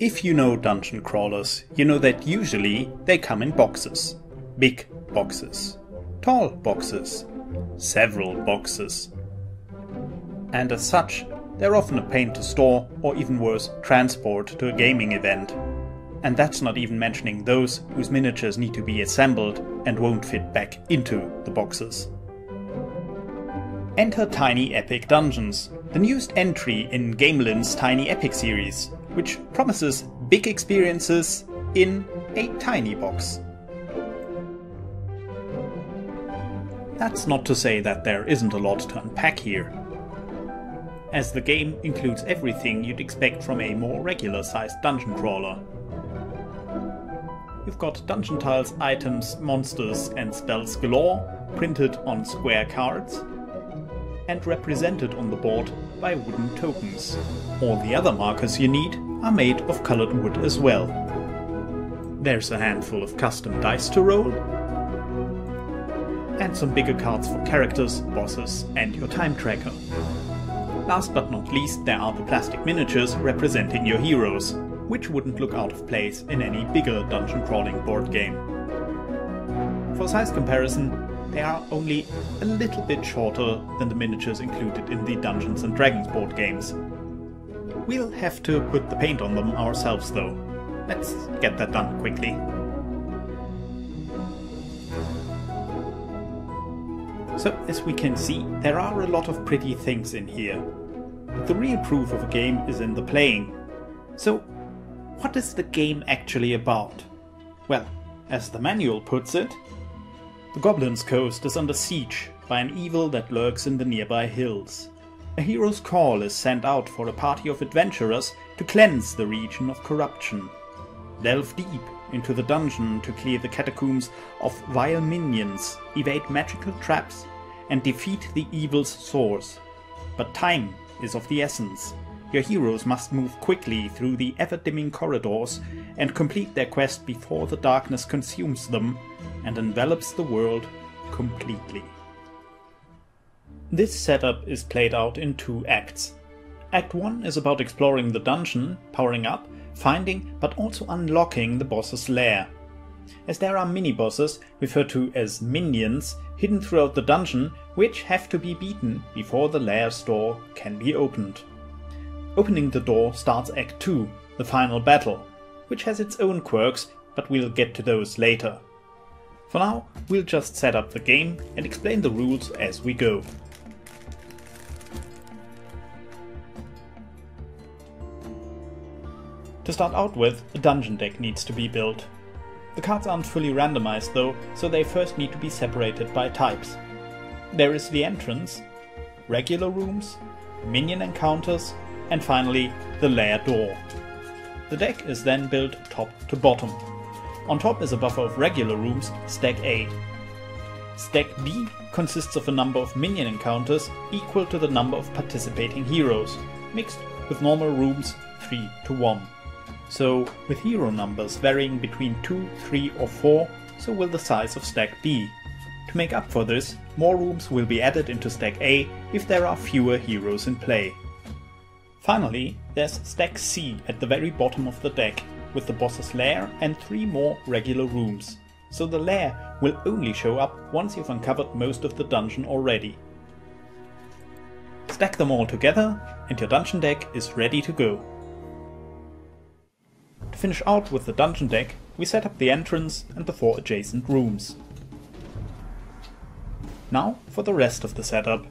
If you know dungeon crawlers, you know that usually they come in boxes. Big boxes. Tall boxes. Several boxes. And as such, they're often a pain to store, or even worse, transport to a gaming event. And that's not even mentioning those whose miniatures need to be assembled and won't fit back into the boxes. Enter Tiny Epic Dungeons, the newest entry in Gamelyn's Tiny Epic series, which promises big experiences in a tiny box. That's not to say that there isn't a lot to unpack here, as the game includes everything you'd expect from a more regular sized dungeon crawler. You've got dungeon tiles, items, monsters, and spells galore printed on square cards and represented on the board by wooden tokens. All the other markers you need are made of colored wood as well. There's a handful of custom dice to roll, and some bigger cards for characters, bosses, and your time tracker. Last but not least, there are the plastic miniatures representing your heroes, which wouldn't look out of place in any bigger dungeon crawling board game. For size comparison, they are only a little bit shorter than the miniatures included in the Dungeons and Dragons board games. We'll have to put the paint on them ourselves though. Let's get that done quickly. So, as we can see, there are a lot of pretty things in here. But the real proof of a game is in the playing. So, what is the game actually about? Well, as the manual puts it, the Goblin's Coast is under siege by an evil that lurks in the nearby hills. A hero's call is sent out for a party of adventurers to cleanse the region of corruption. Delve deep into the dungeon to clear the catacombs of vile minions, evade magical traps, and defeat the evil's source. But time is of the essence. Your heroes must move quickly through the ever dimming corridors and complete their quest before the darkness consumes them and envelops the world completely. This setup is played out in two acts. Act 1 is about exploring the dungeon, powering up, finding but also unlocking the boss's lair. As there are mini bosses, referred to as minions, hidden throughout the dungeon, which have to be beaten before the lair's door can be opened. Opening the door starts Act 2, the final battle, which has its own quirks, but we'll get to those later. For now, we'll just set up the game and explain the rules as we go. To start out with, a dungeon deck needs to be built. The cards aren't fully randomized though, so they first need to be separated by types. There is the entrance, regular rooms, minion encounters, and finally the lair door. The deck is then built top to bottom. On top is a buffer of regular rooms, stack A. Stack B consists of a number of minion encounters equal to the number of participating heroes, mixed with normal rooms 3 to 1. So, with hero numbers varying between 2, 3 or 4, so will the size of stack B. To make up for this, more rooms will be added into stack A if there are fewer heroes in play. Finally, there's stack C at the very bottom of the deck, with the boss's lair and three more regular rooms. So the lair will only show up once you've uncovered most of the dungeon already. Stack them all together and your dungeon deck is ready to go. To finish out with the dungeon deck, we set up the entrance and the four adjacent rooms. Now for the rest of the setup.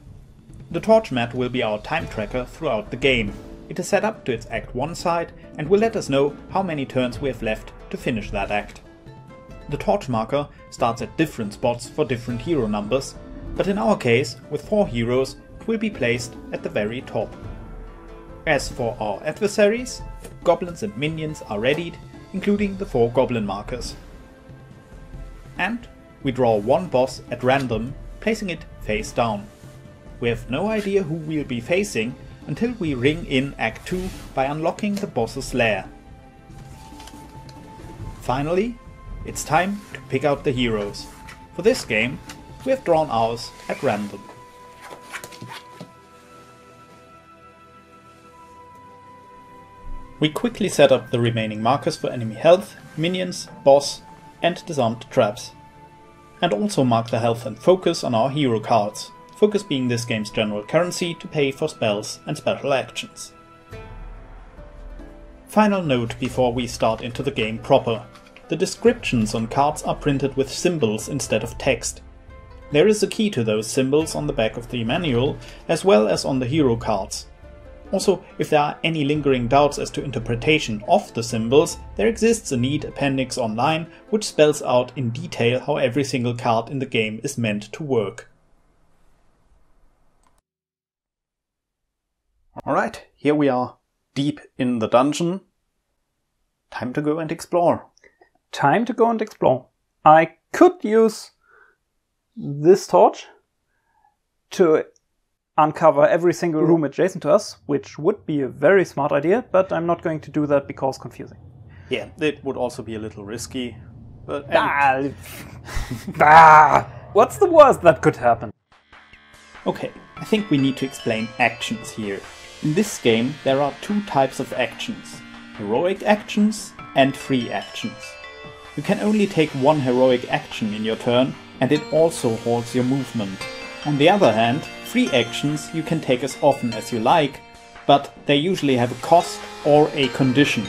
The torch mat will be our time tracker throughout the game. It is set up to its Act 1 side and will let us know how many turns we have left to finish that act. The torch marker starts at different spots for different hero numbers, but in our case, with 4 heroes, it will be placed at the very top. As for our adversaries, goblins and minions are readied, including the 4 goblin markers. And we draw one boss at random, placing it face down. We have no idea who we'll be facing until we ring in Act 2 by unlocking the boss's lair. Finally, it's time to pick out the heroes. For this game, we have drawn ours at random. We quickly set up the remaining markers for enemy health, minions, boss, and disarmed traps. And also mark the health and focus on our hero cards, focus being this game's general currency to pay for spells and special actions. Final note before we start into the game proper. The descriptions on cards are printed with symbols instead of text. There is a key to those symbols on the back of the manual, as well as on the hero cards. Also, if there are any lingering doubts as to interpretation of the symbols, there exists a neat appendix online which spells out in detail how every single card in the game is meant to work. Alright, here we are, deep in the dungeon. Time to go and explore. Time to go and explore. I could use this torch to uncover every single room adjacent to us, which would be a very smart idea, but I'm not going to do that because confusing. Yeah, it would also be a little risky. But ah, ah, what's the worst that could happen? Okay, I think we need to explain actions here. In this game, there are two types of actions heroic actions and free actions. You can only take one heroic action in your turn, and it also holds your movement. On the other hand, free actions you can take as often as you like, but they usually have a cost or a condition.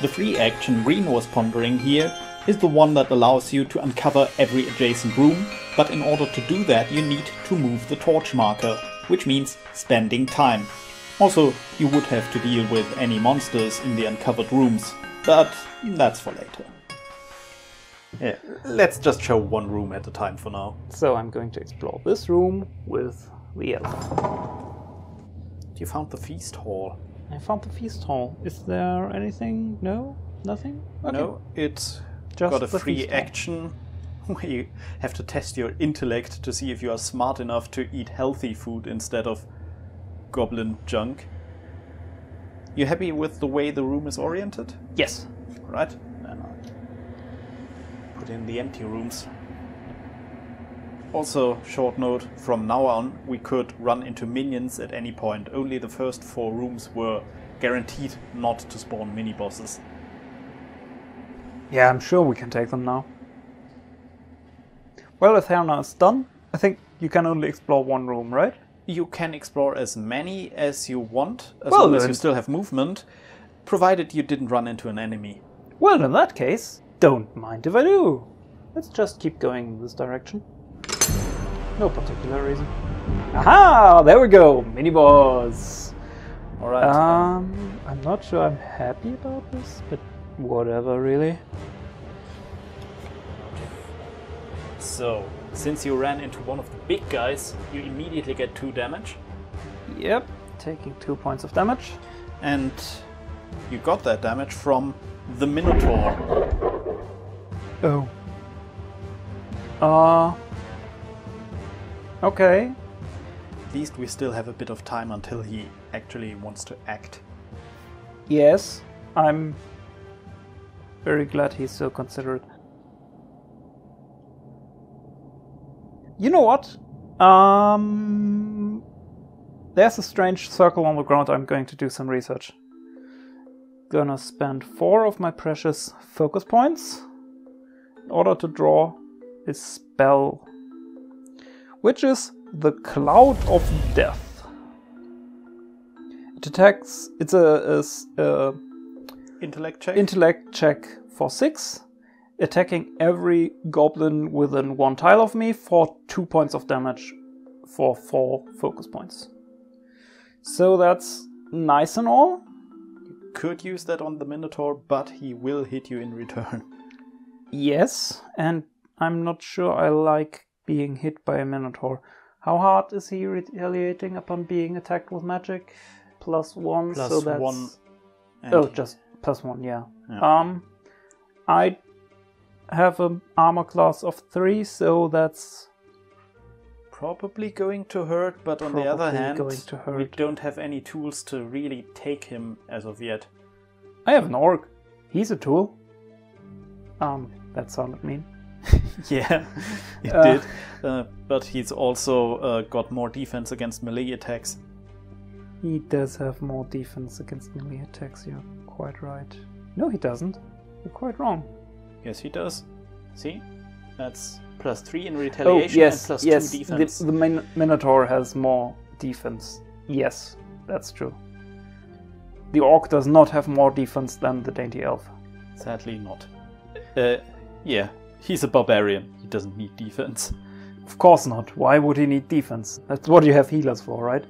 The free action Green was pondering here is the one that allows you to uncover every adjacent room, but in order to do that you need to move the torch marker, which means spending time. Also, you would have to deal with any monsters in the uncovered rooms, but that's for later. Yeah, let's just show one room at a time for now. So I'm going to explore this room with the elf. You found the feast hall. I found the feast hall. Is there anything? No? Nothing? Okay. No, it's just got a free action where you have to test your intellect to see if you are smart enough to eat healthy food instead of goblin junk. You happy with the way the room is oriented? Yes. Right. Then I'll put in the empty rooms. Also, short note, from now on we could run into minions at any point. Only the first four rooms were guaranteed not to spawn mini bosses. Yeah, I'm sure we can take them now. Well, if Herna is done, I think you can only explore one room, right? You can explore as many as you want, as well, long as you still have movement, provided you didn't run into an enemy. Well, in that case, don't mind if I do. Let's just keep going in this direction. No particular reason. Aha! There we go! Mini boss! Alright. Um, I'm not sure I'm happy about this, but whatever, really. So, since you ran into one of the big guys, you immediately get 2 damage. Yep, taking 2 points of damage. And you got that damage from the Minotaur. Oh. Uh, Okay. At least we still have a bit of time until he actually wants to act. Yes, I'm very glad he's so considerate. You know what? Um, there's a strange circle on the ground. I'm going to do some research. Gonna spend four of my precious focus points in order to draw a spell which is the Cloud of Death. It attacks. It's a, a, a intellect check. Intellect check for six, attacking every goblin within one tile of me for two points of damage for four focus points. So that's nice and all. You could use that on the Minotaur, but he will hit you in return. Yes, and I'm not sure I like being hit by a Minotaur. How hard is he retaliating upon being attacked with magic? Plus one, plus so that's one. Oh, just plus one, yeah. yeah. Um, I have an armor class of three, so that's probably going to hurt. But on the other hand, we don't have any tools to really take him as of yet. I have an orc. He's a tool. Um, that sounded mean. yeah, it uh, did. Uh, but he's also uh, got more defense against melee attacks. He does have more defense against melee attacks, you're quite right. No, he doesn't. You're quite wrong. Yes, he does. See? That's plus 3 in Oh, retaliation yes, and plus yes. 2 The, defense. the Min- Minotaur has more defense. Yes, that's true. The Orc does not have more defense than the Dainty Elf. Sadly not. Uh, yeah, he's a barbarian. He doesn't need defense. Of course not. Why would he need defense? That's what you have healers for, right?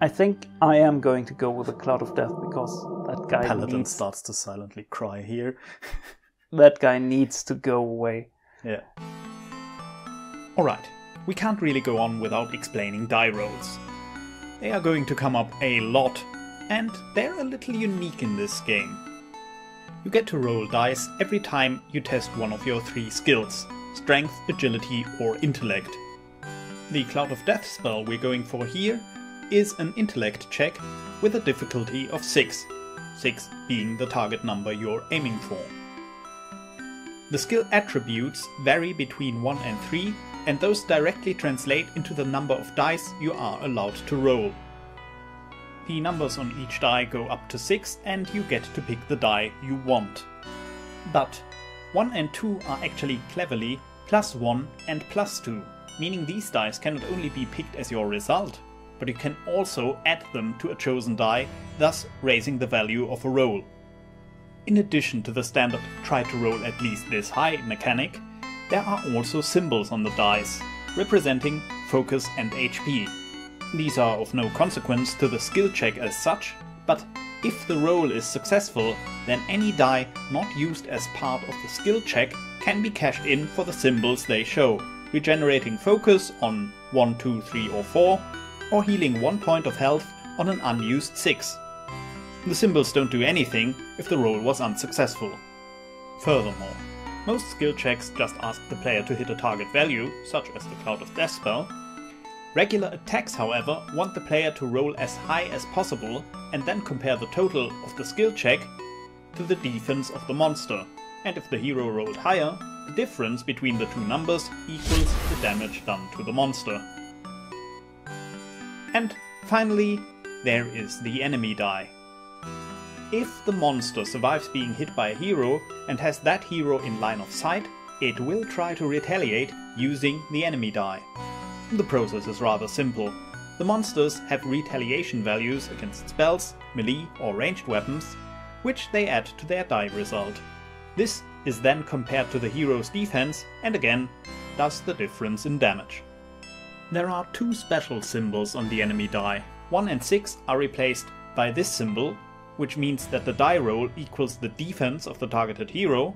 I think I am going to go with a Cloud of Death because that guy Paladin needs starts to silently cry here. that guy needs to go away. Yeah. Alright, we can't really go on without explaining die rolls. They are going to come up a lot, and they're a little unique in this game. You get to roll dice every time you test one of your three skills strength, agility, or intellect. The Cloud of Death spell we're going for here is an intellect check with a difficulty of 6, 6 being the target number you're aiming for. The skill attributes vary between 1 and 3, and those directly translate into the number of dice you are allowed to roll. The numbers on each die go up to 6, and you get to pick the die you want. But 1 and 2 are actually cleverly plus 1 and plus 2, meaning these dice cannot only be picked as your result, but you can also add them to a chosen die, thus raising the value of a roll. In addition to the standard try to roll at least this high mechanic, there are also symbols on the dice, representing focus and HP. These are of no consequence to the skill check as such, but if the roll is successful, then any die not used as part of the skill check can be cashed in for the symbols they show, regenerating focus on 1, 2, 3, or 4, or healing 1 point of health on an unused 6. The symbols don't do anything if the roll was unsuccessful. Furthermore, most skill checks just ask the player to hit a target value, such as the Cloud of Death spell. Regular attacks, however, want the player to roll as high as possible and then compare the total of the skill check to the defense of the monster. And if the hero rolled higher, the difference between the two numbers equals the damage done to the monster. And finally, there is the enemy die. If the monster survives being hit by a hero and has that hero in line of sight, it will try to retaliate using the enemy die. The process is rather simple. The monsters have retaliation values against spells, melee or ranged weapons, which they add to their die result. This is then compared to the hero's defense and again does the difference in damage. There are two special symbols on the enemy die. 1 and 6 are replaced by this symbol, which means that the die roll equals the defense of the targeted hero,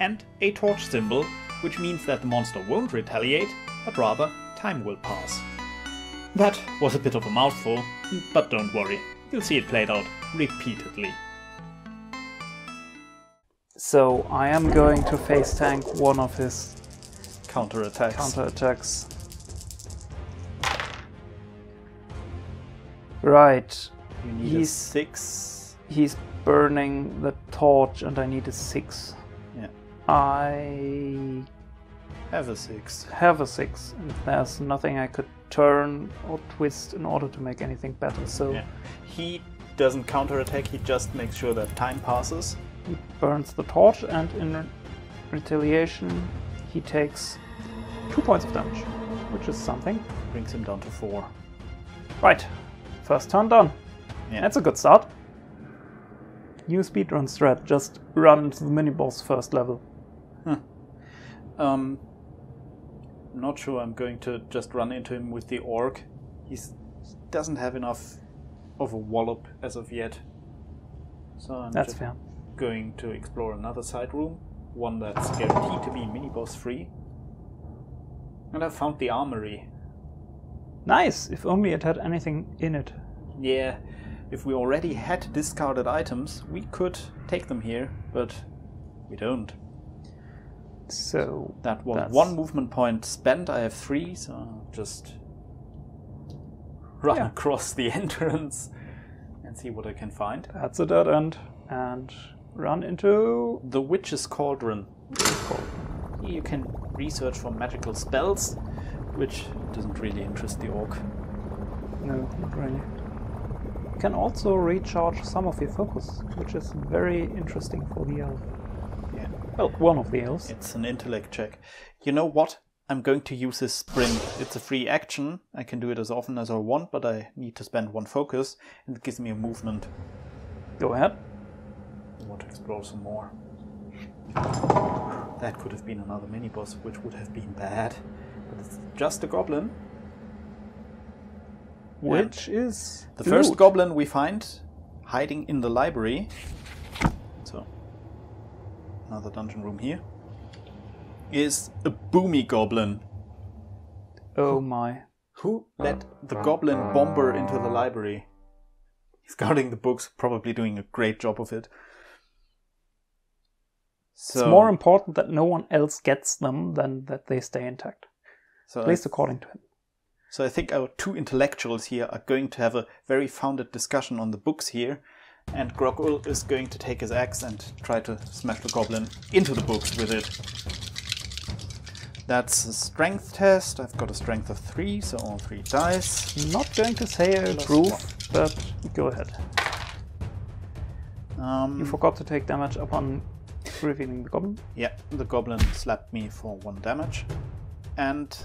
and a torch symbol, which means that the monster won't retaliate, but rather time will pass. That was a bit of a mouthful, but don't worry, you'll see it played out repeatedly. So I am going to face tank one of his Counterattacks. counterattacks. Right. You need He's- a 6. He's burning the torch and I need a six. Yeah. I Have a 6. have a six and there's nothing I could turn or twist in order to make anything better. So Yeah. He doesn't counterattack, he just makes sure that time passes. he burns the torch and in retaliation he takes two points of damage, which is something. Brings him down to 4. Right. First turn done. Yeah. That's a good start. New speedrun strat, just run into the mini boss first level. Um, not sure I'm going to just run into him with the orc. He's, he doesn't have enough of a wallop as of yet. So I'm That's just fair. going to explore another side room, one that's guaranteed to be mini boss free. And I found the armory. Nice, if only it had anything in it. Yeah, if we already had discarded items, we could take them here, but we don't. So That was That's- one movement point spent. I have three, so I'll just run Yeah. across the entrance and see what I can find. that's a dead end. And run into The Witch's Cauldron. You can research for magical spells, which doesn't really interest the orc. No, not really. You can also recharge some of your focus, which is very interesting for the elf. Yeah. Well, one of the elves. It's an intellect check. You know what? I'm going to use this sprint. It's a free action. I can do it as often as I want, but I need to spend one focus, and it gives me a movement. Go ahead. I want to explore some more. That could have been another mini boss, which would have been bad. But it's just a goblin. Which is The first loot. goblin we find hiding in the library. So, another dungeon room here. Is a boomy goblin. Oh my. Who let the goblin bomber into the library? He's guarding the books, probably doing a great job of it. So, It's more important that no one else gets them than that they stay intact. so At least according to him. So I think our two intellectuals here are going to have a very founded discussion on the books here, and Grogul is going to take his axe and try to smash the goblin into the books with it. That's a strength test. I've got a strength of three, so all three dice. Not going to say I Plus approve, but go ahead. Um, You forgot to take damage upon revealing the goblin. yeah, the goblin slapped me for one damage, and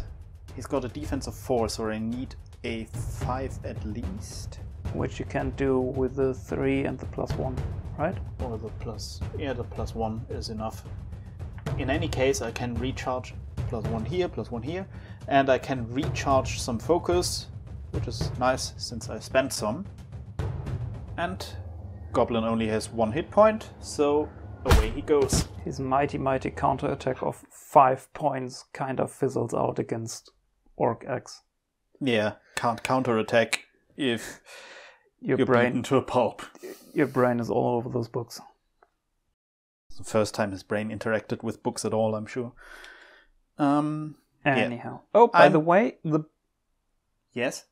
he's got a defense of four, so I need a five at least. Which you can do with the 3 and the plus 1, right? Or the plus, yeah, the plus one is enough. In any case, I can recharge plus one here, plus one here, and I can recharge some focus, which is nice since I spent some. And Goblin only has one hit point, so away he goes. His mighty, mighty counterattack of 5 points kind of fizzles out against Orc X. Yeah, can't counterattack if Your you're brain, beaten to a pulp. your brain is all over those books. It's the first time his brain interacted with books at all, I'm sure. Um, Anyhow. Oh, by I'm- the way, the yes.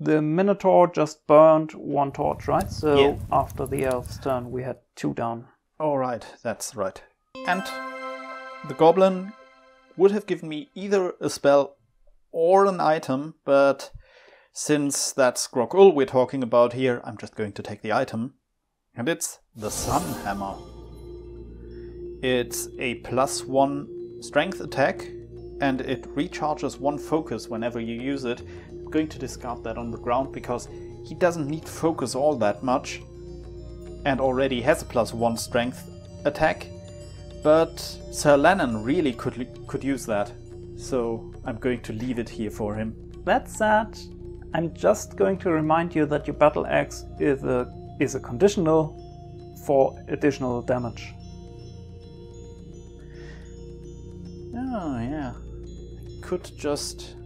the Minotaur just burned one torch, right? So Yeah. after the elf's turn, we had two down. All right, that's right. And the goblin would have given me either a spell or an item, but since that's Grogul we're talking about here, I'm just going to take the item. And it's the Sun Hammer. It's a plus one strength attack, and it recharges one focus whenever you use it. I'm going to discard that on the ground because he doesn't need focus all that much and already has a plus one strength attack. But Sir Lennon really could could use that, so I'm going to leave it here for him. That said, I'm just going to remind you that your battle axe is a is a conditional for additional damage. Oh yeah, I could just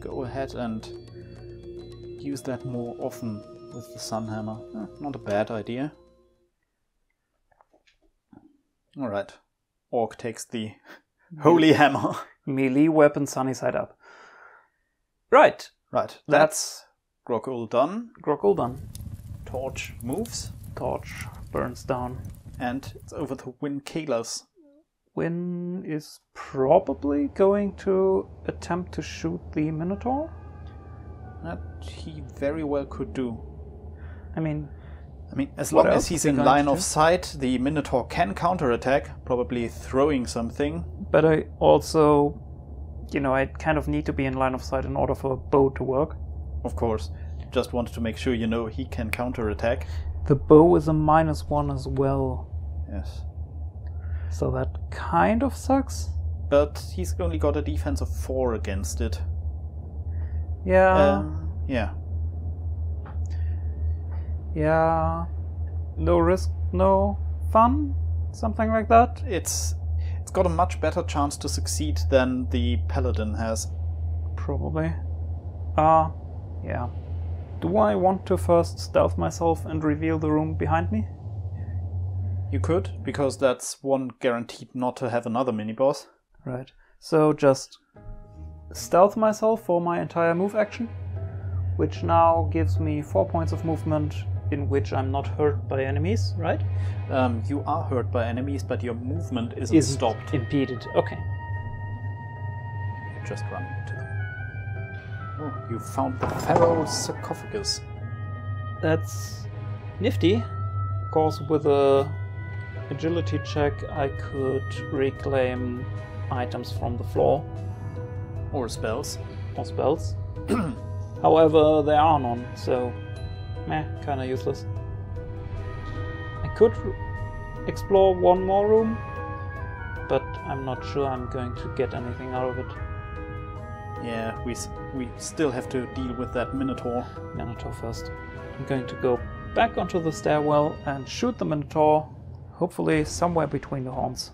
go ahead and use that more often with the Sun Hammer. Eh, not a bad idea. All right, Orc takes the Holy Hammer. Melee weapon sunny side up. Right, Right, that's Grogul done. Grogul done. Torch moves, Torch burns down. and it's over to Win Kalas. Win is probably going to attempt to shoot the Minotaur. That he very well could do. I mean, I mean, as long as he's in line of sight, the Minotaur can counterattack, probably throwing something. But I also, you know, I kind of need to be in line of sight in order for a bow to work. Of course, just wanted to make sure you know he can counterattack. The bow is a minus one as well, Yes. so that kind of sucks. But he's only got a defense of 4 against it. Yeah, Um, yeah. yeah. No risk, no fun, something like that. It's it's got a much better chance to succeed than the Paladin has. Probably. Ah, yeah. Do I want to first stealth myself and reveal the room behind me? You could, because that's one guaranteed not to have another mini boss. Right. So just stealth myself for my entire move action, which now gives me four points of movement in which I'm not hurt by enemies, right? Um, you are hurt by enemies, but your movement isn't, Isn't stopped. Impeded. Okay. You just run into them. Oh, you found the Pharaoh's sarcophagus. That's nifty. Of course, with a agility check, I could reclaim items from the floor Or spells. or spells. However, there are none, so meh, kinda useless. I could explore one more room, but I'm not sure I'm going to get anything out of it. Yeah, we we still have to deal with that Minotaur. Minotaur first. I'm going to go back onto the stairwell and shoot the Minotaur, hopefully somewhere between the horns.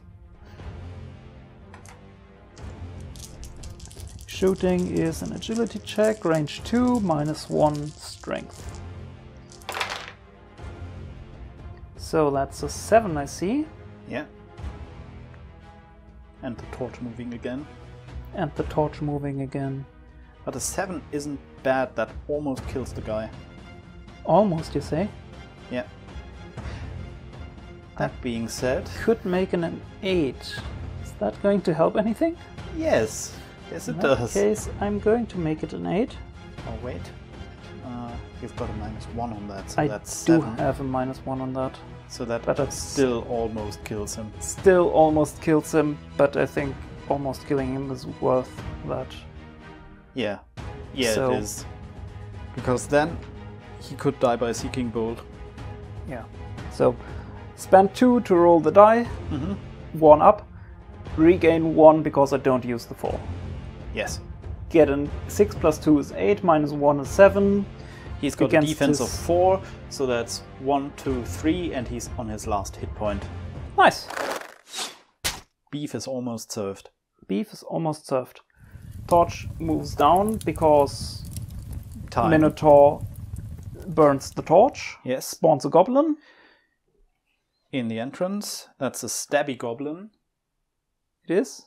Shooting is an agility check, range 2, minus 1 strength. So that's a 7, I see. Yeah. And the torch moving again. And the torch moving again. But a 7 isn't bad, that almost kills the guy. Almost, you say? Yeah. That being said, Could make an, an 8. Is that going to help anything? yes. Yes, it In that does. case, I'm going to make it an 8. Oh, wait. Uh, you've got a minus 1 on that, so I that's do 7. have a minus 1 on that. So that but still almost kills him. Still almost kills him, but I think almost killing him is worth that. Yeah. Yeah, So- it is. Because then he could die by Seeking Bolt. Yeah. So, spend 2 to roll the die, Mm-hmm. 1 up, regain 1 because I don't use the 4. Yes. Get an 6 plus 2 is 8, minus 1 is 7. He's got a defense of 4, so that's one, two, three, and he's on his last hit point. Nice. Beef is almost served. Beef is almost served. Torch moves down because Time. Minotaur burns the torch, Yes. spawns a goblin. In the entrance, that's a stabby goblin. It is.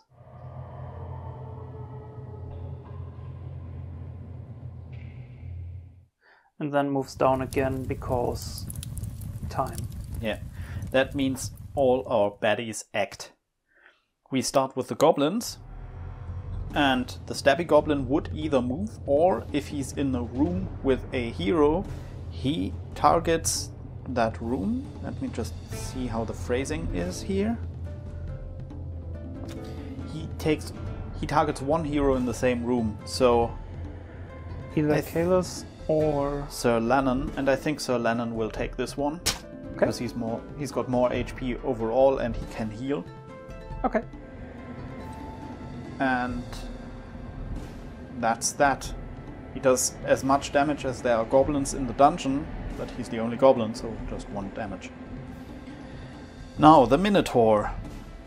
And then moves down again because time. Yeah. That means all our baddies act. We start with the goblins, and the stabby goblin would either move or, if he's in a room with a hero, he targets that room. Let me just see how the phrasing is here. He takes he targets one hero in the same room, so Either Kalos or Sir Lennon, and I think Sir Lennon will take this one because he's more he's got more HP overall and he can heal. okay. And that's that. He does as much damage as there are goblins in the dungeon, but he's the only goblin, so just one damage. Now the Minotaur.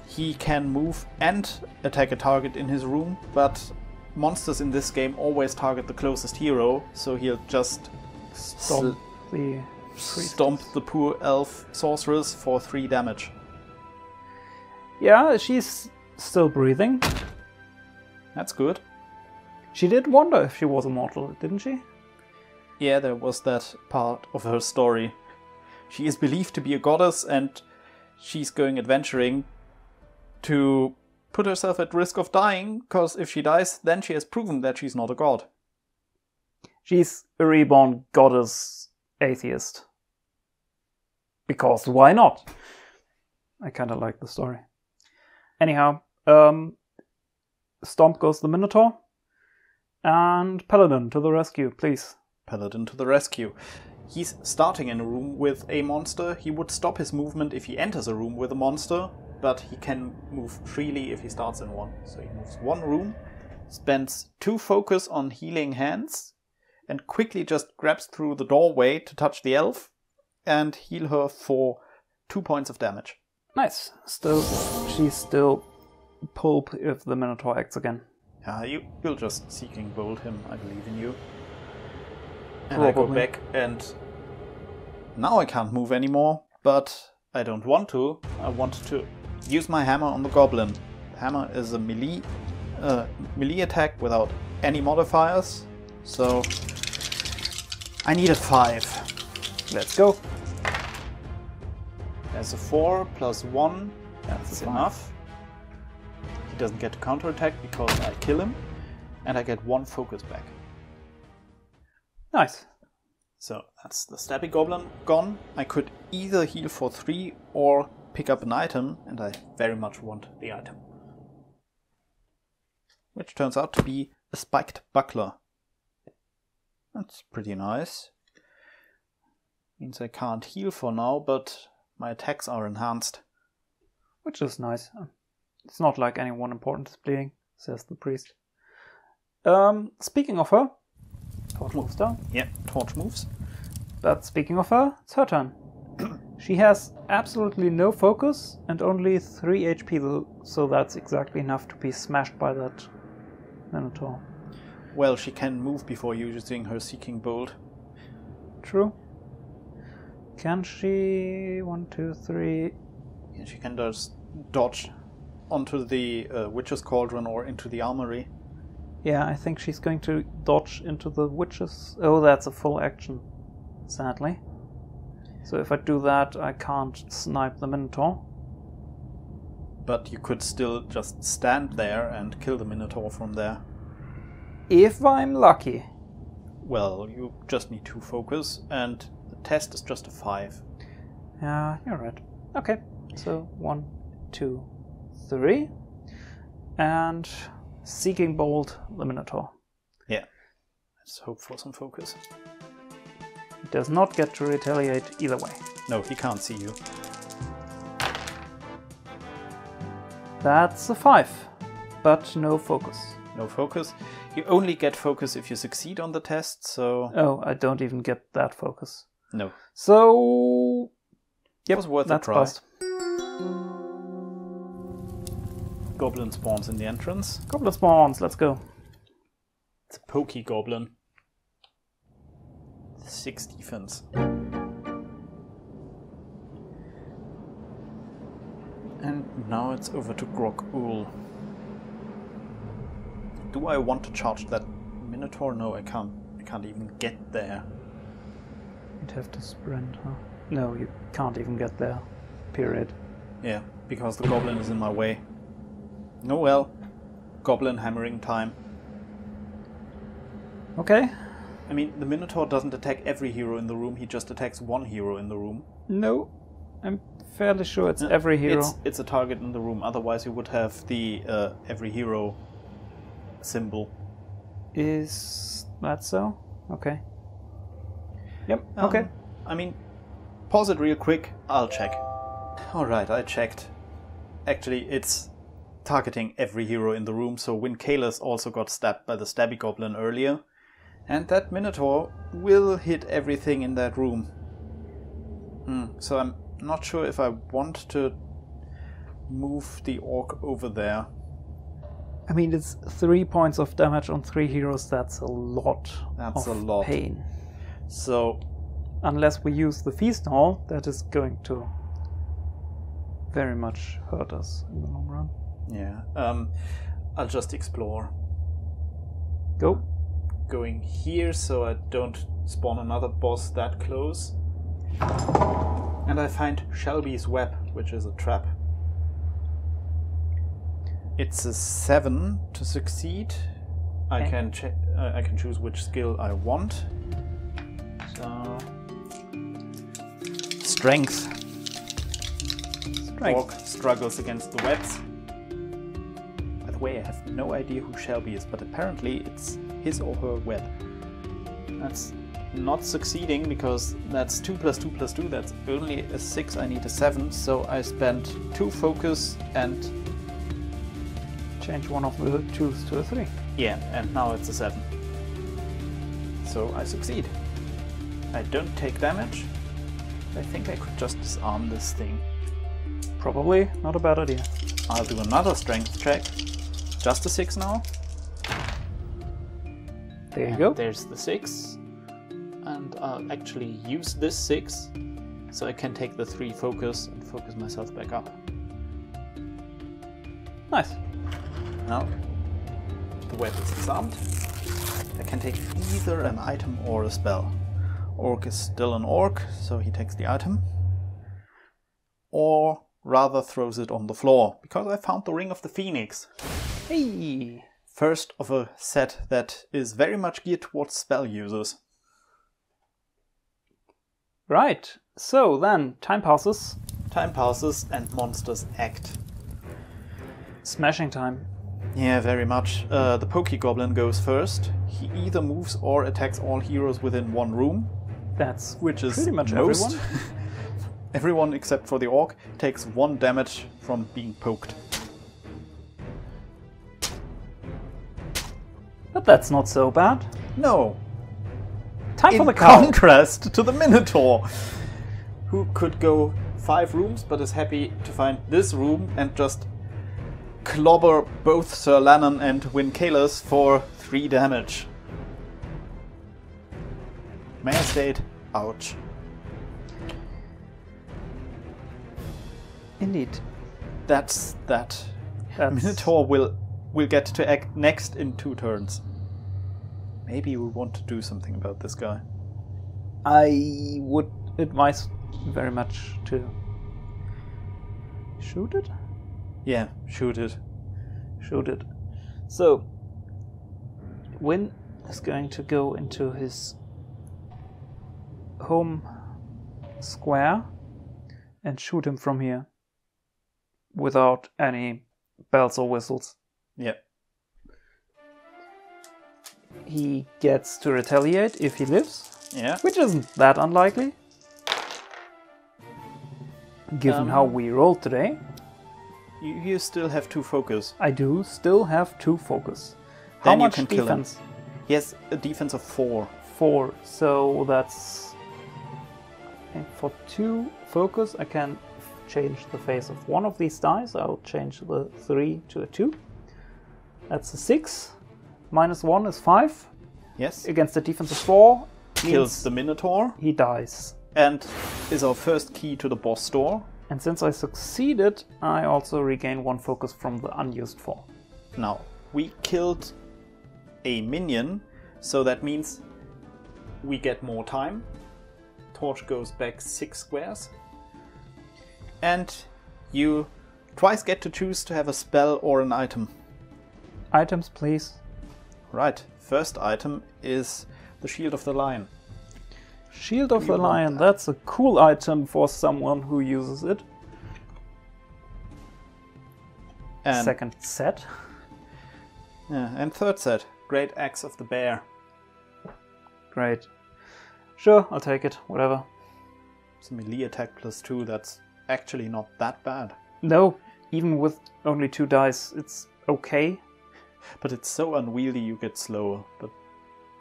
He can move and attack a target in his room, but monsters in this game always target the closest hero, so he'll just Stomp the stomp the poor elf sorceress for three damage. Yeah, she's still breathing. That's good. She did wonder if she was immortal, didn't she? Yeah, there was that part of her story. She is believed to be a goddess and she's going adventuring to put herself at risk of dying, because if she dies, then she has proven that she's not a god. She's a reborn goddess atheist. Because why not? I kinda like the story. Anyhow, um, Stomp goes the Minotaur. And Paladin to the rescue, please. Paladin to the rescue. He's starting in a room with a monster. He would stop his movement if he enters a room with a monster, but he can move freely if he starts in one. So he moves one room, spends two focus on healing hands, and quickly just grabs through the doorway to touch the elf and heal her for two points of damage. Nice. Still, she's still pulp if the Minotaur acts again. Uh, you, you'll just seeking bolt him. I believe in you. And I go back and now I can't move anymore, but I don't want to. I want to use my hammer on the goblin. Hammer is a melee uh, melee attack without any modifiers, so I need a five. Let's go. There's a four plus one. That's That's enough. He doesn't get to counterattack because I kill him, and I get one focus back. Nice. So that's the Stabby Goblin gone. I could either heal for three or pick up an item, and I very much want the item. Which turns out to be a spiked buckler. That's pretty nice. Means I can't heal for now, but my attacks are enhanced. Which is nice. It's not like anyone important is bleeding, says the priest. Um, speaking of her, torch moves down. Yeah, torch moves. But speaking of her, it's her turn. She has absolutely no focus and only 3 HP, so that's exactly enough to be smashed by that Minotaur. Well, she can move before using her Seeking Bolt. True. Can she? One, two, three. Yeah, she can just dodge onto the uh, Witch's Cauldron or into the Armory. Yeah, I think she's going to dodge into the Witch's. Oh, that's a full action, sadly. So if I do that, I can't snipe the Minotaur. But you could still just stand there and kill the Minotaur from there. If I'm lucky. Well, you just need to focus, and the test is just a five. Yeah, you're right. Okay, so one, two, three. And Seeking Bolt the Minotaur. Yeah. Let's hope for some focus. He does not get to retaliate either way. No, he can't see you. That's a five, but no focus. No focus. You only get focus if you succeed on the test, so. Oh, I don't even get that focus. No. So. Yep, it was worth that's a try. passed. Goblin spawns in the entrance. Goblin spawns, let's go. It's a pokey goblin. Six defense. And now it's over to Grog Ool. Do I want to charge that Minotaur? No, I can't. I can't even get there. You'd have to sprint, huh? No, you can't even get there. Period. Yeah, because the goblin is in my way. Oh well. Goblin hammering time. Okay. I mean, the Minotaur doesn't attack every hero in the room, he just attacks one hero in the room. No. I'm fairly sure it's Uh, every hero. It's, it's a target in the room, otherwise, you would have the uh, every hero symbol. Is that so? Okay. Yep, Um, okay. I mean, pause it real quick, I'll check. Alright, I checked. Actually, it's targeting every hero in the room, so Win Kalis also got stabbed by the Stabby Goblin earlier. And that Minotaur will hit everything in that room. Hmm, so I'm not sure if I want to move the orc over there. I mean, it's three points of damage on three heroes. That's a lot. That's a lot. pain. So, Unless we use the feast hall, that is going to very much hurt us in the long run. yeah, um, I'll just explore. Go. Going here so I don't spawn another boss that close. And I find Shelby's web, which is a trap. It's a seven to succeed. I can uh, I can choose which skill I want. So strength. Strength. Orc struggles against the webs. By the way, I have no idea who Shelby is, but apparently it's his or her web. That's not succeeding because that's 2 plus 2 plus 2, that's only a 6, I need a 7, so I spent 2 focus and Change one of the twos to a three. yeah, and now it's a 7. So I succeed. I don't take damage. I think I could just disarm this thing. Probably not a bad idea. I'll do another strength check. Just a 6 now. There you go. There's the 6. And I'll actually use this 6 so I can take the 3 focus and focus myself back up. Nice. Now, the web is disarmed. I can take either an item or a spell. Orc is still an orc, so he takes the item. Or rather throws it on the floor, because I found the Ring of the Phoenix. Hey. First of a set that is very much geared towards spell users. Right. So then, time passes. Time passes and monsters act. Smashing time. Yeah, very much. Uh, the Poke Goblin goes first. He either moves or attacks all heroes within one room, That's which is pretty much most. everyone. Everyone except for the orc takes one damage from being poked. But that's not so bad. No, Time for in the cow. contrast to the Minotaur, who could go five rooms but is happy to find this room and just clobber both Sir Lannon and Wincalis for three damage. May I state, ouch. Indeed. That's that. That's Minotaur will will get to act next in two turns. Maybe we want to do something about this guy. I would advise very much to shoot it. Yeah, shoot it. Shoot it. So, Win is going to go into his home square and shoot him from here without any bells or whistles. Yeah. He gets to retaliate if he lives, Yeah. which isn't that unlikely. Given Um, how we rolled today, You, you still have two focus. I do still have two focus. How Then you much can kill him. defense? He has a defense of four. Four. So that's and for two focus. I can change the face of one of these dice. I'll change the three to a two. That's a six. Minus one is five. Yes. Against the defense of four, kills the Minotaur he dies. and is our first key to the boss door. And since I succeeded, I also regain one focus from the unused four. Now, we killed a minion, so that means we get more time. Torch goes back six squares. And you twice get to choose to have a spell or an item. Items, please. Right, first item is the Shield of the Lion. Shield of You the Lion. that. That's a cool item for someone who uses it. And, Second set. yeah, and third set, Great Axe of the Bear. Great. Sure, I'll take it. Whatever. It's a melee attack plus two, that's actually not that bad. No, even with only two dice, it's okay. But it's so unwieldy you get slower, but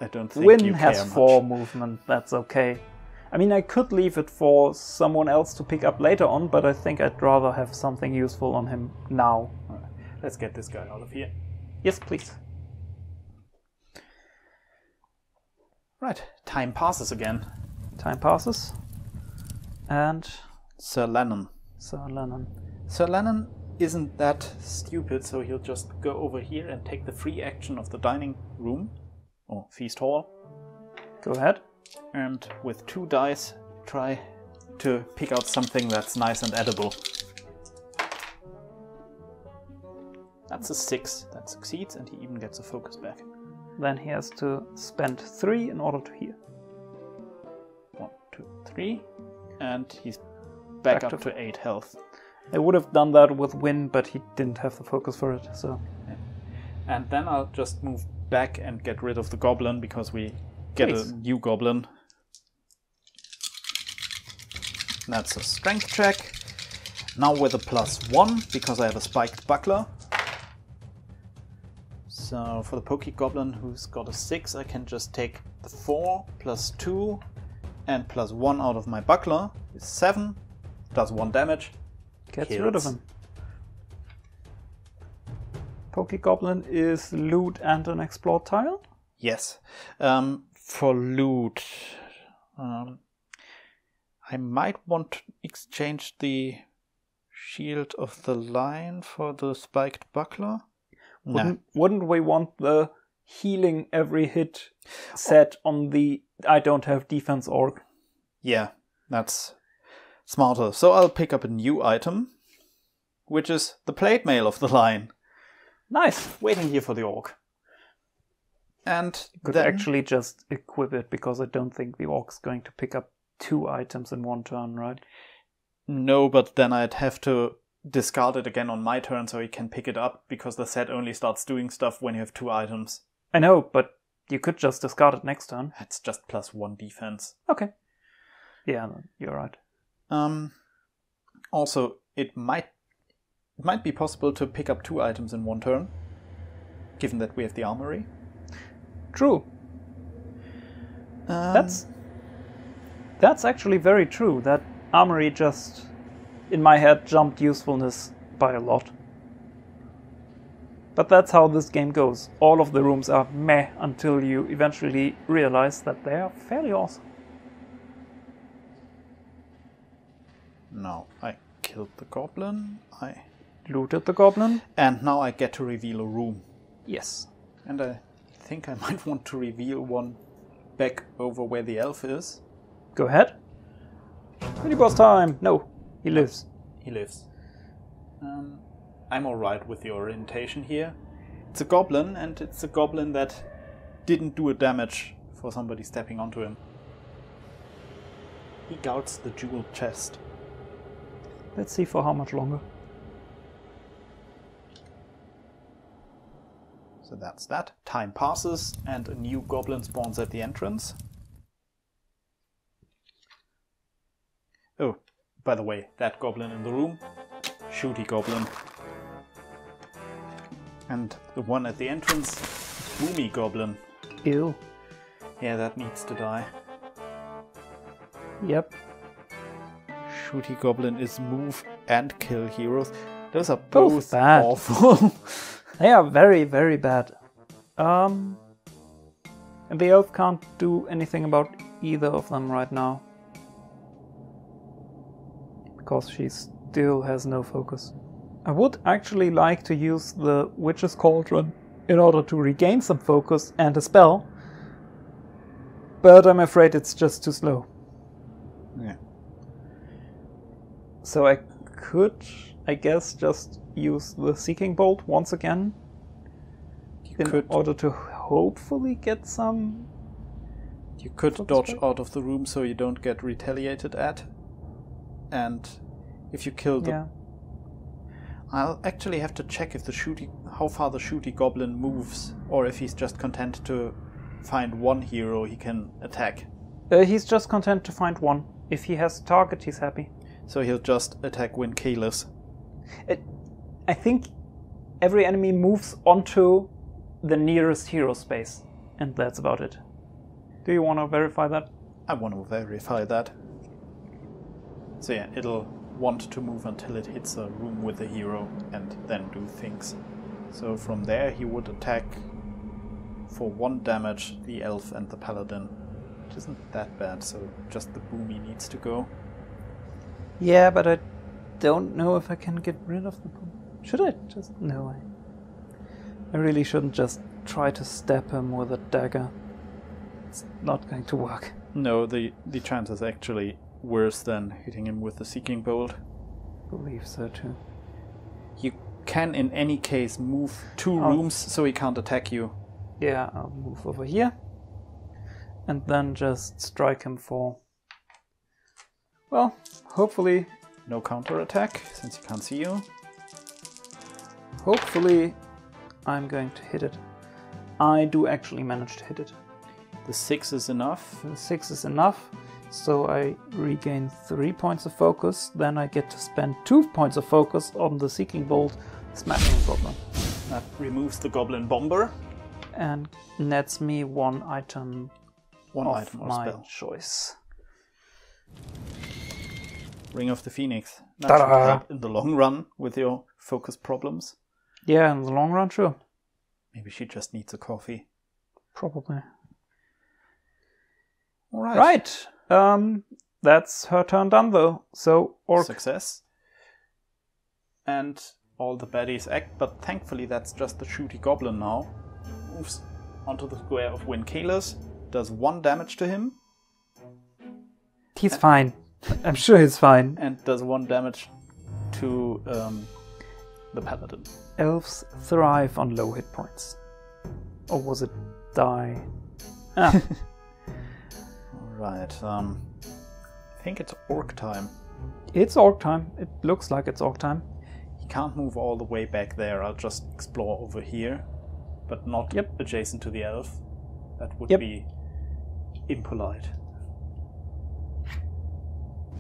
I don't think Win you has care much. four movement, that's okay. I mean, I could leave it for someone else to pick up later on, but I think I'd rather have something useful on him now. Let's get this guy out of here. Yes, please. Right, time passes again. Time passes. And Sir Lennon. Sir Lennon. Sir Lennon isn't that stupid, so he'll just go over here and take the free action of the dining room, or feast hall, Go ahead. and with two dice try to pick out something that's nice and edible. That's a six. That succeeds, and he even gets a focus back. Then he has to spend three in order to heal. One, two, three, and he's back, Back up to- to eight health. I would have done that with Win, but he didn't have the focus for it, so. And then I'll just move back and get rid of the goblin because we get a new goblin. That's a strength check. Now with a plus one because I have a spiked buckler. So for the pokey goblin who's got a six, I can just take the four plus two and plus one out of my buckler is seven. Does one damage. Gets rid of him. Pokegoblin is loot and an explore tile. Yes. Um, for loot, um, I might want to exchange the shield of the lion for the spiked buckler. Wouldn't, wouldn't we want the healing every hit set on the I don't have defense orc? Yeah, that's smarter. So I'll pick up a new item, which is the plate mail of the line. Nice. waiting here for the orc. And Could then, actually just equip it because I don't think the orc's going to pick up two items in one turn, right? No, but then I'd have to discard it again on my turn so he can pick it up because the set only starts doing stuff when you have two items. I know, but you could just discard it next turn. It's just plus one defense. Okay. Yeah, you're right. Um, also, it might it might be possible to pick up two items in one turn, given that we have the armory. True. Um, That's that's actually very true. That armory just in my head jumped usefulness by a lot. But that's how this game goes. All of the rooms are meh until you eventually realize that they are fairly awesome. Now I killed the goblin. I Looted the goblin? and now I get to reveal a room, Yes. and I think I might want to reveal one back over where the elf is. Go ahead. Mini boss time! No, he lives. He lives. Um, I'm alright with the orientation here. It's a goblin, and it's a goblin that didn't do a damage for somebody stepping onto him. He guards the jeweled chest. Let's see for how much longer. So that's that. Time passes, and a new goblin spawns at the entrance. Oh, by the way, that goblin in the room, shooty goblin. And the one at the entrance, boomy goblin. Ew. Yeah, that needs to die. Yep. Shooty goblin is move and kill heroes. Those are Both both, bad. awful. They are very, very bad. Um, and the elf can't do anything about either of them right now. Because she still has no focus. I would actually like to use the Witch's Cauldron in order to regain some focus and a spell, but I'm afraid it's just too slow. yeah. So I could, I guess, just use the Seeking Bolt once again You in could order to hopefully get some. You could dodge out of the room so you don't get retaliated at. And if you kill the Yeah. I'll actually have to check if the shooty how far the shooty goblin moves or if he's just content to find one hero he can attack. Uh, he's just content to find one. If he has a target, he's happy. So he'll just attack Win Kalis. Uh, I think every enemy moves onto the nearest hero space, and that's about it. Do you want to verify that? I want to verify that. So yeah, it'll want to move until it hits a room with a hero and then do things. So from there he would attack for one damage the elf and the paladin. Which isn't that bad, so just the boomy needs to go. Yeah, but I don't know if I can get rid of the. Should I just. No, I. I really shouldn't just try to stab him with a dagger. It's not going to work. No, the, the chance is actually worse than hitting him with the seeking bolt. I believe so too. You can in any case move two Oh. rooms so he can't attack you. Yeah, I'll move over here. And then just strike him for. Well, hopefully. No counter attack since he can't see you. Hopefully, I'm going to hit it. I do actually manage to hit it. The six is enough. The six is enough, so I regain three points of focus. Then I get to spend two points of focus on the Seeking Bolt, smashing the goblin, That removes the goblin bomber. and nets me one item One of item my spell. choice. Ring of the Phoenix. That Ta-da! should help in the long run with your focus problems. Yeah, in the long run, sure, Maybe she just needs a coffee. probably. All right. Right. Um, that's her turn done though. So orc. Success. And all the baddies act, but thankfully that's just the shooty goblin now. Moves onto the square of Win Kalis, does one damage to him, He's fine. I'm sure he's fine. and does one damage to um, the paladin. Elves thrive on low hit points. Or was it die? Ah, Alright, um, I think it's orc time. It's orc time. It looks like it's orc time. He can't move all the way back there. I'll just explore over here, but not Yep. adjacent to the elf. That would Yep. be impolite.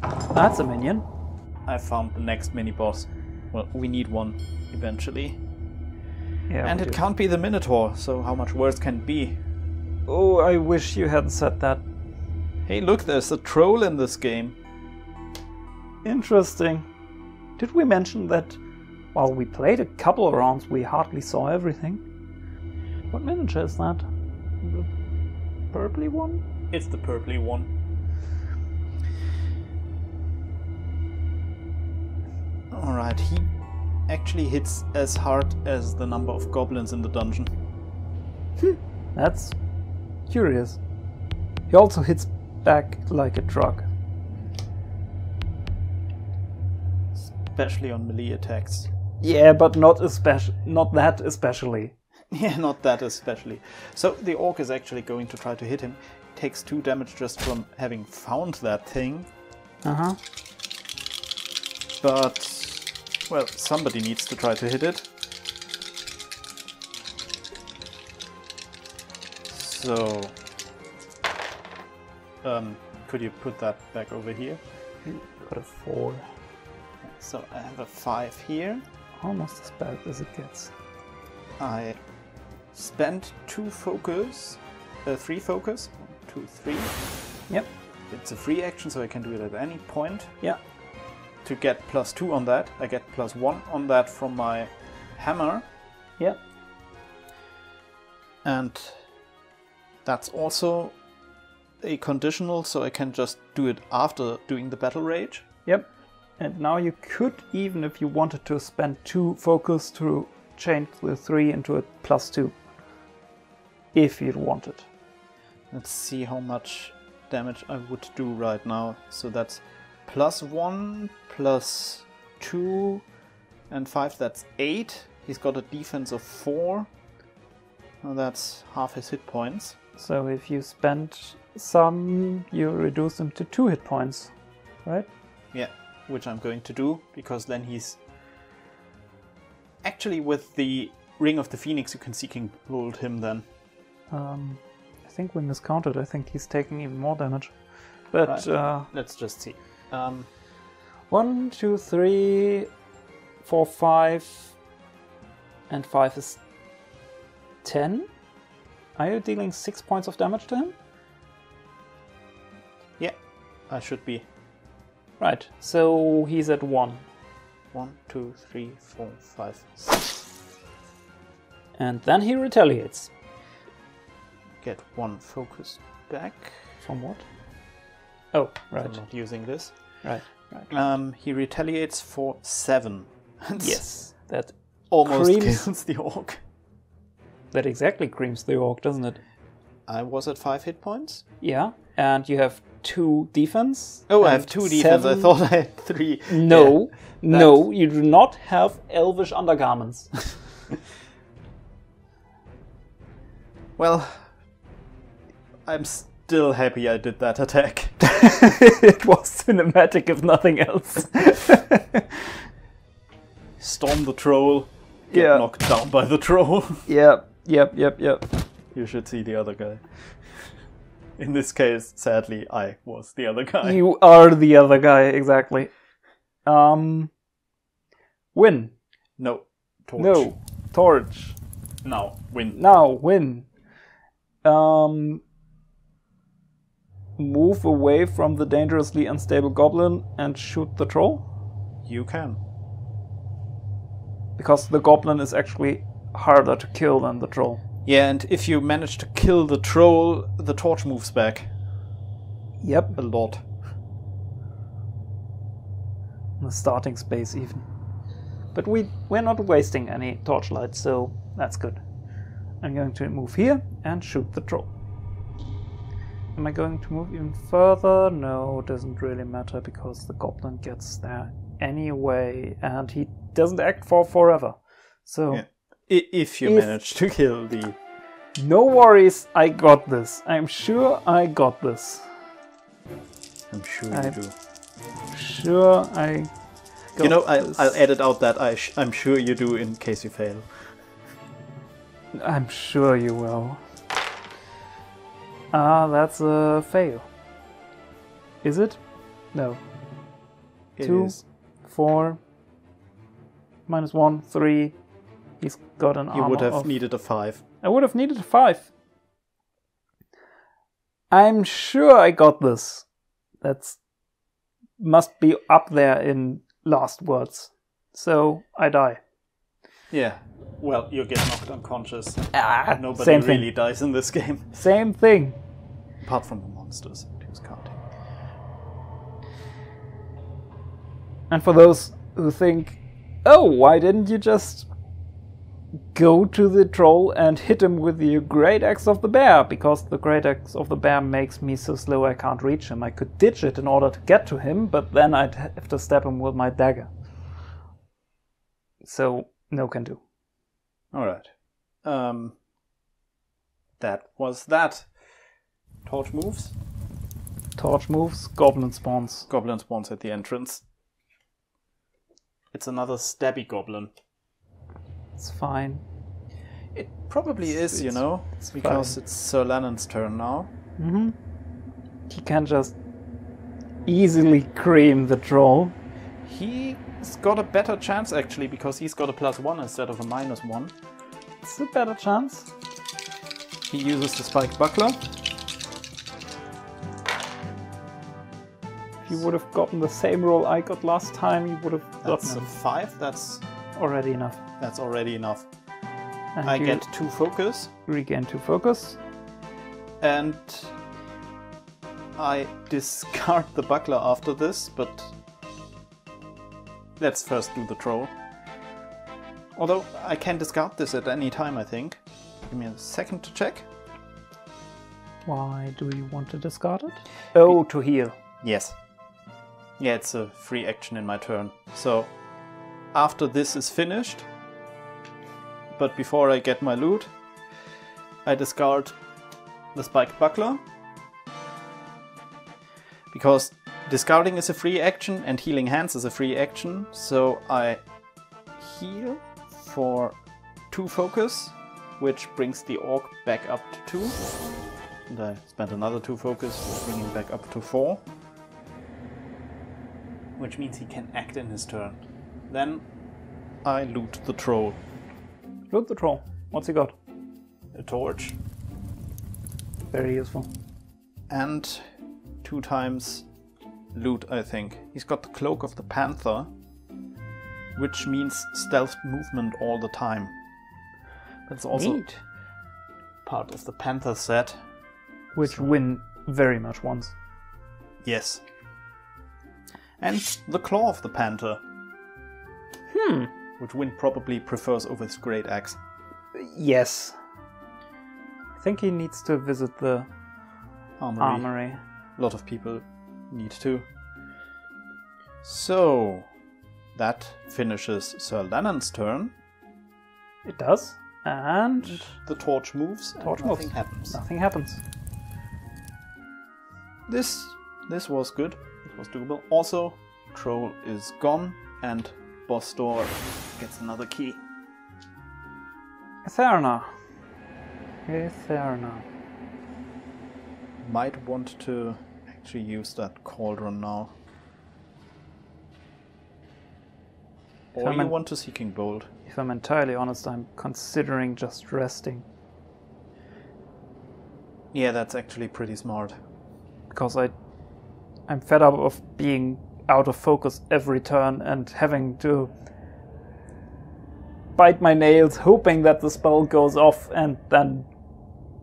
That's a minion. I found the next mini boss. Well, we need one eventually. Yeah. and it do. can't be the Minotaur, so how much worse can it be? Oh, I wish you hadn't said that. Hey, look, there's a troll in this game. Interesting. Did we mention that while we played a couple of rounds, we hardly saw everything? What miniature is that? The purpley one? It's the purpley one. Alright, he actually hits as hard as the number of goblins in the dungeon. That's curious. He also hits back like a truck. Especially on melee attacks. Yeah, but not especially, not that especially. Yeah, not that especially. So the orc is actually going to try to hit him. Takes two damage just from having found that thing, Uh huh. but well, somebody needs to try to hit it. So, um, could you put that back over here? Got a four. So I have a five here. Almost as bad as it gets. I spent two focus, uh, three focus, one, two, three. Yep. It's a free action, so I can do it at any point. Yeah. To get plus two on that, I get plus one on that from my hammer, Yep. and that's also a conditional, so I can just do it after doing the battle rage. Yep. And now you could, even if you wanted to, spend two focus to change the three into a plus two. If you'd wanted. Let's see how much damage I would do right now. So that's plus one, plus two, and five. That's eight. He's got a defense of four. Well, that's half his hit points. So if you spend some, you reduce them to two hit points, right? Yeah, which I'm going to do because then he's actually with the Ring of the Phoenix. You can seeking bolt him then. Um, I think we miscounted. I think he's taking even more damage. But Right. uh, Let's just see. Um, one, two, three, four, five, and five is ten. Are you dealing six points of damage to him? yeah, I should be Right. So he's at one, one, two, three, four, five, six. and then he retaliates. Get one focus back. From what? Oh, right. I'm not using this. right, right. Um, he retaliates for seven. Yes, that almost Creams. kills the orc. that exactly creams the orc, doesn't it? I was at five hit points. Yeah, and you have two defense. Oh, I have two defense. I thought I had three. No, Yeah, no, you do not have elvish undergarments. Well, I'm still happy I did that attack. it was cinematic, if nothing else. Storm the troll. Get Yeah. knocked down by the troll. yep, yep, yep, yep. you should see the other guy. In this case, sadly, I was the other guy. You are the other guy, exactly. Um, win. No. Torch. No, torch. Now, win. Now, win. Um, move away from the dangerously unstable goblin and shoot the troll. You can. Because the goblin is actually harder to kill than the troll. Yeah, and if you manage to kill the troll, the torch moves back Yep. a lot. The starting space, even. But we, we're not wasting any torchlight, so that's good. I'm going to move here and shoot the troll. Am I going to move even further? No, it doesn't really matter because the goblin gets there anyway, and he doesn't act for forever. So, Yeah. If you If- manage to kill the. no worries, I got this. I'm sure I got this. I'm sure I- you do. Sure, I. You know, I, this. I'll edit out that I sh- I'm sure you do in case you fail. I'm sure you will. Ah, that's a fail. Is it? No. It Two. is. Four. Minus one, three. He's got an You would have of- needed a five. I would have needed a five. I'm sure I got this. That's must be up there in last words. So I die. Yeah. Well, you get knocked unconscious. Ah, Nobody same really thing. dies in this game, Same thing. apart from the monsters. Who's counting? And for those who think, oh, why didn't you just go to the troll and hit him with the great axe of the bear? Because the great axe of the bear makes me so slow I can't reach him. I could ditch it in order to get to him, but then I'd have to stab him with my dagger. So, no can do. All right. Um. That was that. Torch moves. Torch moves, goblin spawns. Goblin spawns at the entrance. It's another stabby goblin. It's fine. It probably is, you know, It's- because it's Sir Lennon's turn now. hmm He can just easily cream the troll. He's got a better chance actually because he's got a plus one instead of a minus one. It's a better chance. He uses the spike buckler. If you would have gotten the same roll I got last time, you would have That's a gotten five. That's already enough. that's already enough. And I get two focus regain two focus. and I discard the buckler after this, but let's first do the troll. Although I can discard this at any time, I think. Give me a second to check. Why do you want to discard it? Oh, to heal. Yes. Yeah, it's a free action in my turn. So, after this is finished, but before I get my loot, I discard the spiked buckler. Because discarding is a free action and healing hands is a free action, so I heal for two focus, which brings the orc back up to two. And I spend another two focus, bringing him back up to four. Which means he can act in his turn. Then I loot the troll. Loot the troll. What's he got? A torch. Very useful. And two times loot, I think. He's got the cloak of the panther, which means stealth movement all the time. That's also Neat. part of the panther set. Which win very much wants. Yes. And the claw of the panther, Hmm. which Win probably prefers over his great axe. Yes. I think he needs to visit the Armory. armory. A lot of people need to. So, that finishes Sir Lennon's turn. It does. And The torch moves. Torch nothing moves. happens. nothing happens. This this was good. This was doable. Also, troll is gone, and boss door gets another key. Etherna. Etherna. Might want to actually use that cauldron now. Or Come you want a seeking bolt. If I'm entirely honest, I'm considering just resting. Yeah, that's actually pretty smart. because I I'm fed up of being out of focus every turn and having to bite my nails hoping that the spell goes off and then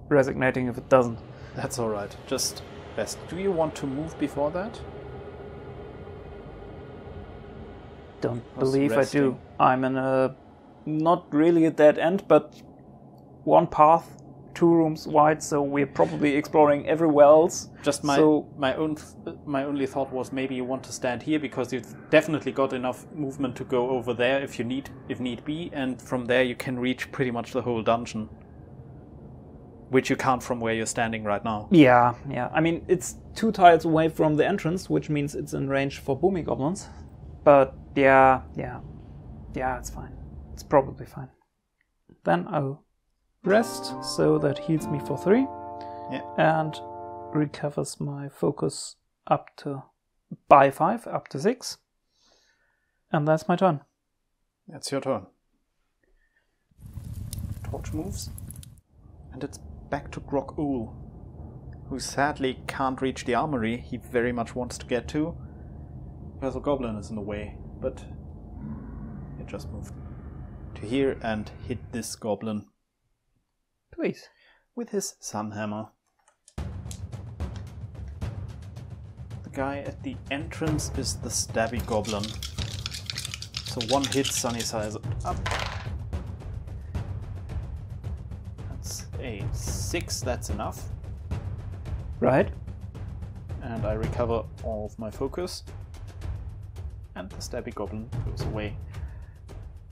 resignating if it doesn't. That's alright. Just best. Do you want to move before that? Don't believe I do. I'm in a not really a dead end, but one path, two rooms wide, so we're probably exploring everywhere else. Just my So- my own my only thought was maybe you want to stand here because you've definitely got enough movement to go over there if you need if need be, and from there you can reach pretty much the whole dungeon. Which you can't from where you're standing right now. Yeah, yeah. I mean, it's two tiles away from the entrance, which means it's in range for booming goblins. But yeah, yeah, yeah, it's fine. It's probably fine. Then I'll rest, so that heals me for three. Yeah. And recovers my focus up to by five, up to six. And that's my turn. It's your turn. Torch moves. And it's back to Grogul, who sadly can't reach the armory he very much wants to get to. Because a goblin is in the way, but it just moved to here and hit this goblin Please. with his sun hammer. The guy at the entrance is the stabby goblin. So one hit Sunny size up. A six, that's enough. Right. And I recover all of my focus. And the stabby goblin goes away.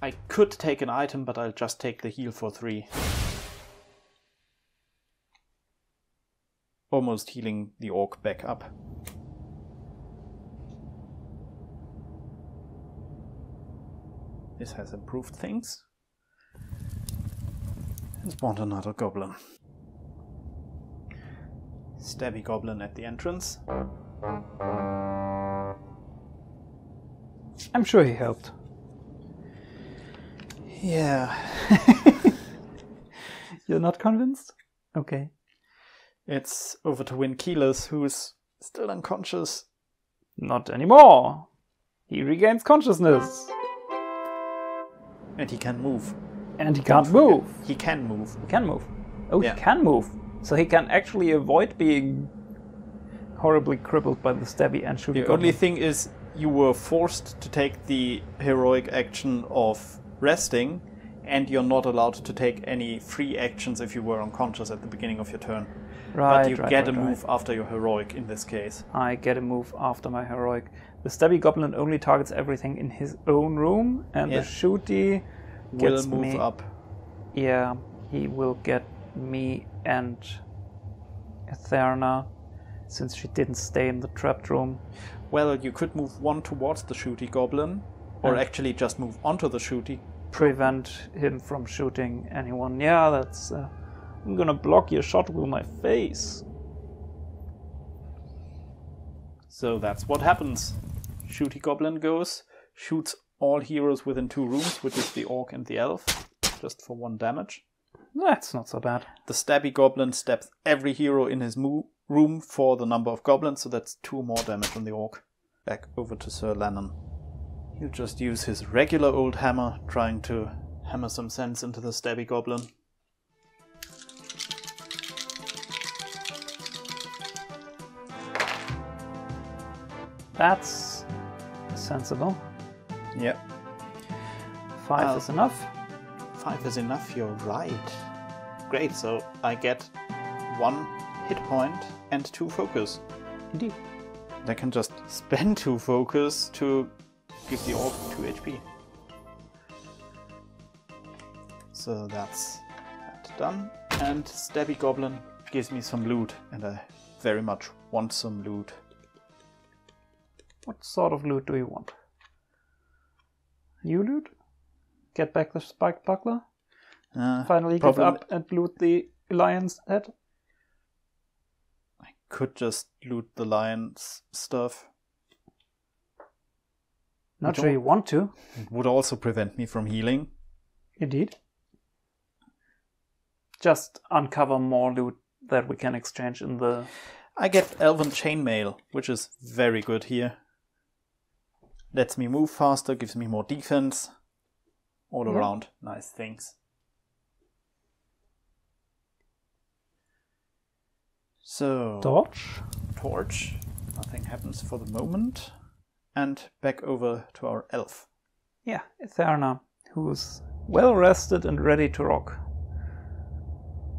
I could take an item, but I'll just take the heal for three. Almost healing the orc back up. This has improved things. And spawned another goblin. Stabby goblin at the entrance. I'm sure he helped. Yeah. You're not convinced? Okay. It's over to Win Keyless, who's still unconscious. Not anymore. He regains consciousness. And he can move. And he can't move. He can move. He can move. Oh, Yeah. he can move. So he can actually avoid being horribly crippled by the stabby and shooty The only thing is, you were forced to take the heroic action of resting, and you're not allowed to take any free actions if you were unconscious at the beginning of your turn. right, but you right, get right, a move after your heroic in this case. I get a move after my heroic. The stabby goblin only targets everything in his own room, and Yeah. the shooty Will move me. up. Yeah, he will get me and Etherna, since she didn't stay in the trapped room. Well, you could move one towards the shooty goblin, or And- actually just move onto the shooty. Prevent him from shooting anyone. Yeah, that's. Uh, I'm gonna block your shot with my face. So that's what happens. Shooty Goblin goes, shoots all heroes within two rooms, which is the Orc and the Elf, just for one damage. That's not so bad. The Stabby Goblin stabs every hero in his mo- room for the number of goblins, so that's two more damage on the Orc. Back over to Sir Lennon. He'll just use his regular old hammer, trying to hammer some sense into the Stabby Goblin. That's sensible. Yep. Five Uh, is enough. Five is enough, you're right. Great, so I get one hit point and two focus. Indeed. I can just spend two focus to give the orc two HP. So that's that done. And Stabby Goblin gives me some loot, and I very much want some loot. What sort of loot do you want? You loot? Get back the spiked buckler? Uh, Finally give up and loot the lion's head? I could just loot the lion's stuff. Not sure you want to. It would also prevent me from healing. Indeed. Just uncover more loot that we can exchange in the. I get Elven Chainmail, which is very good here. Lets me move faster, gives me more defense. All around, nice things. So, Torch? torch. Nothing happens for the moment. And back over to our elf. Yeah, Etherna, who's well rested and ready to rock.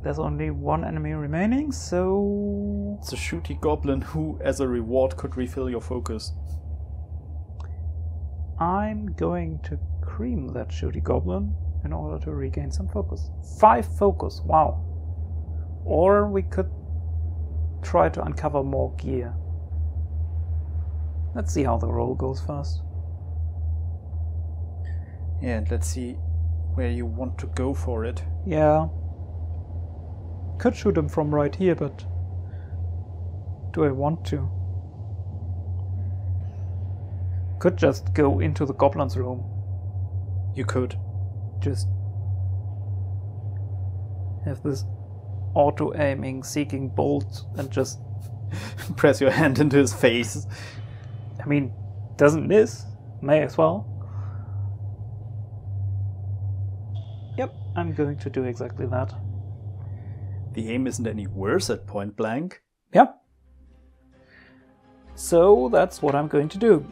There's only one enemy remaining, so. It's a shooty goblin who, as a reward, could refill your focus. I'm going to cream that shooty goblin in order to regain some focus. Five focus, wow. Or we could try to uncover more gear. Let's see how the roll goes first. Yeah, and let's see where you want to go for it. Yeah. Could shoot him from right here, but do I want to? Could just go into the goblin's room. You could. Just have this auto aiming, seeking bolt, and just, Press your hand into his face. I mean, doesn't miss. May as well. Yep, I'm going to do exactly that. The aim isn't any worse at point blank. Yep. So that's what I'm going to do.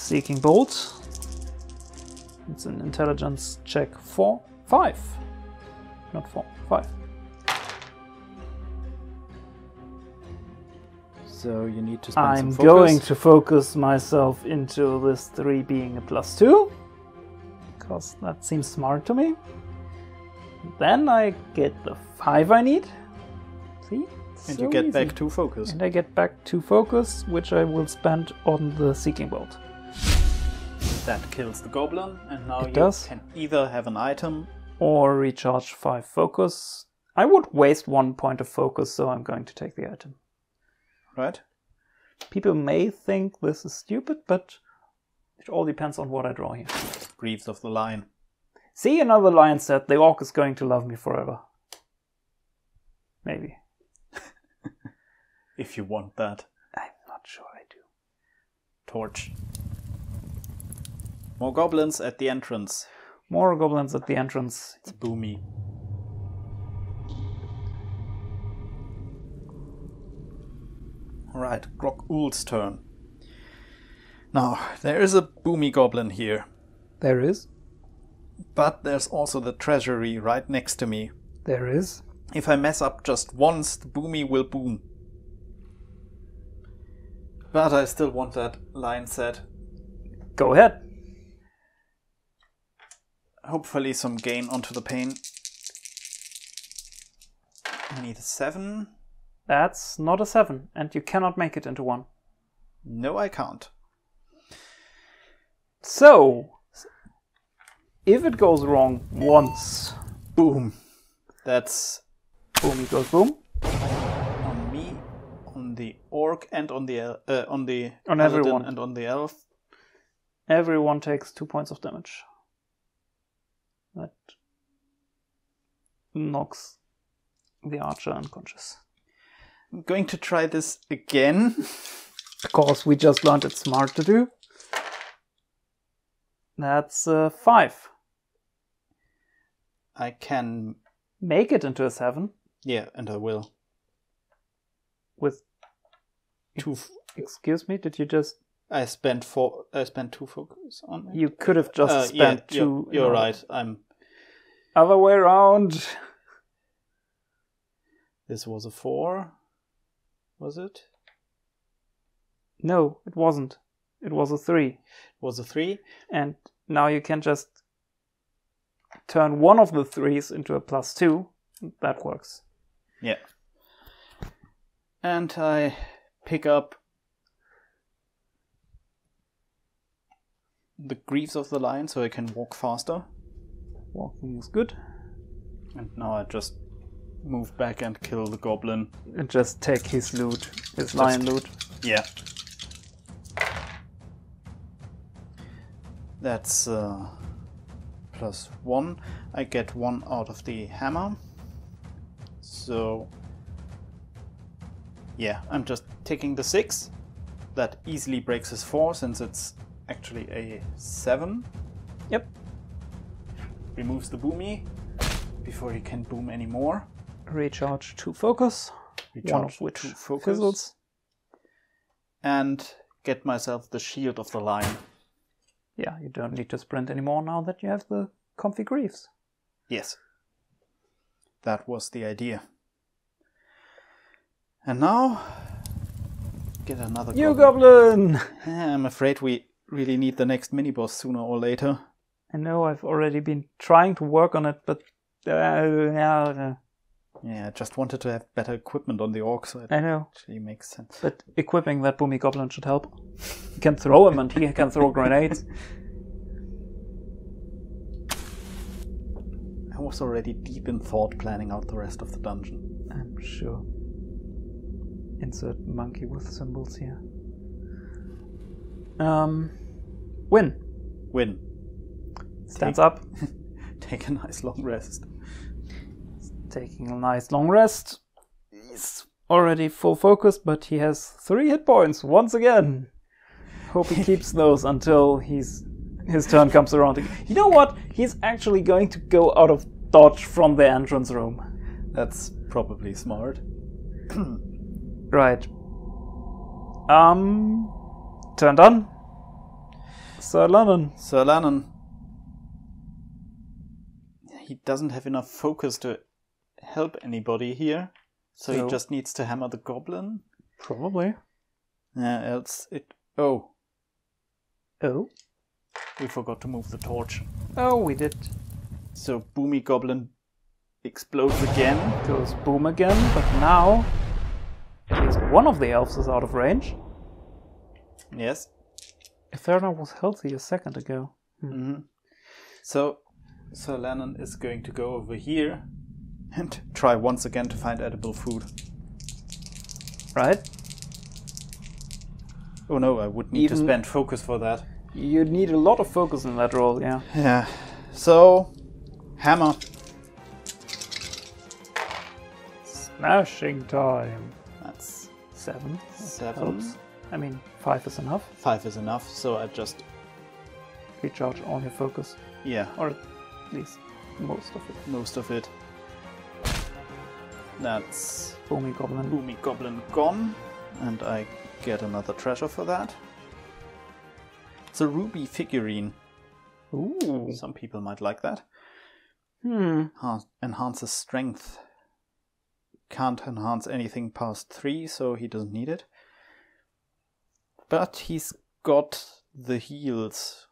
Seeking bolt. It's an intelligence check four, five, not four, five. So you need to spend I'm going to focus myself into this three being a plus two, because that seems smart to me. Then I get the five I need. See? and So you get easy. back to focus. And I get back to focus, which I will spend on the seeking bolt. That kills the goblin, and now It you does. can either have an item. Or recharge five focus. I would waste one point of focus, so I'm going to take the item. Right? People may think this is stupid, but it all depends on what I draw here. Greaves of the Lion. See, another lion said the orc is going to love me forever. Maybe. If you want that. I'm not sure I do. Torch. More goblins at the entrance. More goblins at the entrance. It's boomy. Alright, Grogul's turn. Now, there is a boomy goblin here, There is. but there's also the treasury right next to me. There is. If I mess up just once, the boomy will boom. But I still want that line set. Go ahead. Hopefully, some gain onto the pain. I need a seven. That's not a seven, and you cannot make it into one. No, I can't. So, if it goes wrong once, Boom. That's boom, it goes boom. on me, on the orc, and on the uh, on the On everyone. and on the elf. Everyone takes two points of damage. That knocks the archer unconscious. I'm going to try this again. Because we just learned it's smart to do. That's uh, five. I can, Make it into a seven yeah, and I will. with. Two. Excuse me, did you just. I spent four. I spent two focus on it. You could have just Uh, spent yeah, two. You're, you're right. I'm. Other way around. This was a four. Was it? No, it wasn't. It was a three. It Was a three? And now you can just turn one of the threes into a plus two. That works. Yeah. And I pick up the greaves of the lion so I can walk faster. Walking is good. And now I just move back and kill the goblin. And just take his loot, his lion loot. Yeah. That's uh, plus one. I get one out of the hammer. So, yeah, I'm just taking the six. That easily breaks his four since it's actually a seven. Yep. Removes the boomy before he can boom anymore. Recharge two focus. one Recharge of which focus. fizzles. And get myself the shield of the lion. Yeah, you don't need to sprint anymore now that you have the comfy greaves. Yes. That was the idea. And now, get another You goblin. goblin! I'm afraid we really need the next mini boss sooner or later. I know I've already been trying to work on it, but uh, yeah, uh, Yeah, I just wanted to have better equipment on the orc, side. I know. actually makes sense. But equipping that boomy goblin should help. You can throw him and he can throw grenades. I was already deep in thought planning out the rest of the dungeon. I'm sure. Insert monkey with cymbals here. Um, win. Win. Stands Take- up, Take a nice long rest. taking a nice long rest. He's already full focus, but he has three hit points once again. Hope he keeps those until he's his turn comes around. again. You know what? He's actually going to go out of dodge from the entrance room. That's probably smart. Right. Um, turn done. Sir Lennon. Sir Lannon. He doesn't have enough focus to help anybody here, so, So- he just needs to hammer the goblin. Probably. Yeah, else it. Oh, Oh. we forgot to move the torch. Oh, we did. So Boomy Goblin explodes again. Goes boom again, but now at least one of the elves is out of range. Yes. Etherna was healthy a second ago. Mm -hmm. So Sir Lennon is going to go over here and try once again to find edible food. Right? Oh no, I would need to spend focus for that. You'd need a lot of focus in that role, yeah. Yeah. So, hammer. Smashing time. That's Seven. seven. helps. I mean, five is enough. Five is enough, so I just. Recharge all your focus. Yeah, Or at least most of it. most of it. That's Boomy Goblin. Boomy Goblin gone, and I get another treasure for that. It's a ruby figurine. Ooh. Some people might like that. Hmm. Enhances strength. Can't enhance anything past three, so he doesn't need it. But he's got the heals,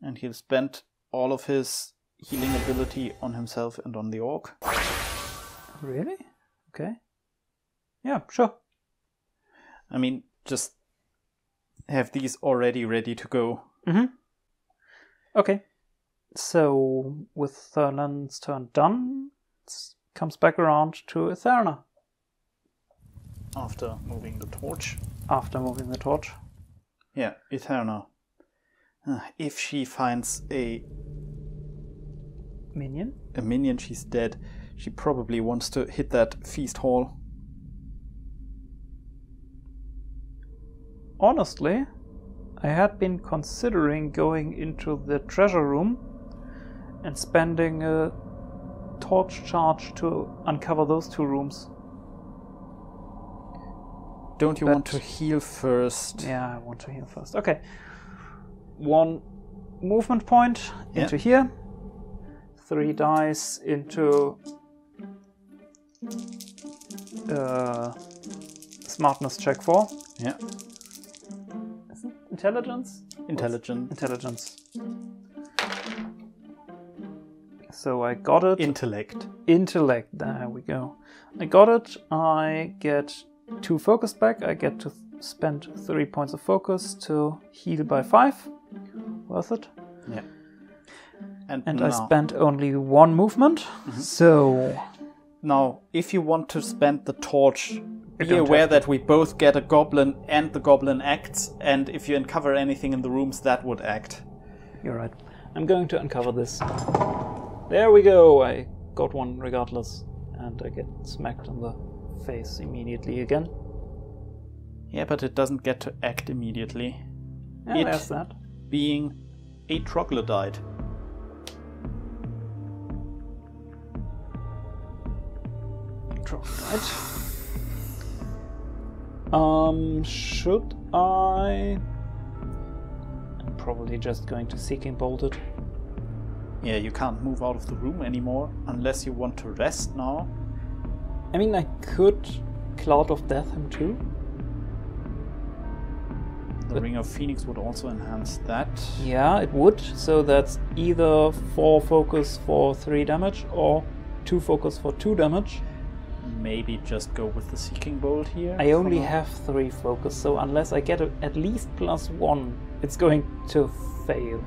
and he'll spend all of his healing ability on himself and on the orc. Really? Okay. Yeah, sure. I mean, just have these already ready to go. Mm-hmm. Okay. So with Thurland's turn done, it comes back around to Etherna After moving the torch. after moving the torch. Yeah, Eterna. Uh, If she finds a, Minion. a minion, she's dead. She probably wants to hit that feast hall. Honestly, I had been considering going into the treasure room and spending a torch charge to uncover those two rooms. Don't you But- want to heal first? Yeah, I want to heal first. Okay. One movement point Yeah. into here. Three dice into uh, smartness check four. Yeah. Is it intelligence? Intelligent. Intelligence. So I got it. Intellect. Intellect. There we go. I got it. I get two focus back. I get to spend three points of focus to heal by five. Worth it. Yeah. And, And I spent only one movement. Mm-hmm. So now, if you want to spend the torch, be aware that we both get a goblin and the goblin acts, and if you uncover anything in the rooms, that would act. you're right. I'm going to uncover this. There we go. I got one regardless, and I get smacked in the face immediately again. Yeah, but it doesn't get to act immediately, And It- there's that. being a troglodyte. Um, should I? I'm probably just going to seeking bolt it. Yeah, you can't move out of the room anymore unless you want to rest now. I mean, I could Cloud of Death him too. The Ring of Phoenix would also enhance that. Yeah, it would. So that's either four focus for three damage or two focus for two damage. Maybe just go with the Seeking Bolt here. I only have three focus, so unless I get a, at least plus one, it's going to fail.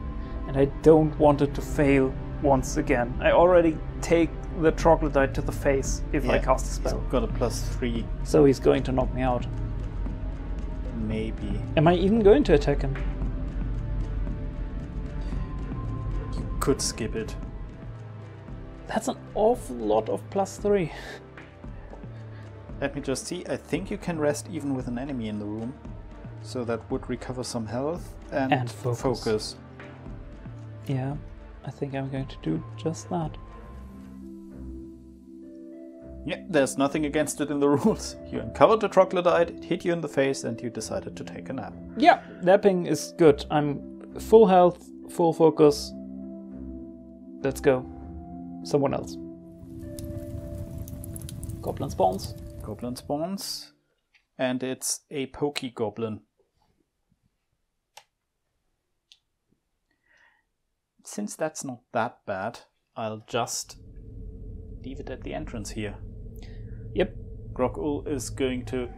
And I don't want it to fail once again. I already take the troglodyte to the face if I cast a he's spell. got a plus three, So he's going to knock me out. maybe. Am I even going to attack him? You could skip it. That's an awful lot of plus three. Let me just see. I think you can rest even with an enemy in the room. So that would recover some health and, And focus. focus. Yeah, I think I'm going to do just that. Yeah, there's nothing against it in the rules. You uncovered the troglodyte, it hit you in the face, and you decided to take a nap. Yeah, napping is good. I'm full health, full focus. Let's go. Someone else. Goblin spawns. Goblin spawns, and it's a pokey goblin. Since that's not that bad, I'll just leave it at the entrance here. Yep. Grogul is going to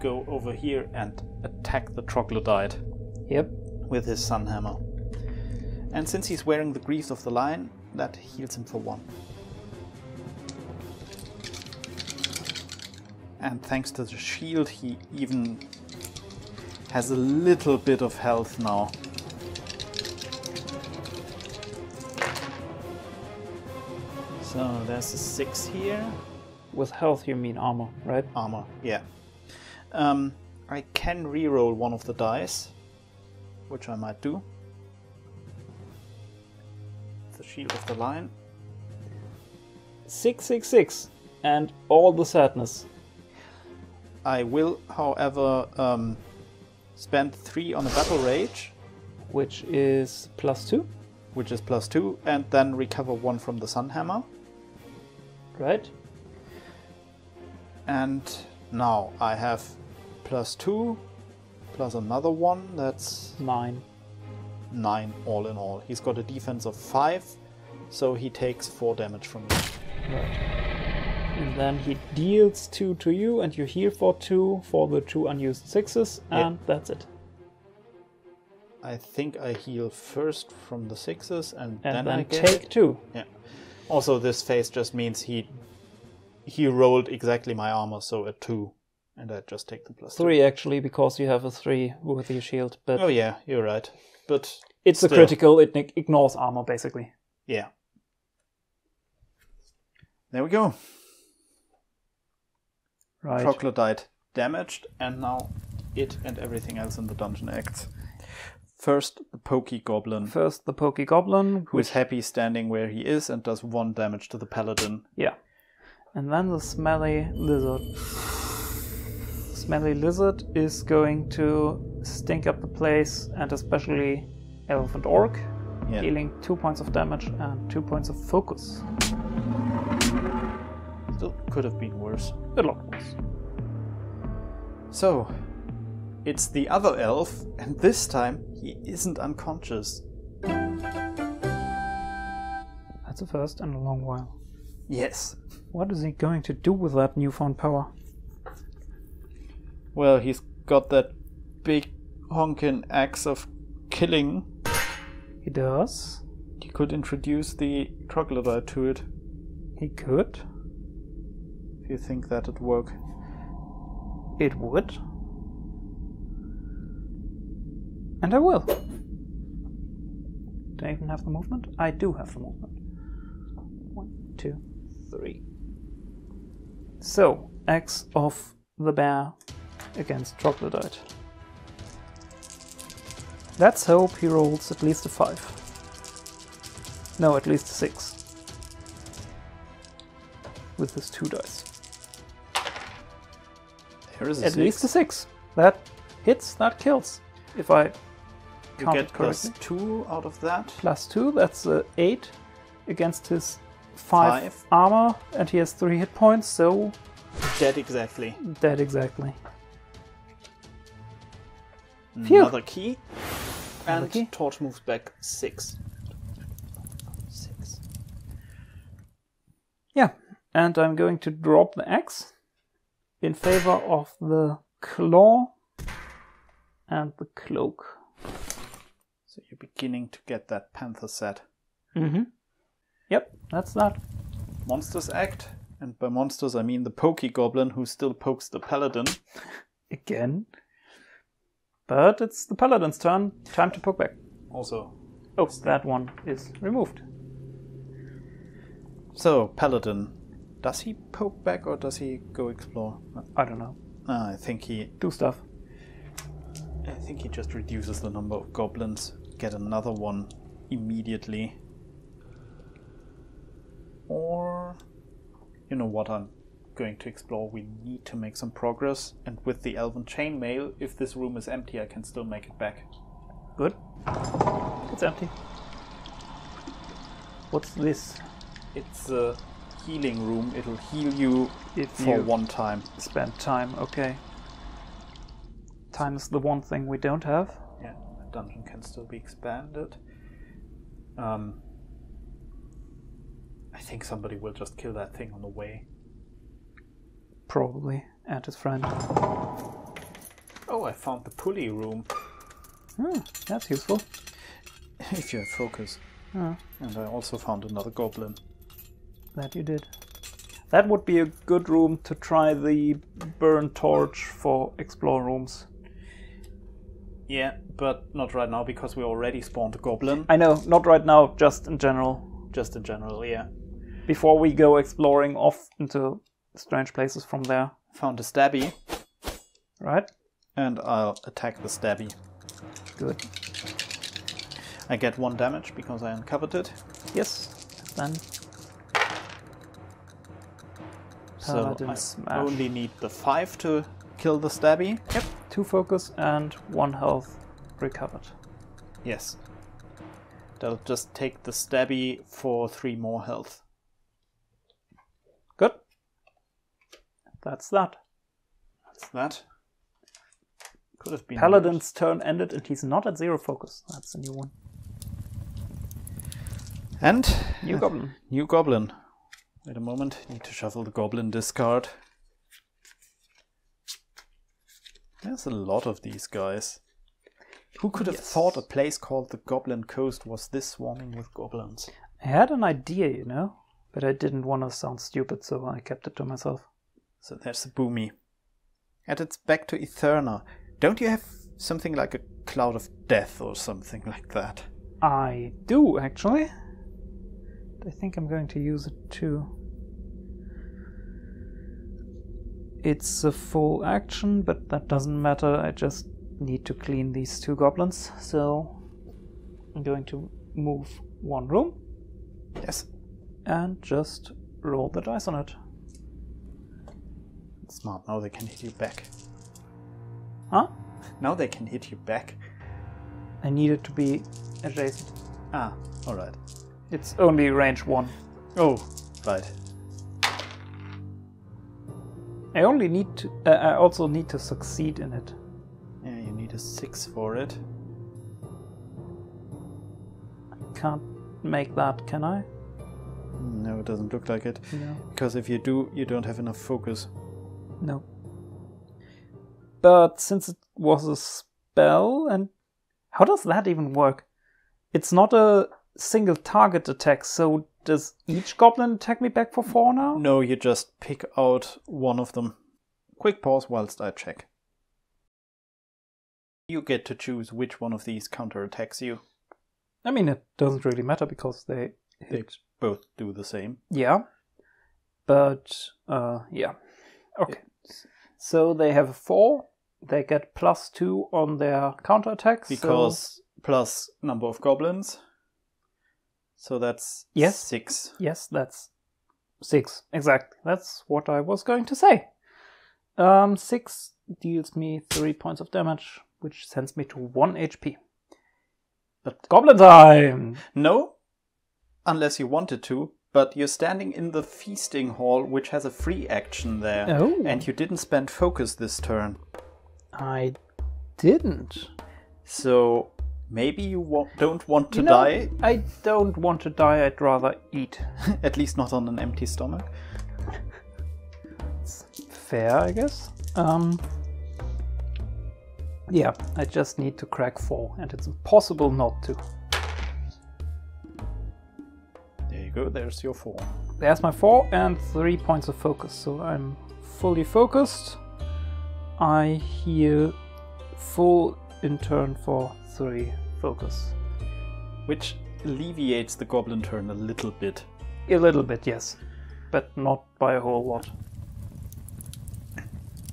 go over here and attack the troglodyte Yep. with his sunhammer. And since he's wearing the greaves of the lion, that heals him for one. And thanks to the shield, he even has a little bit of health now. So there's a six here. With health, you mean armor, right? Armor, yeah. Um, I can reroll one of the dice, which I might do. The shield of the lion. 666. And all the sadness. I will, however, um, spend three on a battle rage, Which is plus two, which is plus two, and then recover one from the sun hammer. right? And now I have plus two, plus another one. That's Nine. nine all in all. He's got a defense of five, so he takes four damage from me. Right. And then he deals two to you, and you heal for two for the two unused sixes, Yeah. and that's it. I think I heal first from the sixes, and, And then, then, I get take two. Yeah. Also, this phase just means he he rolled exactly my armor, so a two, and I just take the plus two. Three actually, because you have a three with your shield. But Oh yeah, you're right. But it's a critical. It ignores armor basically. yeah. There we go. Right. Troglodyte damaged, and now it and everything else in the dungeon acts. First, the pokey goblin, First, the pokey goblin. who is happy standing where he is and does one damage to the paladin. Yeah. And then the smelly lizard. Smelly lizard is going to stink up the place, and especially elephant orc, Yeah. dealing two points of damage and two points of focus. Still could have been worse. A lot worse. So, it's the other elf, and this time he isn't unconscious. That's a first in a long while. Yes. What is he going to do with that newfound power? Well, he's got that big honkin' axe of killing. He does. He could introduce the troglodyte to it, He could. If you think that'd work. It would. And I will. Do I even have the movement? I do have the movement. One, two, three. So, axe of the bear against troglodyte. Let's hope he rolls at least a five. No, at least a six. With his two dice. There is a At six. least a six. That hits, that kills. If I you count get plus two out of that. Plus two, that's a eight against his five, Five. armor, and he has three hit points, so Dead exactly. dead exactly. Phew. Another key. Another And key. torch moves back six. Six. Yeah, and I'm going to drop the axe in favor of the claw and the cloak. So you're beginning to get that panther set. Mm-hmm. Yep, that's that. Monsters act, and by monsters I mean the pokey goblin who still pokes the paladin. Again. But it's the paladin's turn. Time to poke back. Also. Oh, that one is removed. So, paladin. Does he poke back or does he go explore? I don't know. Ah, I think he Do stuff. I think he just reduces the number of goblins. Get another one immediately. Or you know what I'm going to explore. We need to make some progress, and with the elven chainmail, if this room is empty, I can still make it back. Good. It's empty. What's this? It's a healing room. It'll heal you If for you one time. spend time, okay. Time is the one thing we don't have. Yeah, the dungeon can still be expanded. Um, I think somebody will just kill that thing on the way. Probably. And his friend. Oh, I found the pulley room. Hmm, that's useful. if you have focus. Oh, And I also found another goblin. That you did. That would be a good room to try the burn torch for explore rooms. Yeah, but not right now because we already spawned a goblin. I know, not right now, just in general. Just in general, yeah. Before we go exploring off into strange places from there, Found a stabby, right? and I'll attack the stabby. Good. I get one damage because I uncovered it. Yes. Then So I smash. only need the five to kill the stabby. Yep, two focus and one health recovered. Yes. That'll just take the stabby for three more health. Good. That's that. That's that. Could have been Paladin's turn ended and he's not at zero focus. That's a new one. And New goblin. new goblin. Wait a moment. Need to shuffle the goblin discard. There's a lot of these guys. Who could have Yes. thought a place called the Goblin Coast was this swarming with goblins? I had an idea, you know, but I didn't want to sound stupid, so I kept it to myself. So there's the boomy. And it's back to Eterna. Don't you have something like a cloud of death or something like that? I do, actually. I think I'm going to use it too. It's a full action, but that doesn't matter. I just need to clean these two goblins. So I'm going to move one room Yes. and just roll the dice on it. Smart. Now they can hit you back. Huh? Now they can hit you back. I need it to be adjacent. Ah, alright. It's only range one. Oh, right. I only need to. Uh, I also need to succeed in it. Yeah, you need a six for it. I can't make that, can I? No, it doesn't look like it. No. Because if you do, you don't have enough focus. No. But since it was a spell, and how does that even work? It's not a single target attacks. so does each goblin attack me back for four now? No, you just pick out one of them. Quick pause whilst I check. You get to choose which one of these counterattacks you. I mean, it doesn't really matter because they They both do the same. Yeah. But, uh, yeah. Okay. So they have a four. They get plus two on their counterattacks. so- Because plus number of goblins. So that's Yes. six. Yes, that's six. Exactly. That's what I was going to say. Um, six deals me three points of damage, which sends me to one HP. But Goblin time! no, unless you wanted to. But you're standing in the feasting hall, which has a free action there, Oh. and you didn't spend focus this turn. I didn't. So maybe you wa- don't want to You know, die, I don't want to die. I'd rather eat. at least not on an empty stomach. It's fair, I guess. Um, yeah, I just need to crack four, and it's impossible not to. There you go, there's your four. There's my four and three points of focus, so I'm fully focused. I heal full in turn for three focus. Which alleviates the goblin turn a little bit. A little bit, yes, but not by a whole lot.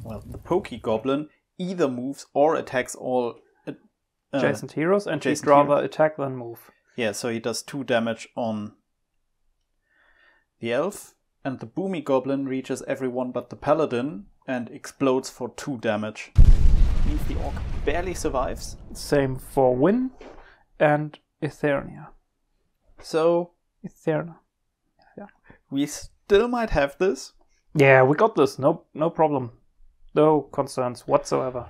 Well, the pokey goblin either moves or attacks all uh, uh, Adjacent heroes, and adjacent he'd rather heroes. attack than move. Yeah, so he does two damage on the elf, and the boomy goblin reaches everyone but the paladin and explodes for two damage. Means the orc barely survives. Same for Win and Ethernia. So Eterna. we still might have this. Yeah, we got this. No, no problem. No concerns whatsoever.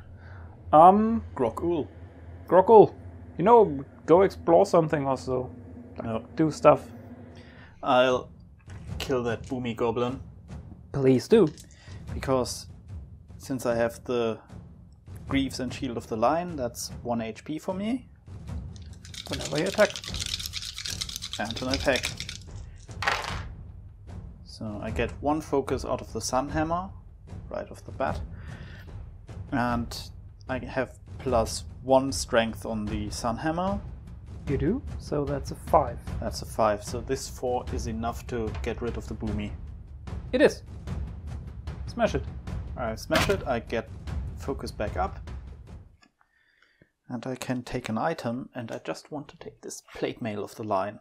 Um, Grogul. Grogul, you know, go explore something also. No. Do stuff. I'll kill that boomy goblin Please do. because since I have the Greaves and Shield of the Lion, that's 1 HP for me. Whenever you attack. and an attack. So I get one focus out of the Sun Hammer, right off the bat. And I have plus one strength on the Sun Hammer. You do. So that's a five. That's a five. So this four is enough to get rid of the boomy. It is. Smash it. I smash it, I get focus back up. And I can take an item, and I just want to take this plate mail of the lion.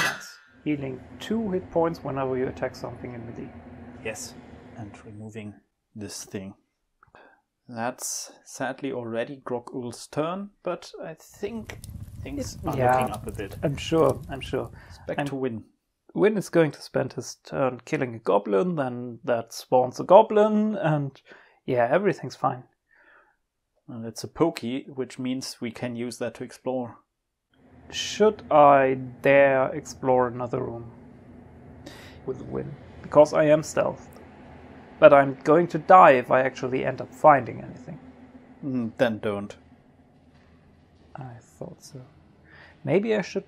Nice. Healing two hit points whenever you attack something in melee. Yes. And removing this thing. That's sadly already Grogul's turn, but I think things are Yeah. looking up a bit. I'm sure. I'm sure. Back I'm- to win. Win is going to spend his turn killing a goblin, then that spawns a goblin, and yeah, everything's fine. And it's a pokey, which means we can use that to explore. Should I dare explore another room with Win? Because I am stealthed. But I'm going to die if I actually end up finding anything. Mm, Then don't. I thought so. Maybe I should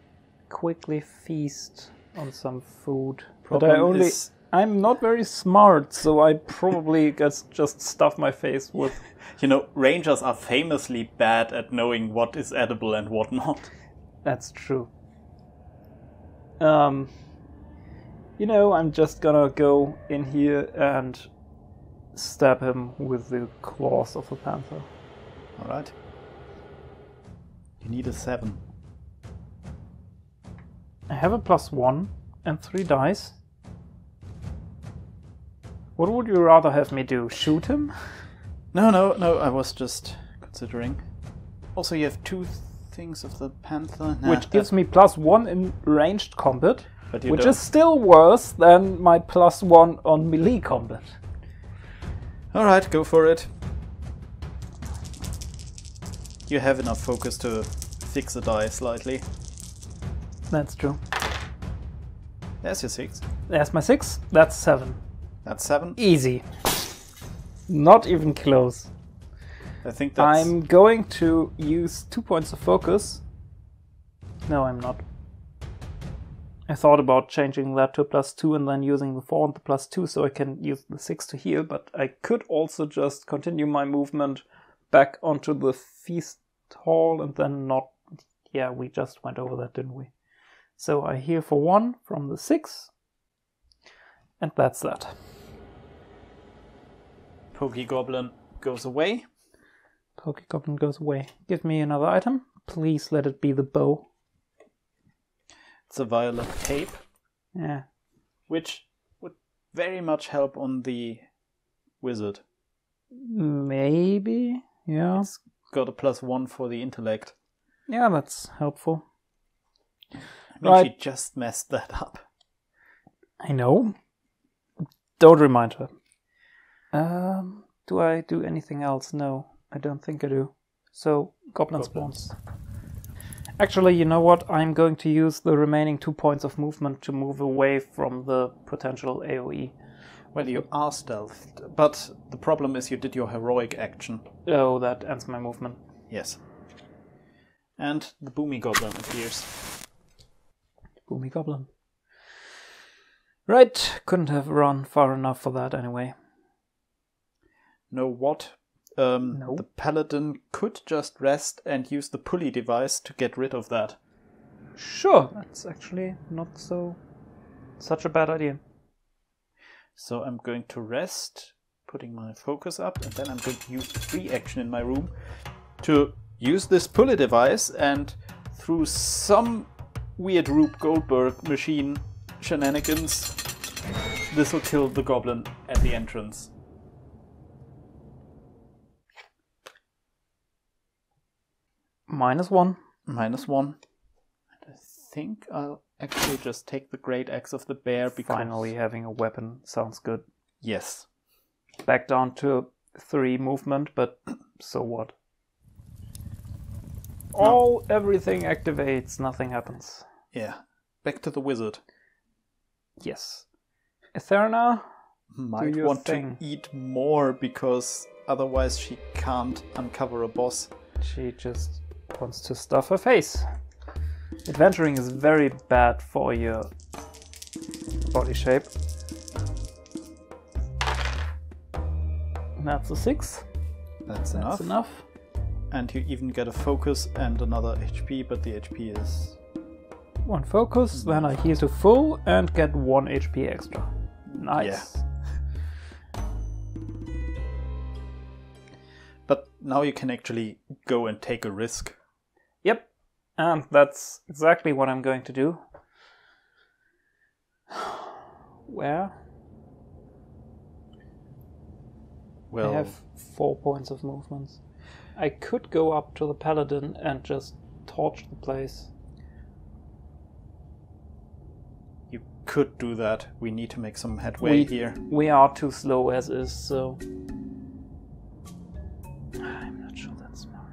quickly feast on some food. but I only is- I'm not very smart, so I probably just just stuff my face with You know, rangers are famously bad at knowing what is edible and what not. That's true. Um, you know, I'm just gonna go in here and stab him with the claws of a panther. Alright. You need a seven. I have a plus one and three dice. What would you rather have me do? Shoot him? No, no, no, I was just considering. Also, you have two th- things of the panther. Nah, which gives me plus one in ranged combat, But you which don't. is still worse than my plus one on melee combat. Alright, go for it. You have enough focus to fix the die slightly. That's true. There's your six. There's my six. That's seven. That's seven. Easy. Not even close. I think that's. I'm going to use two points of focus. No, I'm not. I thought about changing that to a plus two and then using the four and the plus two so I can use the six to heal, but I could also just continue my movement back onto the feast hall and then not. Yeah, we just went over that, didn't we? So I heal for one from the six, and that's that. Pokey Goblin goes away. Pokegoblin goes away. Give me another item. Please let it be the bow. It's a violet cape, Yeah. which would very much help on the wizard. Maybe. Yeah. It's got a plus one for the intellect. Yeah, that's helpful. I mean, Right. she just messed that up. I know. Don't remind her. Um, do I do anything else? No, I don't think I do. So, goblin spawns. Actually, you know what? I'm going to use the remaining two points of movement to move away from the potential AoE. Well, you are stealthed, but the problem is you did your heroic action. Oh, that ends my movement. Yes. And the boomy goblin appears. Boomy Goblin. Right, couldn't have run far enough for that anyway. Know what? Um, No. The paladin could just rest and use the pulley device to get rid of that. Sure, that's actually not so such a bad idea. So I'm going to rest, putting my focus up, and then I'm going to use the free action in my room to use this pulley device and through some weird Rube Goldberg machine shenanigans, this will kill the goblin at the entrance. Minus one. Minus one. And I think I'll actually just take the great axe of the bear because Finally having a weapon sounds good. yes. Back down to three movement, but so what? All everything activates, nothing happens. Yeah. Back to the wizard. Yes. Etherna, might want thing. to eat more because otherwise she can't uncover a boss. she just wants to stuff her face. Adventuring is very bad for your body shape. That's a six. That's, That's enough. enough. And you even get a focus and another HP, but the HP is One focus, then I heal to full and get one HP extra. Nice. But now you can actually go and take a risk. Yep. And that's exactly what I'm going to do. Where? Well, I have four points of movements. I could go up to the paladin and just torch the place. Could do that. We need to make some headway We- here. We are too slow as is, so. I'm not sure that's smart.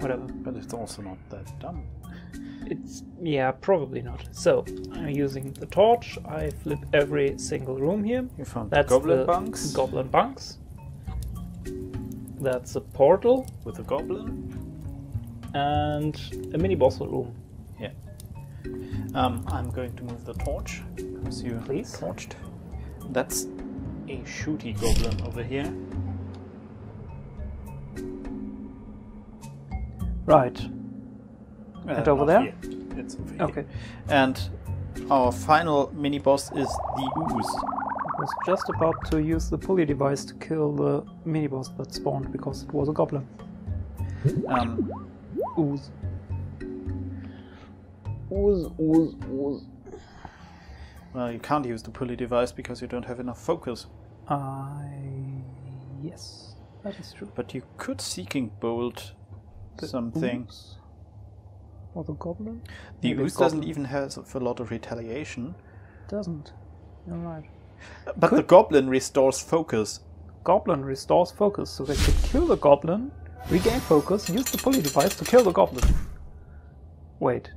Whatever. But it's also not that dumb. It's. Yeah, probably not. So, I'm using the torch. I flip every single room here. You found That's the goblin the bunks Goblin bunks. That's a portal with a goblin. and a mini boss room. Um, I'm going to move the torch because you Please. torched. That's a shooty goblin over here. Right. Uh, And over there? here. It's over here. Okay. And our final mini boss is the ooze. I was just about to use the pulley device to kill the mini boss that spawned because it was a goblin. Um, Ooze. Ooze, ooze, ooze. well, you can't use the pulley device because you don't have enough focus. I. Yes, that is true. But you could seeking bolt something. Ooze. Or the goblin? The Maybe ooze doesn't even have a lot of retaliation. Doesn't. You're uh, right. But the goblin restores focus. Goblin restores focus, so they could kill the goblin, regain focus, use the pulley device to kill the goblin. Wait,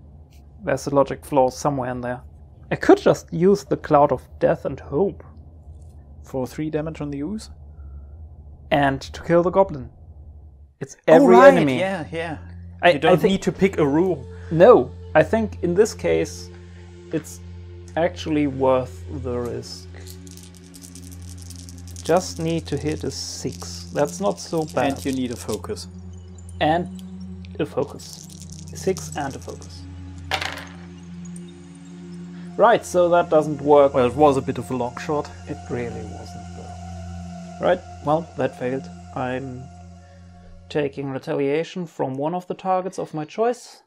there's a logic flaw somewhere in there. I could just use the cloud of death and hope For three damage on the ooze? and to kill the goblin. It's oh, every oh, right. enemy. Yeah, yeah. I, you don't need to pick a room. No, I think in this case, it's actually worth the risk. Just need to hit a six. That's not so bad. And you need a focus. and a focus. Six and a focus. Right, so that doesn't work. Well, it was a bit of a long shot. It really wasn't though. Right, well, that failed. I'm taking retaliation from one of the targets of my choice.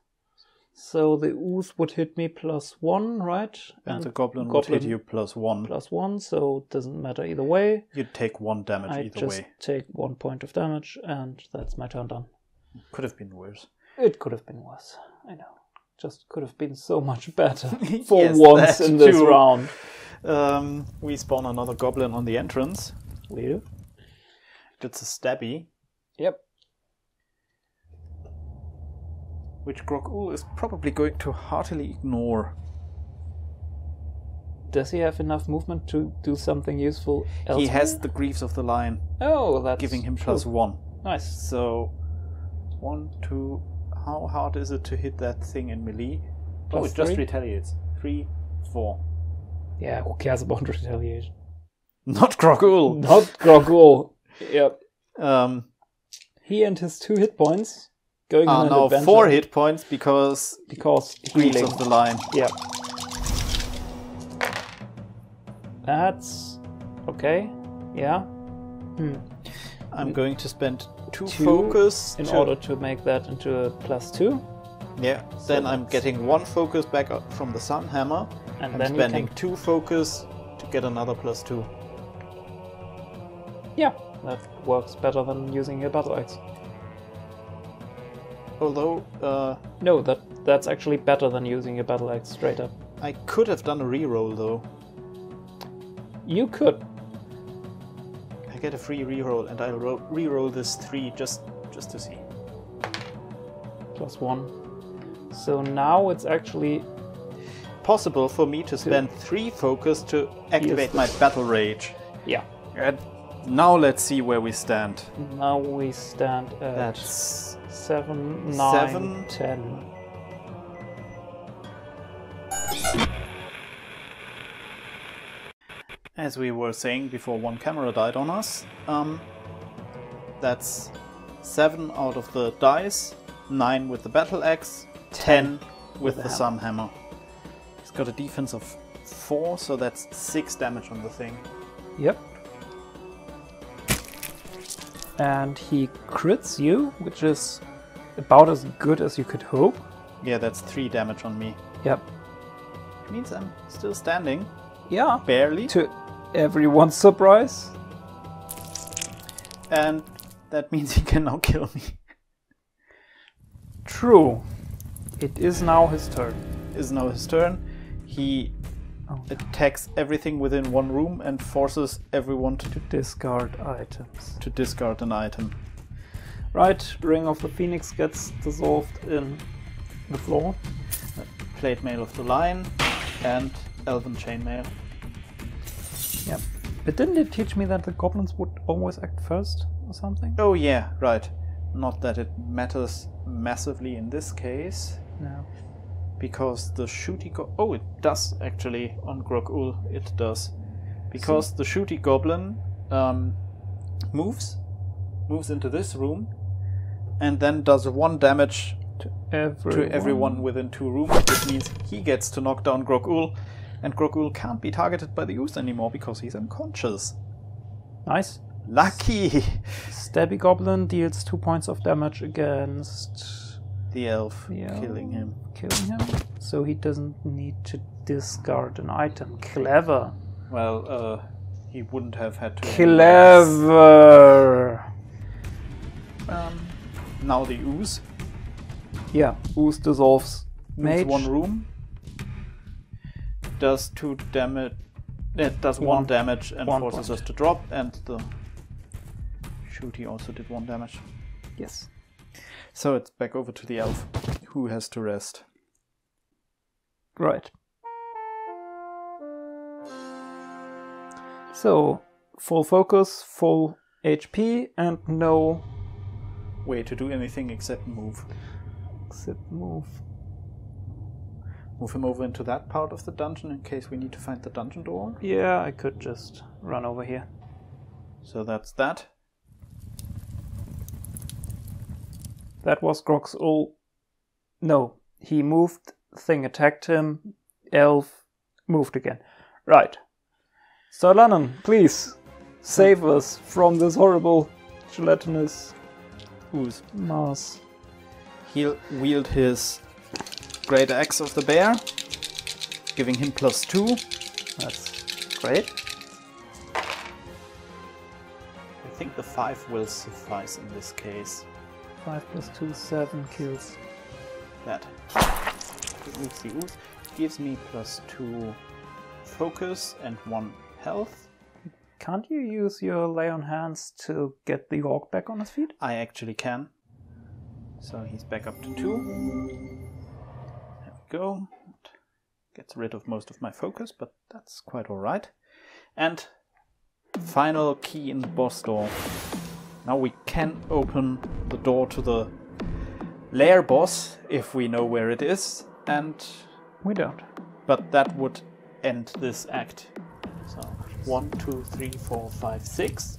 So the ooze would hit me plus one, right? And the goblin, would hit you plus one. plus one, so it doesn't matter either way. You'd take one damage I either just way. take one point of damage, and that's my turn done. Could have been worse. It could have been worse. I know. Just could have been so much better for Yes, once in this true. round. Um, we spawn another goblin on the entrance. We do? It's a stabby, Yep. which Grogul is probably going to heartily ignore. does he have enough movement to do something useful? He has the Greaves of the Lion, Oh, that's giving him true. plus one. Nice. So, one, two. How hard is it to hit that thing in melee? oh, Plus it just three? retaliates. Three, four. Yeah, who cares about retaliation? Not Grogul. Not Grogul. Yep. Um, He and his two hit points going are on now adventure four hit points because because healing. of the lion. Yep. That's okay. Yeah. Hmm. I'm going to spend two, Two focus In to- order to make that into a plus two, Yeah. Then I'm getting one focus back from the Sun Hammer. and I'm then spending can. two focus to get another plus two. Yeah, that works better than using a battle axe. Although uh, No, that that's actually better than using a battle axe straight up. I could have done a reroll though. You could. I get a free reroll, and I'll ro- reroll this three just just to see. plus one. So now it's actually Possible for me to spend three focus to activate my battle rage. yeah. And now let's see where we stand. Now we stand at That's seven, nine, Seven. ten. As we were saying before one camera died on us. Um, that's seven out of the dice, nine with the battle axe, ten with the the sun hammer. He's got a defense of four, so that's six damage on the thing. Yep. And he crits you, which is about as good as you could hope. Yeah, that's three damage on me. Yep. It Means I'm still standing, Yeah. barely, To everyone's surprise. and that means he can now kill me. True. It is now his turn. Is now his turn. He Oh. attacks everything within one room and forces everyone to, To discard items. to discard an item. Right, Ring of the Phoenix gets dissolved in the floor. Plate mail of the lion and elven chainmail. But didn't it teach me that the goblins would always act first or something? Oh yeah, right. Not that it matters massively in this case, No. because the shooty go- oh it does actually on Grogul it does, because the shooty goblin um, moves, moves into this room, and then does one damage To everyone. to everyone within two rooms, which means he gets to knock down Grogul, and Grogul can't be targeted by the ooze anymore because he's unconscious. Nice. Lucky! Stabby Goblin deals two points of damage against The elf Yeah. killing him. killing him, so he doesn't need to discard an item. Clever. Well, uh, he wouldn't have had to. Clever. Um, now the ooze Yeah, Ooze dissolves moves mage. one room, does two damage. It does one, One- damage and one forces point. us to drop, and the shooty also did one damage. Yes. So it's back over to the elf, who has to rest. Right. So, full focus, full HP, and no Way to do anything except move. Except move. Move him over into that part of the dungeon in case we need to find the dungeon door. Yeah, I could just run over here. So that's that. That was Grog's all. No, he moved, thing attacked him, elf moved again. Right. Sir Lennon, please save us from this horrible gelatinous Ooze. mass. He'll wield his great axe of the bear, giving him plus two. That's great. I think the five will suffice in this case. 5 plus 2, 7 kills. That gives me plus two focus and one health. Can't you use your lay on hands to get the orc back on his feet? I actually can. So he's back up to two. Go. Gets rid of most of my focus, but that's quite alright. And final key in the boss door. Now we can open the door to the lair boss if we know where it is, and We don't. but that would end this act. So one, two, three, four, five, six.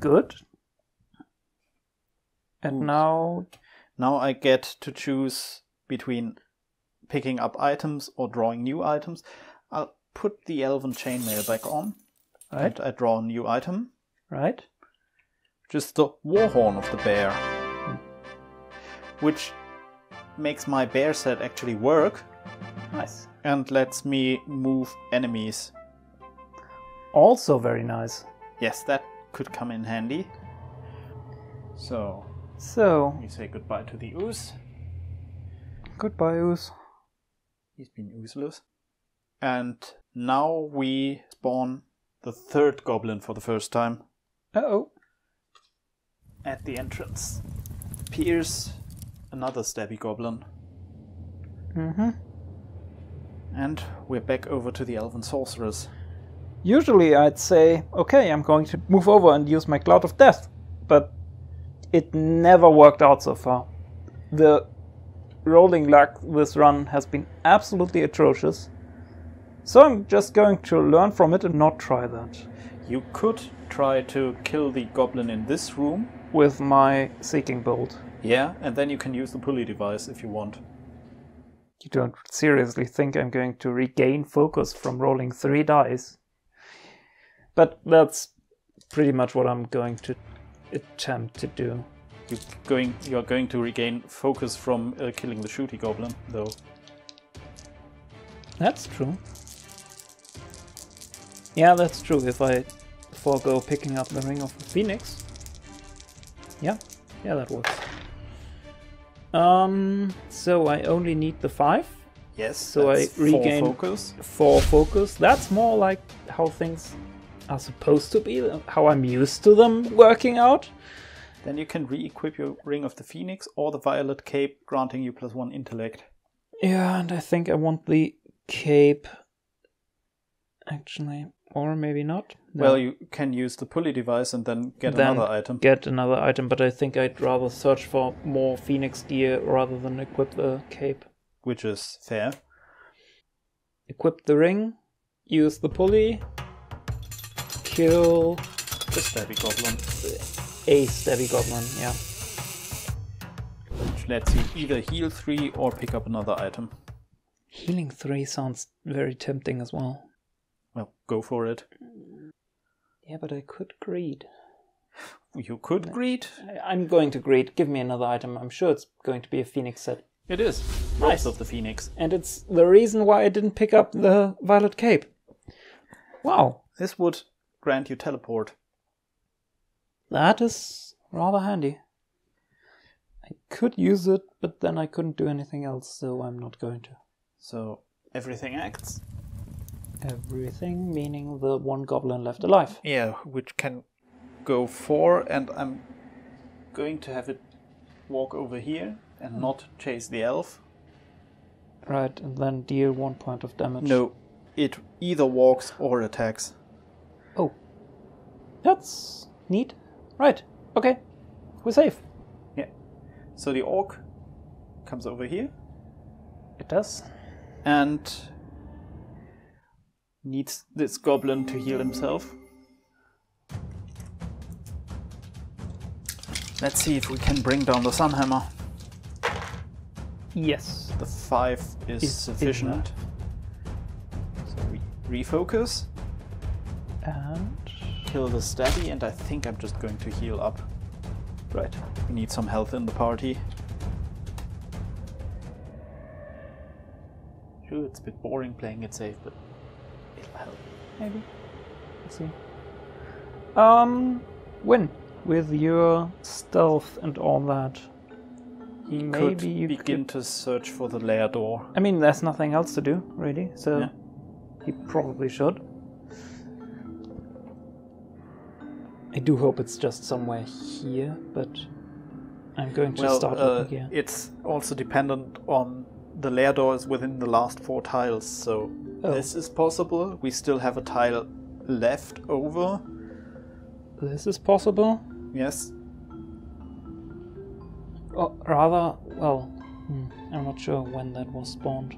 Good. And now Now I get to choose between picking up items or drawing new items. I'll put the elven chainmail back on, right, and I draw a new item. right. Just the warhorn of the bear, hmm. which makes my bear set actually work Nice. and lets me move enemies. Also very nice. Yes, that could come in handy. So So we say goodbye to the ooze. goodbye, Ooze. He's been useless. And now we spawn the third goblin for the first time Uh oh. at the entrance. Pierce another stabby goblin. Mm-hmm. And we're back over to the elven sorceress. Usually I'd say, okay, I'm going to move over and use my Cloud of Death, but it never worked out so far. The rolling luck this run has been absolutely atrocious. So I'm just going to learn from it and not try that. You could try to kill the goblin in this room. With my Seeking Bolt. Yeah, and then you can use the pulley device if you want. You don't seriously think I'm going to regain focus from rolling three dice. But that's pretty much what I'm going to attempt to do. You're going, you're going to regain focus from uh, killing the shooty goblin, though. That's true. Yeah, that's true. If I forego picking up the Ring of the Phoenix. Yeah, yeah, that works. Um, so I only need the five Yes, So I that's four regain- focus. for focus. That's more like how things are supposed to be, how I'm used to them working out. Then you can re-equip your Ring of the Phoenix or the Violet Cape, granting you plus one intellect. Yeah, and I think I want the cape. Actually, or maybe not. No. Well, you can use the pulley device and then get Then another item. get another item, but I think I'd rather search for more Phoenix gear rather than equip the cape. which is fair. Equip the ring, use the pulley, kill The stabby goblin, a stabby goblin. Yeah. which lets you either heal three or pick up another item. Healing 3 sounds very tempting as well. Well, go for it. Yeah, but I could greed. You could greed. I'm going to greed. Give me another item. I'm sure it's going to be a Phoenix set. It is. Nice. Nice of the Phoenix. And it's the reason why I didn't pick up the Violet Cape. Wow. This would grant you teleport. That is rather handy. I could use it, but then I couldn't do anything else, so I'm not going to. So everything acts. Everything meaning the one goblin left alive. Yeah, which can go four, and I'm going to have it walk over here and hmm. not chase the elf. Right, and then deal one point of damage. No, it either walks or attacks. Oh. That's neat. Right, okay. We're safe. Yeah. So the orc comes over here It does. and needs this goblin to heal himself. Let's see if we can bring down the Sunhammer. Yes. The five is, Is sufficient. So we refocus, And. Kill the stabby, and I think I'm just going to heal up. Right. We need some health in the party. Sure, it's a bit boring playing it safe, but it'll help. Maybe. We'll see. Um. Win. With your stealth and all that. He Maybe could you begin could- to search for the lair door. I mean, there's nothing else to do, really, so Yeah. he probably should. I do hope it's just somewhere here, but I'm going to well, start uh, here. it's also dependent on the lair door is within the last four tiles, so Oh. this is possible. We still have a tile left over. This is possible. Yes. Or rather, well, hmm, I'm not sure when that was spawned.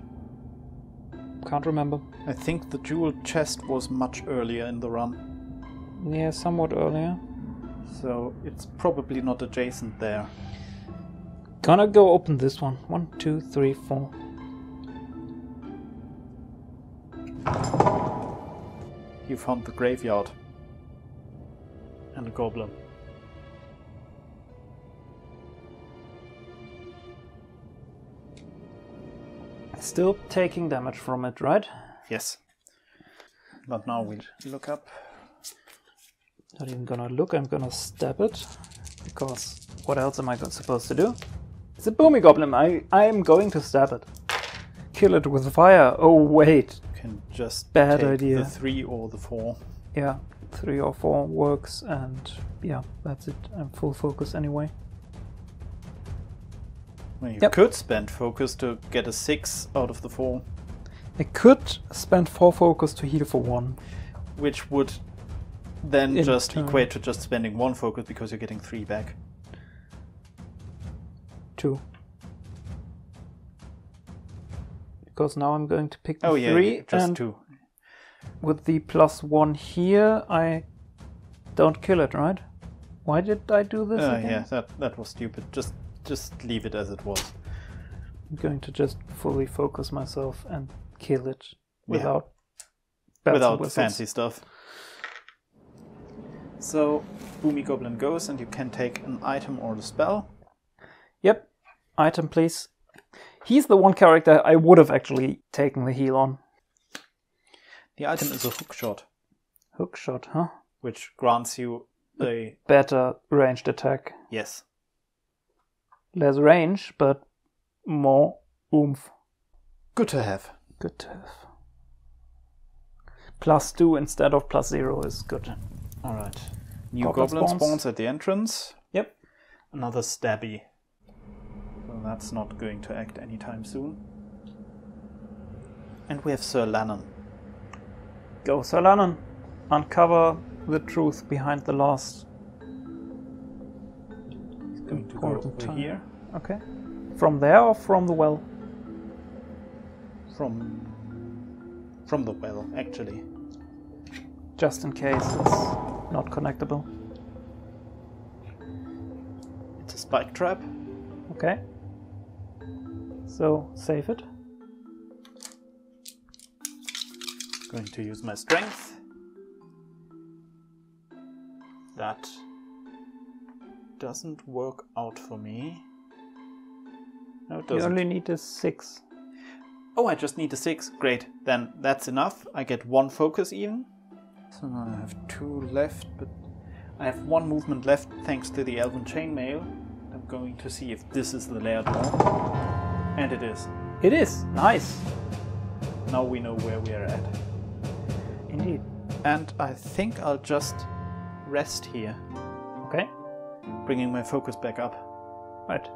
Can't remember. I think the jewel chest was much earlier in the run, Yeah, somewhat earlier. so it's probably not adjacent there. Gonna go open this one. One, two, three, four. You found the graveyard. And a goblin. Still taking damage from it, right? Yes. But now we look up. Not even gonna look, I'm gonna stab it. Because what else am I supposed to do? It's a boomy goblin, I, I am going to stab it. Kill it with fire. Oh, wait. You can just Bad take idea. the three or the four. Yeah, three or four works, and yeah, that's it. I'm full focus anyway. Well, you Yep. could spend focus to get a six out of the four, I could spend four focus to heal for one. which would then In just turn. equate to just spending one focus because you're getting three back. Two. Because now I'm going to pick the Oh yeah, three, just and two. with the plus one here, I don't kill it, right? Why did I do this Uh, again? yeah, that that was stupid. Just just leave it as it was. I'm going to just fully focus myself and kill it without and Without fancy stuff. So, Boomy Goblin goes, and you can take an item or a spell. Yep. Item, please. He's the one character I would have actually taken the heal on. The item is a hook shot, Hook shot, huh? which grants you a Better ranged attack. yes. Less range, but more oomph. Good to have. Good to have. Plus two instead of plus zero is good. All right. New Goblin goblin, spawns. spawns. at the entrance. Yep. Another stabby. Well, that's not going to act anytime soon. And we have Sir Lannon. Go, Sir Lannon. Uncover the truth behind the lost. He's going to go over time. here Okay. From there or from the well? from from the well, actually. Just in case it's not connectable. It's a spike trap. Okay. So, save it. Going to use my strength. That doesn't work out for me. No, it You only need a six. Oh, I just need a six. Great. Then that's enough. I get one focus even. So now I have two left, but I have one movement left thanks to the Elven Chainmail. I'm going to see if this is the lair door. And it is. It is! Nice! Now we know where we are at. Indeed. And I think I'll just rest here, Okay. bringing my focus back up. Right.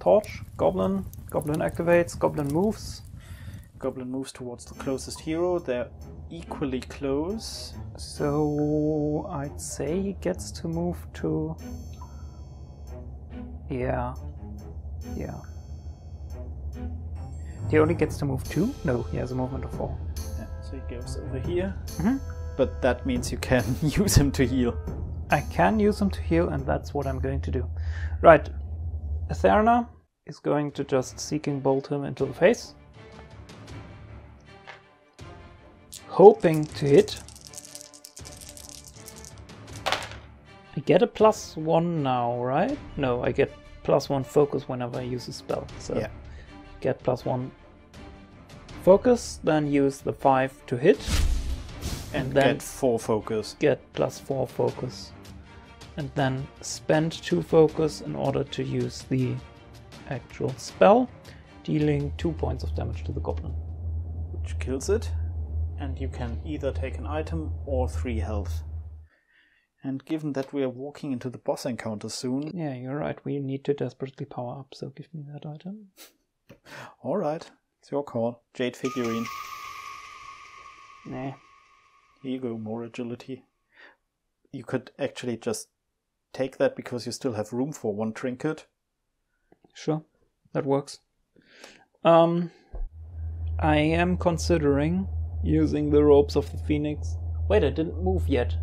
Torch, Goblin, Goblin activates, Goblin moves. Goblin moves towards the closest hero. They're equally close. So I'd say he gets to move to. Yeah. Yeah. He only gets to move two? No, he has a movement of four. Yeah, so he goes over here. Mhm. But that means you can use him to heal. I can use him to heal, and that's what I'm going to do. Right. Etherna is going to just seeking bolt him into the face. Hoping to hit. I get a plus one now, right? No, I get plus one focus whenever I use a spell. So Yeah. get plus one focus, then use the five to hit, And then- get four focus. get plus four focus, and then spend two focus in order to use the actual spell, dealing two points of damage to the goblin. which kills it. And you can either take an item or three health. And given that we are walking into the boss encounter soon, Yeah, you're right. We need to desperately power up, so give me that item. alright. It's your call. Jade figurine. Nah. Here you go, more agility. You could actually just take that because you still have room for one trinket. Sure, that works. Um, I am considering using the ropes of the phoenix. Wait, I didn't move yet.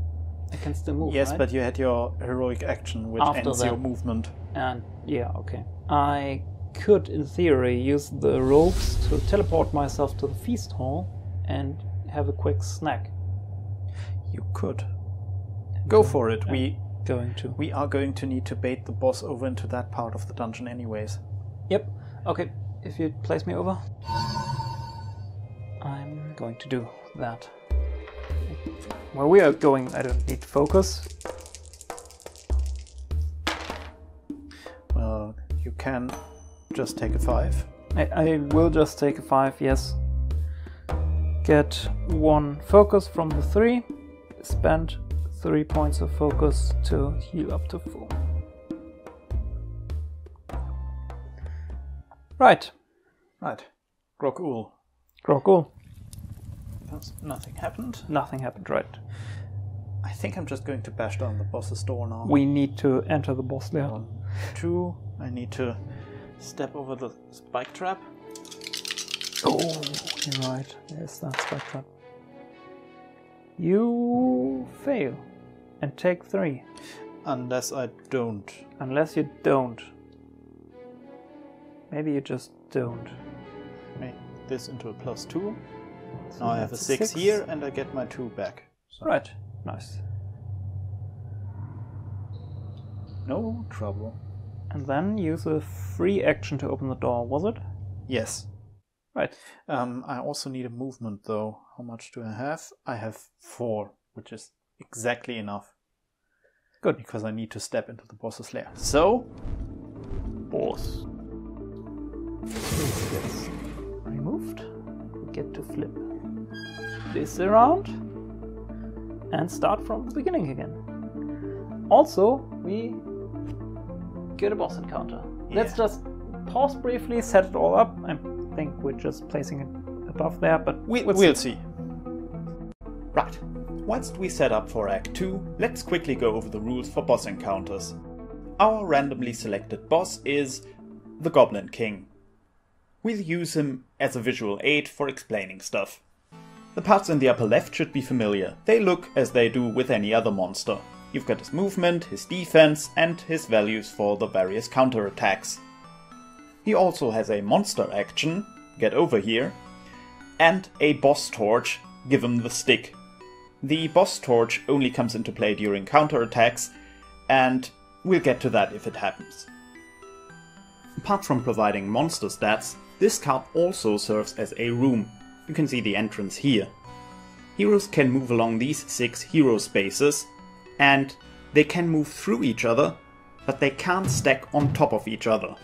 I can still move. yes, right? but you had your heroic action, which After ends your that. movement. And yeah, okay. I could, in theory, use the ropes to teleport myself to the feast hall and have a quick snack. You could. Go for it. We Going to. we are going to need to bait the boss over into that part of the dungeon anyways. Yep. Okay. If you place me over, I'm going to do that. Where we are going, I don't need focus. Well, you can just take a five. I, I will just take a five. Yes. Get one focus from the three. Spend three points of focus to heal up to full. Right. Right. Grogul. That's- Nothing happened. Nothing happened, right? I think I'm just going to bash down the boss's door now. We need to enter the boss lair. One, two. I need to step over the spike trap. Oh, you're right. There's that spike trap. You fail and take three. Unless I don't. Unless you don't. Maybe you just don't. Make this into a plus two. So Now I have a that's six, here, and I get my two back. So Right. Nice. No trouble. And then use a free action to open the door, was it? Yes. Right. Um, I also need a movement though. How much do I have? I have four, which is exactly enough. Good. Because I need to step into the boss's lair. So, boss. This We get to flip this around and start from the beginning again. Also, we get a boss encounter. Let's just pause briefly, set it all up. I think we're just placing it above there, but We, we'll we'll see. see. Right. Whilst we set up for Act 2, let's quickly go over the rules for boss encounters. Our randomly selected boss is the Goblin King. We'll use him as a visual aid for explaining stuff. The parts in the upper left should be familiar. They look as they do with any other monster. You've got his movement, his defense, and his values for the various counterattacks. He also has a monster action, get over here, and a boss torch, give him the stick. The boss torch only comes into play during counterattacks, and we'll get to that if it happens. Apart from providing monster stats, this card also serves as a room. You can see the entrance here. Heroes can move along these six hero spaces, and they can move through each other, but they can't stack on top of each other.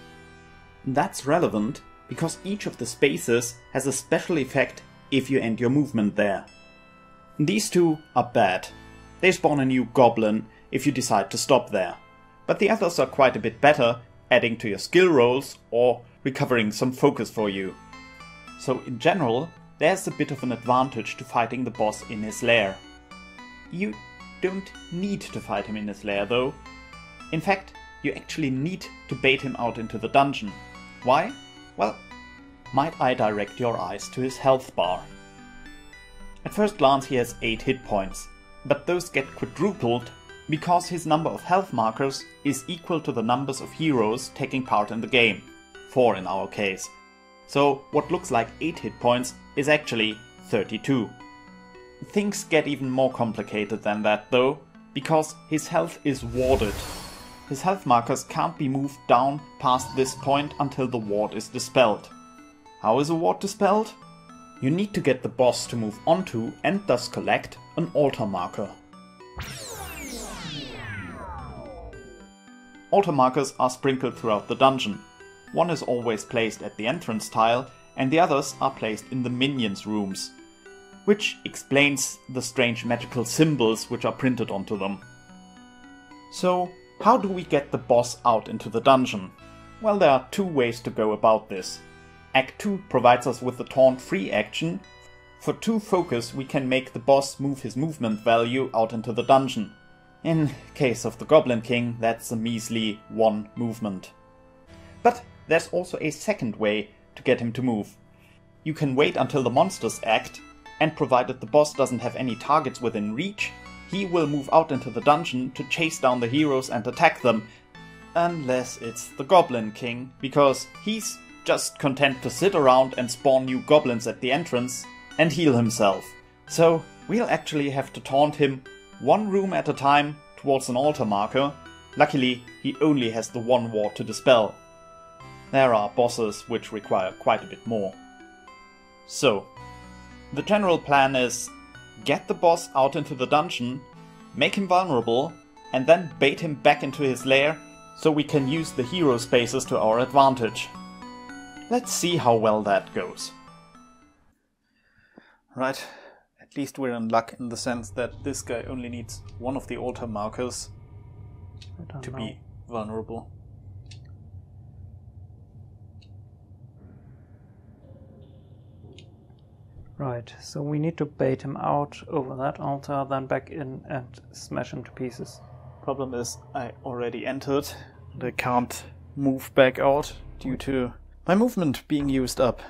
That's relevant because each of the spaces has a special effect if you end your movement there. These two are bad. They spawn a new goblin if you decide to stop there. But the others are quite a bit better, adding to your skill rolls or recovering some focus for you. So in general, there's a bit of an advantage to fighting the boss in his lair. You don't need to fight him in his lair though. In fact, you actually need to bait him out into the dungeon. Why? Well, might I direct your eyes to his health bar? At first glance, he has 8 hit points, but those get quadrupled because his number of health markers is equal to the numbers of heroes taking part in the game, 4 in our case. So, what looks like 8 hit points is actually 32. Things get even more complicated than that though, because his health is warded. His health markers can't be moved down past this point until the ward is dispelled. How is a ward dispelled? You need to get the boss to move onto and thus collect an altar marker. Altar markers are sprinkled throughout the dungeon. One is always placed at the entrance tile, and the others are placed in the minions' rooms, which explains the strange magical symbols which are printed onto them. So, how do we get the boss out into the dungeon? Well, there are two ways to go about this. Act 2 provides us with the taunt free action. For 2 focus, we can make the boss move his movement value out into the dungeon. In case of the Goblin King, that's a measly 1 movement. But there's also a second way to get him to move. You can wait until the monsters act, and provided the boss doesn't have any targets within reach, he will move out into the dungeon to chase down the heroes and attack them. Unless it's the Goblin King, because he's just content to sit around and spawn new goblins at the entrance and heal himself. So we'll actually have to taunt him one room at a time towards an altar marker. Luckily, he only has the one ward to dispel. There are bosses which require quite a bit more. So, the general plan is get the boss out into the dungeon, make him vulnerable, and then bait him back into his lair so we can use the hero spaces to our advantage. Let's see how well that goes. Right, at least we're in luck in the sense that this guy only needs one of the altar markers to know. be vulnerable. Right, so we need to bait him out over that altar, then back in and smash him to pieces. Problem is, I already entered and I can't move back out due to my movement being used up.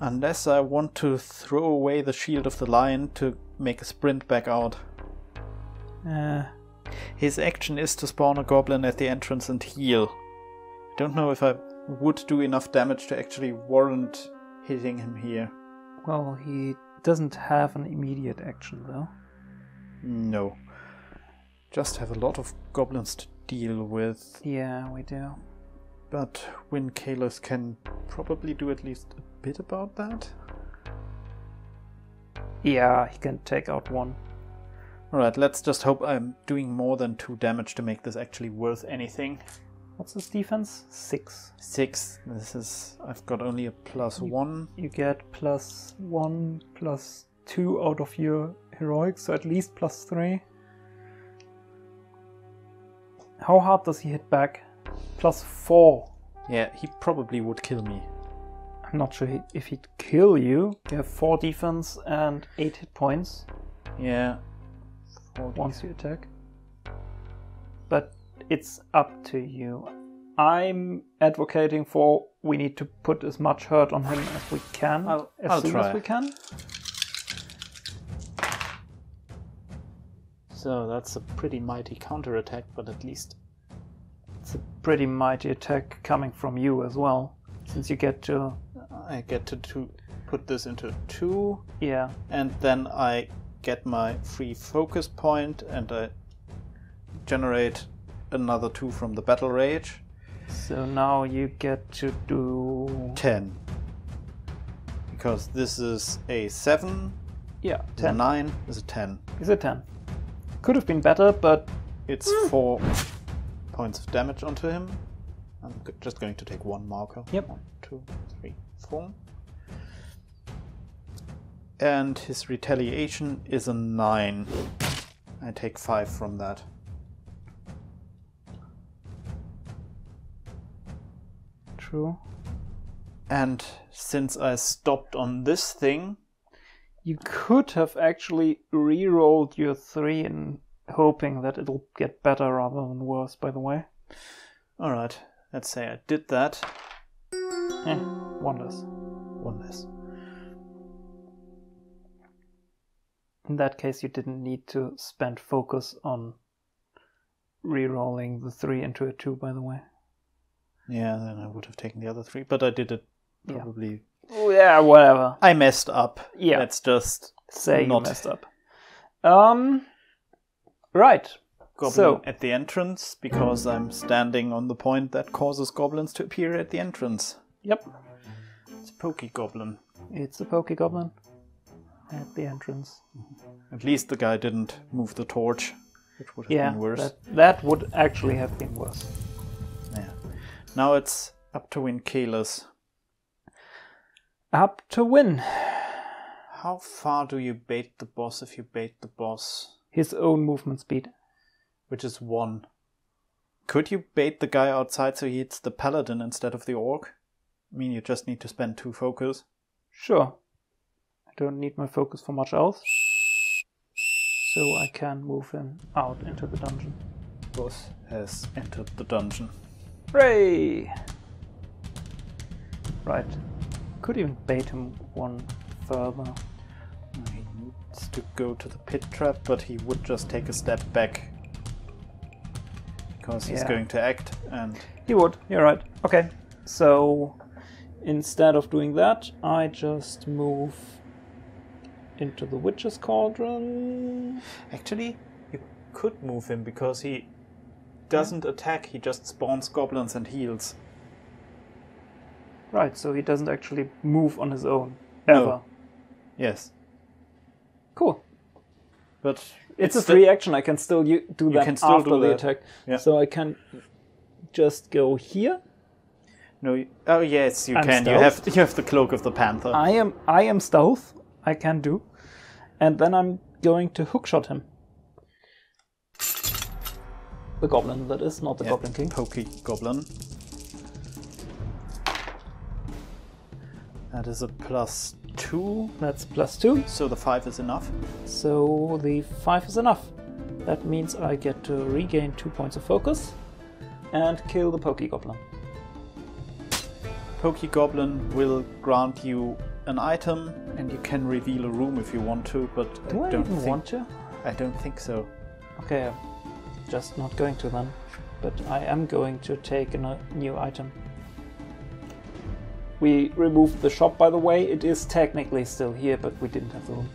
Unless I want to throw away the shield of the lion to make a sprint back out. Uh, His action is to spawn a goblin at the entrance and heal. I don't know if I would do enough damage to actually warrant hitting him here. Well, he doesn't have an immediate action though. No. Just have a lot of goblins to deal with. Yeah, we do. But Win Kalos can probably do at least a bit about that. Yeah, he can take out one. Alright, let's just hope I'm doing more than 2 damage to make this actually worth anything. What's his defense? Six. 6. This is. I've got only a plus 1. You get plus one, plus two out of your heroics, so at least plus three. How hard does he hit back? Plus four. Yeah, he probably would kill me. I'm not sure he- if he'd kill you. You have four defense and eight hit points Yeah. 40. once you attack. But it's up to you. I'm advocating for we need to put as much hurt on him as we can, I'll- as I'll soon try. as we can. So that's a pretty mighty counterattack, but at least. It's a pretty mighty attack coming from you as well, since you get to I get to, to put this into 2, yeah. and then I get my free focus point, and I generate another 2 from the Battle Rage. So now you get to do 10. Because this is a 7, yeah a ten. 9 is a 10. Is a ten? Could have been better, but It's hmm. 4 points of damage onto him. I'm just going to take one marker. Yep. One, two, three, four. And his retaliation is a 9. I take 5 from that. True. And since I stopped on this thing, You could have actually re-rolled your three in hoping that it'll get better rather than worse. By the way, alright, let's say I did that. eh, one less. One less. In that case, you didn't need to spend focus on re-rolling the three into a two. By the way. Yeah, then I would have taken the other three, but I did it Yeah. probably. Oh, yeah, whatever. I messed up. Yeah. Let's just Say not- you messed up. Um. Right. goblin So- at the entrance because I'm standing on the point that causes goblins to appear at the entrance. Yep. It's a Pokey Goblin. It's a Poke Goblin at the entrance. At least the guy didn't move the torch, which would have Yeah, been worse. that, that would actually have been worse. Now it's up to win Kalos. Up to win. How far do you bait the boss if you bait the boss? His own movement speed. Which is one. Could you bait the guy outside so he hits the paladin instead of the orc? I mean, you just need to spend two focus. Sure. I don't need my focus for much else. So I can move him out into the dungeon. Boss has entered the dungeon. Hooray! Right. Could even bait him one further. He needs to go to the pit trap, but he would just take a step back. Because he's Yeah. going to act, and He would, you're right. Okay. So instead of doing that, I just move into the Witch's Cauldron. actually, you could move him because he doesn't attack, he just spawns goblins and heals. Right, so he doesn't actually move on his own. No. Ever. Yes. Cool. But It's, a still- free action. I can still u- do that can still after do the that. attack. Yeah. So I can just go here. No, you- oh yes, you I'm can. You have you have the cloak of the panther. I am I am stealth. I can do, and then I'm going to hookshot him. The goblin, that is not the Yeah, goblin king. Pokey goblin. That is a plus two, That's plus two. so the five is enough. So the five is enough. That means I get to regain two points of focus and kill the pokey goblin. Pokey goblin will grant you an item, and you can reveal a room if you want to. But Do I, don't even think, want to? I don't think so. Okay, just not going to then. But I am going to take a new item. We removed the shop, by the way. It is technically still here, but we didn't have the room.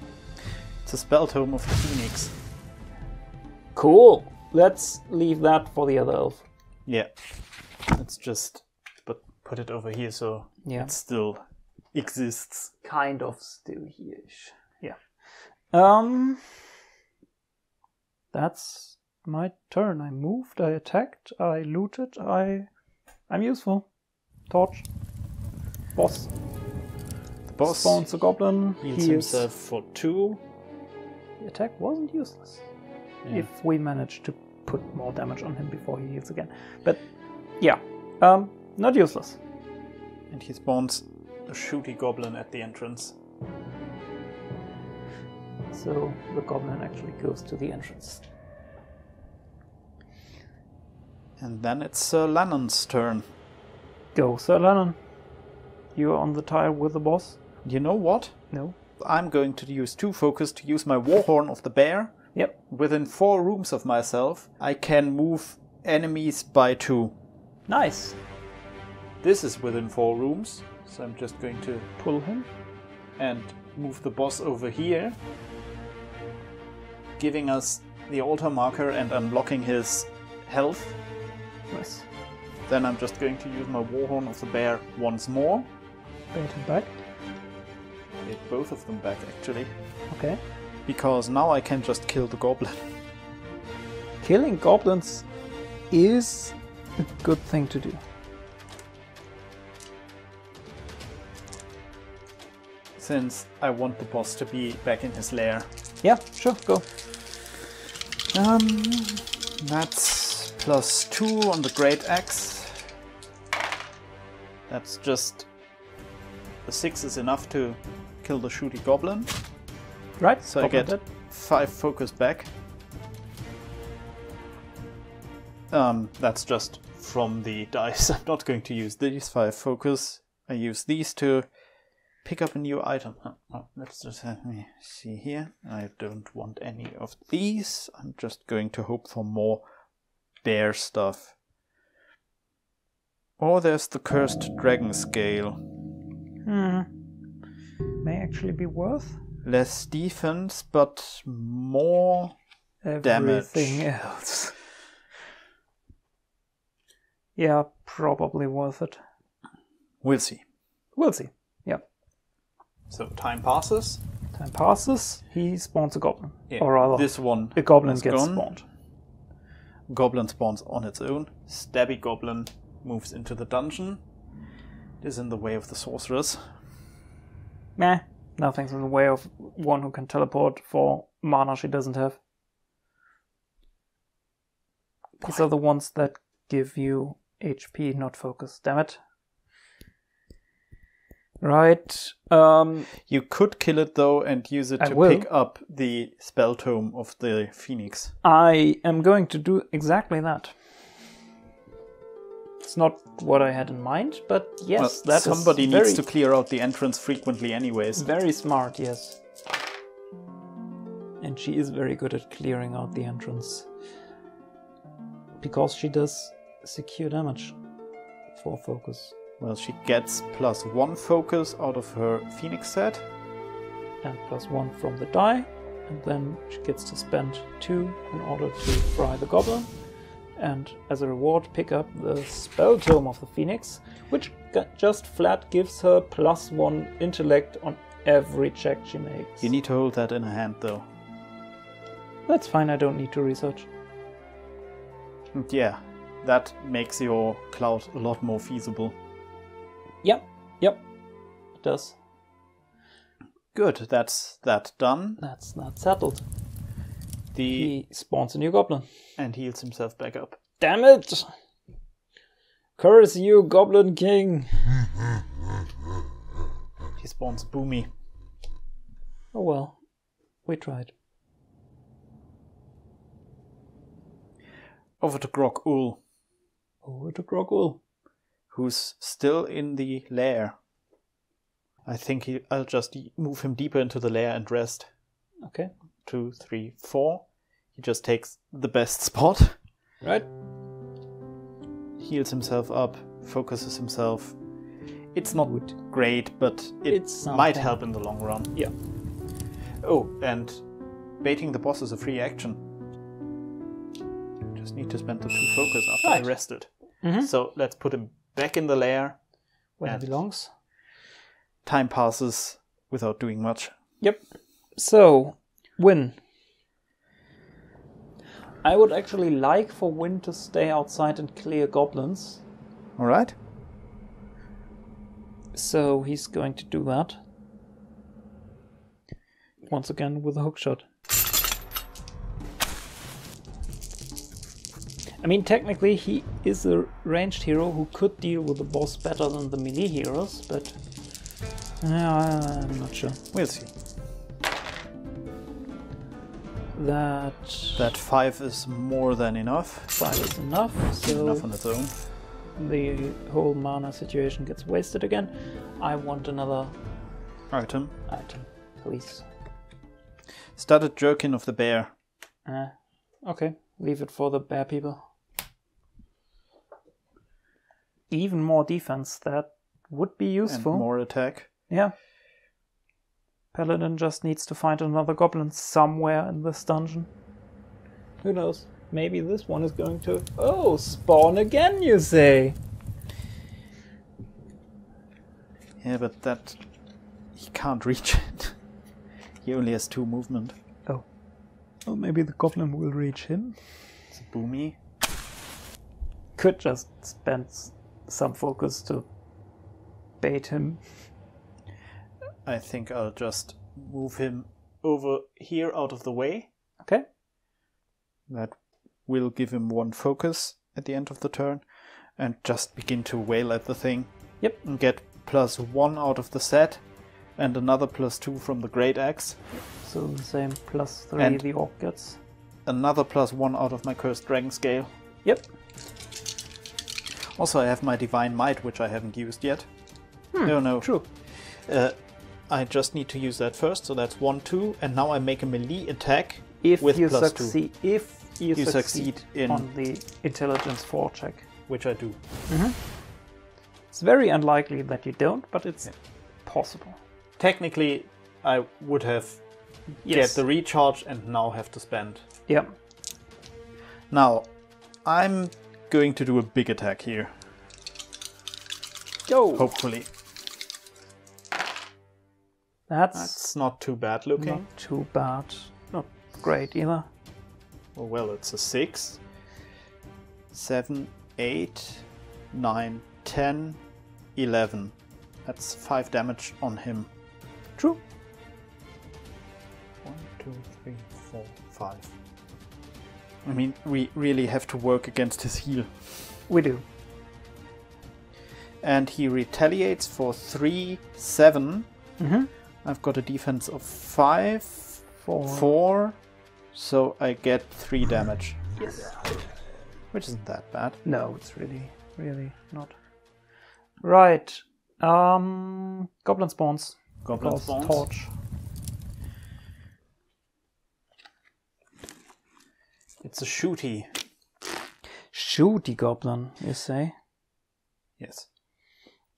It's a spell tome of the phoenix. Cool. Let's leave that for the other elf. Yeah. Let's just, but put it over here so Yeah. it still exists. kind of still here-ish. Yeah. Um. That's my turn. I moved. I attacked. I looted. I. I'm useful. Torch. Boss. The boss spawns a goblin. heals He is- himself for two. The attack wasn't useless. Yeah. If we manage to put more damage on him before he heals again. But yeah. Um. Not useless. And he spawns a shooty goblin at the entrance. So the goblin actually goes to the entrance. And then it's Sir Lannon's turn. Go, Sir Lennon. You are on the tile with the boss? You know what? No. I'm going to use two focus to use my Warhorn of the Bear. Yep. Within four rooms of myself, I can move enemies by two. Nice. This is within four rooms, so I'm just going to Pull him. and move the boss over here, giving us the altar marker and unlocking his health. Nice. Then I'm just going to use my Warhorn of the Bear once more. Bait him back. Get both of them back actually. Okay. Because now I can just kill the goblin. Killing goblins is a good thing to do. Since I want the boss to be back in his lair. Yeah, sure, go. Um, that's plus two on the great axe. That's just the six is enough to kill the shooty goblin. Right, So I get dead. five focus back. Um, that's just from the dice. I'm not going to use these five focus. I use these to pick up a new item. Oh, oh, let's just have me see here. I don't want any of these. I'm just going to hope for more bear stuff. Or there's the cursed dragon scale. Hmm. May actually be worth Less defense, but more everything Damage. else. Yeah, probably worth it. We'll see. We'll see. Yeah. So time passes. Time passes. He spawns a goblin, or rather, this one a goblin has gets gone. spawned. Goblin spawns on its own. Stabby goblin moves into the dungeon. It is in the way of the sorceress. Meh. Nothing's in the way of one who can teleport for mana she doesn't have. These are the ones that give you HP, not focus. Damn it. Right. Um, You could kill it though and use it I to will. pick up the spell tome of the phoenix. I am going to do exactly that. It's not what I had in mind, but yes, Well, that is somebody very, needs to clear out the entrance frequently, anyways. Very smart, yes. And she is very good at clearing out the entrance. Because she does secure damage for focus. Well, she gets plus one focus out of her phoenix set. And plus one from the die. And then she gets to spend two in order to fry the goblin. And as a reward, pick up the spell tome of the phoenix, which just flat gives her plus one intellect on every check she makes. You need to hold that in a hand though. That's fine, I don't need to research. Hmm, yeah, that makes your cloud a lot more feasible. Yep, yep, it does. Good, that's that done. That's not settled. The He spawns a new goblin. and heals himself back up. Damn it! Curse you, Goblin King! He spawns Boomy. Oh well, we tried. Over to Grogul, Over to Grogul. Who's still in the lair. I think he, I'll just move him deeper into the lair and rest. Okay. Two, three, four. He just takes the best spot, Right. heals himself up, focuses himself. It's not Good. great, but it It's might something. help in the long run. Yeah. Oh, and baiting the boss is a free action. Just need to spend the two focus after Right. I rested. Mhm. So let's put him back in the lair. Where he belongs. Time passes without doing much. Yep. So, Win. I would actually like for Win to stay outside and clear goblins. All right. So he's going to do that. Once again with a hook I mean, technically, he is a ranged hero who could deal with the boss better than the melee heroes, but. Yeah, I'm not sure. We'll see. That. That five is more than enough. five is enough, so Enough on its own. the whole mana situation gets wasted again. I want another Item. item, please. Started jerkin of the bear. Uh, okay, leave it for the bear people. Even more defense, that would be useful. And useful. more attack. Yeah. Paladin just needs to find another goblin somewhere in this dungeon. Who knows? Maybe this one is going to. Oh, spawn again, you say? Yeah, but that. He can't reach it. He only has two movement. Oh. Well, maybe the goblin will reach him. It's a boomy. Could just spend s- some focus to bait him. I think I'll just move him over here out of the way. Okay? That will give him one focus at the end of the turn. And just begin to wail at the thing. Yep. And get plus one out of the set. And another plus two from the Great Axe. So the same plus three And- the orc gets. Another plus one out of my Cursed Dragon Scale. Yep. Also, I have my Divine Might, which I haven't used yet. no, no. True. Uh, I just need to use that first, so that's one, two, and now I make a melee attack If with you plus succeed, if you, You succeed, succeed in- on the intelligence four check, which I do. it's very unlikely that you don't, but it's possible. Technically, I would have Yes. get the recharge and now have to spend. Yeah. Now, I'm going to do a big attack here, Go. hopefully. That's That's not too bad looking. not too bad. Not great either. Oh, well, it's a 6, 7, 8, 9, 10, 11. That's 5 damage on him. True. 1, 2, 3, 4, 5. I mean, we really have to work against his heal. We do. and he retaliates for 3, 7. Mm-hmm. I've got a defense of 5, Four. 4, so I get 3 damage, Yes. which isn't that bad. No, it's really, really not. Right. Um, goblin spawns. Goblin spawns. torch. It's a shooty. Shooty goblin, you say? Yes.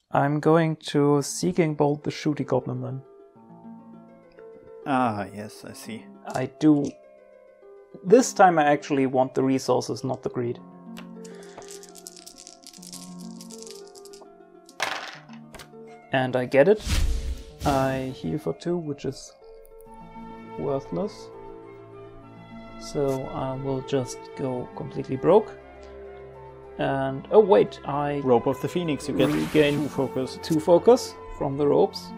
I'm going to seeking bolt the shooty goblin then. Ah, yes, I see. I do. This time I actually want the resources, not the greed. And I get it. I heal for two, which is worthless. So I will just go completely broke. And oh wait, I Rope of the Phoenix, you get Regain two focus. two focus from the ropes,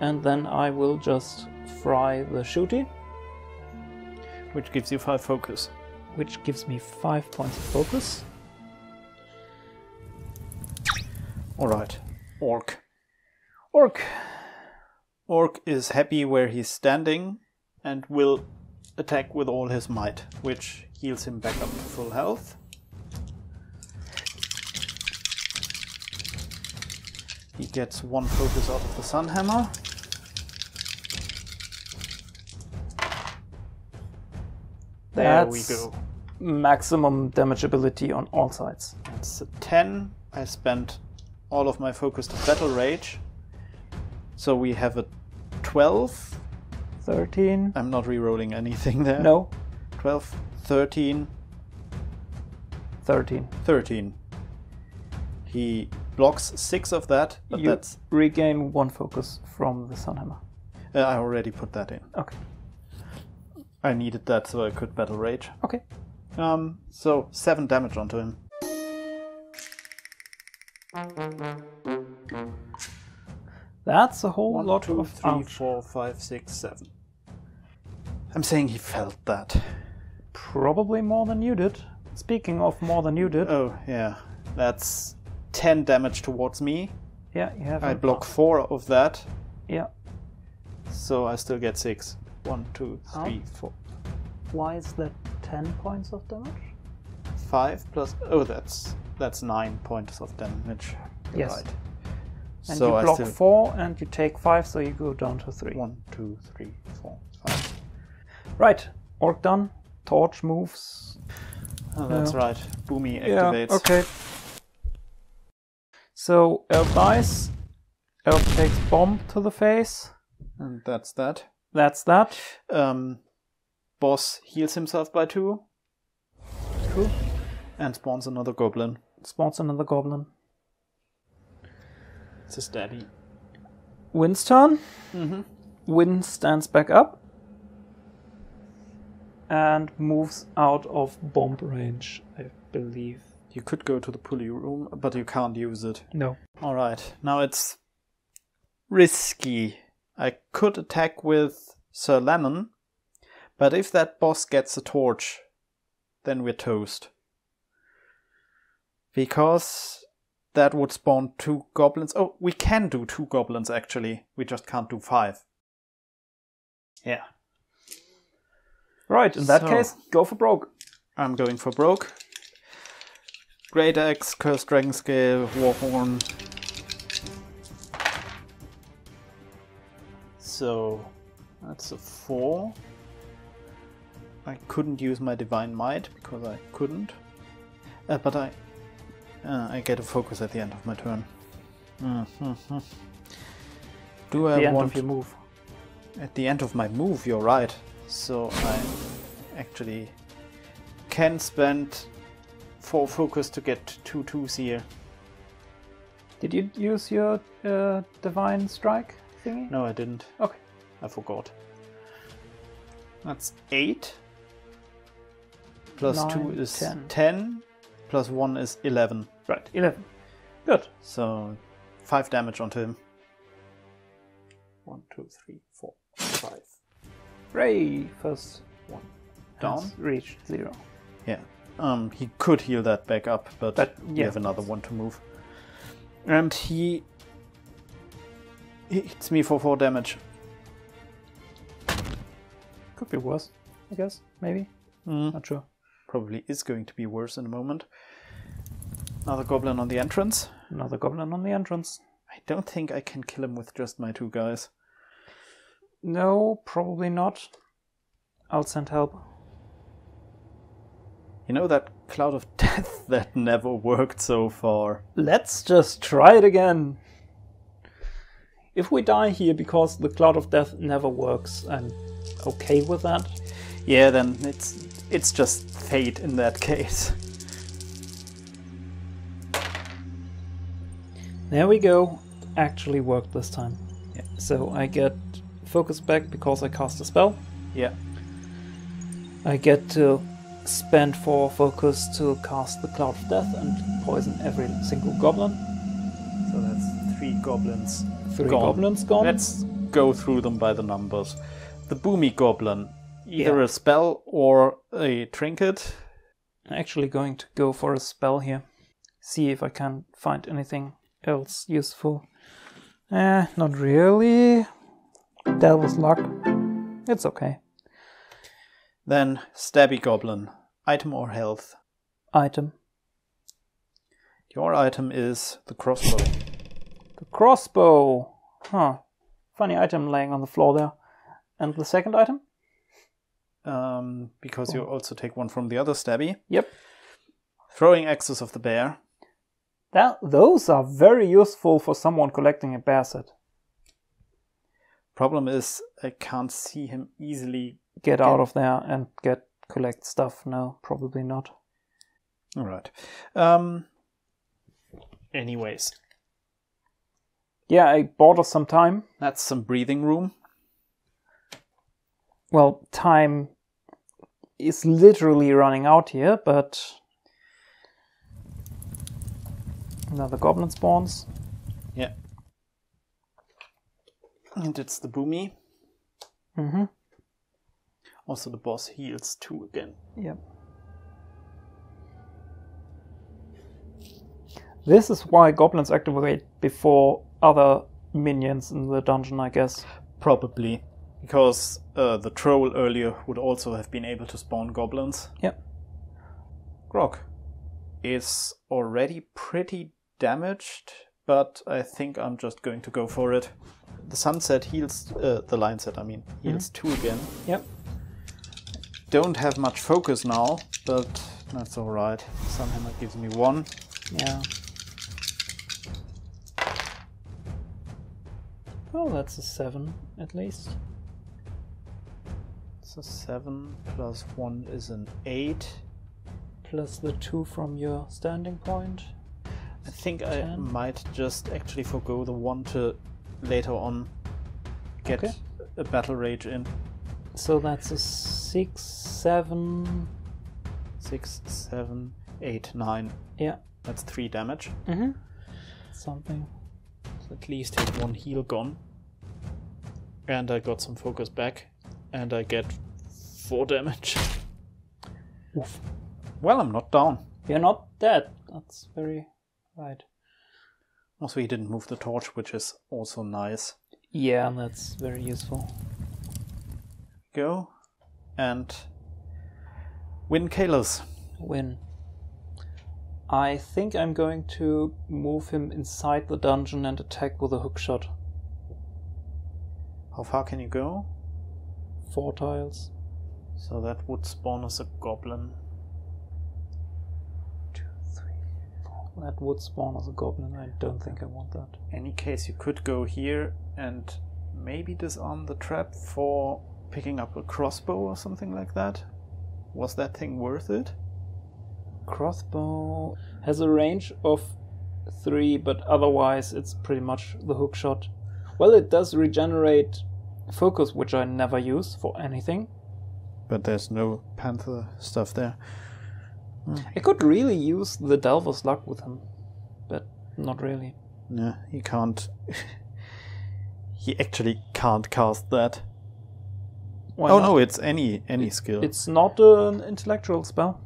and then I will just fry the shooty, Which gives you 5 focus. which gives me five points of focus. Alright. Orc. Orc. Orc is happy where he's standing and will attack with all his might, which heals him back up to full health. He gets one focus out of the Sun Hammer. There we go. Maximum damageability on all sides. That's a 10. I spent all of my focus to Battle Rage. So we have a 12. 13. I'm not re-rolling anything there. No, 12, 13, 13. 13. He blocks six of that, but you that's. regain one focus from the Sunhammer. Uh, I already put that in. Okay. I needed that so I could Battle Rage. Okay. Um, so seven damage onto him. That's a whole One, lot two, of three, four, five, six, seven. I'm saying he felt that. Probably more than you did. Speaking of more than you did, Oh, yeah. That's 10 damage towards me. yeah, you have. I a- block four of that, Yeah. so I still get six. One, two, How? three, four, Why is that 10 points of damage? five plus. Oh, that's that's nine points of damage. Yes. Right. And so you block still four and you take five, so you go down to three. one, two, three, four, five. Right, orc done. Torch moves. Oh, that's Yeah. right. Boomy activates. Yeah, okay. So elf dies. Elf takes bomb to the face. And that's that. That's that. Um, boss heals himself by two Cool. and spawns another goblin. Spawns another goblin. It's a steady. Wind's turn. Mm-hmm. Wind stands back up and moves out of bomb range, I believe. You could go to the pulley room, but you can't use it. No. All right, now it's risky. I could attack with Sir Lannon, but if that boss gets a torch, then we're toast. Because that would spawn two goblins. Oh, we can do two goblins actually. We just can't do five. Yeah, Right, in that So- case, go for broke. I'm going for broke. Great Axe, Cursed Dragon Scale, Warhorn. So that's a four. I couldn't use my Divine Might because I couldn't. Uh, but I uh, I get a focus at the end of my turn. Mhm. Do I the end want of your move. at the end of my move, you're right. So I actually can spend four focus to get two twos here. Did you use your uh, divine strike thingy? No, I didn't. Okay. I forgot. That's eight. Plus two is 10. 10. Plus one is 11. Right, 11. Good. So five damage onto him. One, two, three, four, five. Ray, first One. down. Reached zero. Yeah. Um, he could heal that back up, but But, we have another one to move. And he, he hits me for 4 damage. Could be worse, I guess. Maybe. Mm. Not sure. Probably is going to be worse in a moment. Another goblin on the entrance. Another goblin on the entrance. I don't think I can kill him with just my two guys. No, probably not. I'll send help. You know that cloud of death that never worked so far? Let's just try it again. If we die here because the cloud of death never works, I'm okay with that. Yeah, then it's it's just fate in that case. There we go. Actually worked this time. Yeah. So I get focus back because I cast a spell. Yeah. I get to spend four focus to cast the Cloud of Death and poison every single goblin. So that's three goblins. Three Gone. goblins gone. Let's go through them by the numbers. The boomy goblin, either Yeah. a spell or a trinket. I'm actually going to go for a spell here. See if I can find anything else useful. Eh, not really. Delver's luck. It's okay. Then stabby goblin, item or health. Item. Your item is the crossbow. The crossbow. Huh. Funny item laying on the floor there. And the second item? Um, because you also take one from the other stabby. Yep. Throwing axes of the bear. That, those are very useful for someone collecting a bear set. Problem is, I can't see him easily. Get out of there and get collect stuff. No, probably not. All right. Um. Anyways, Yeah, I bought us some time. that's some breathing room. Well, time is literally running out here, but another goblin spawns. Yeah. And it's the boomy. Mm-hmm. Also, the boss heals two again. Yep. This is why goblins activate before other minions in the dungeon, I guess. Probably. Because uh, the troll earlier would also have been able to spawn goblins. Yep. Grog is already pretty damaged, but I think I'm just going to go for it. The sunset heals, uh, the lion set, I mean, heals two again. Yep. Don't have much focus now, but that's alright. Sunhammer gives me one. Yeah. Oh, that's a seven at least. So seven plus one is an eight. Plus the two from your standing point. I think I might just actually forego the one to later on get Okay. a battle rage in. So that's a six, seven. Six, seven, eight, nine. Yeah. That's three damage. Mm-hmm. Something. So at least have one heal gone. And I got some focus back. And I get four damage. Oof. Well, I'm not down. You're not dead. That's very right. Also, he didn't move the torch, which is also nice. Yeah, that's very useful. Go and win Kalos. Win. I think I'm going to move him inside the dungeon and attack with a hook shot. How far can you go? Four tiles. So that would spawn us a goblin. Two, three, four. That would spawn as a goblin. I don't think I want that. any case, you could go here and maybe disarm the trap for picking up a crossbow or something like that. Was that thing worth it? Crossbow has a range of three, but otherwise it's pretty much the hook shot. Well, it does regenerate focus, which I never use for anything. But there's no panther stuff there. I could really use the Delver's luck with him, but not really. No, he can't. he actually can't cast that. Why oh not? no, it's any any skill. It's not an intellectual spell.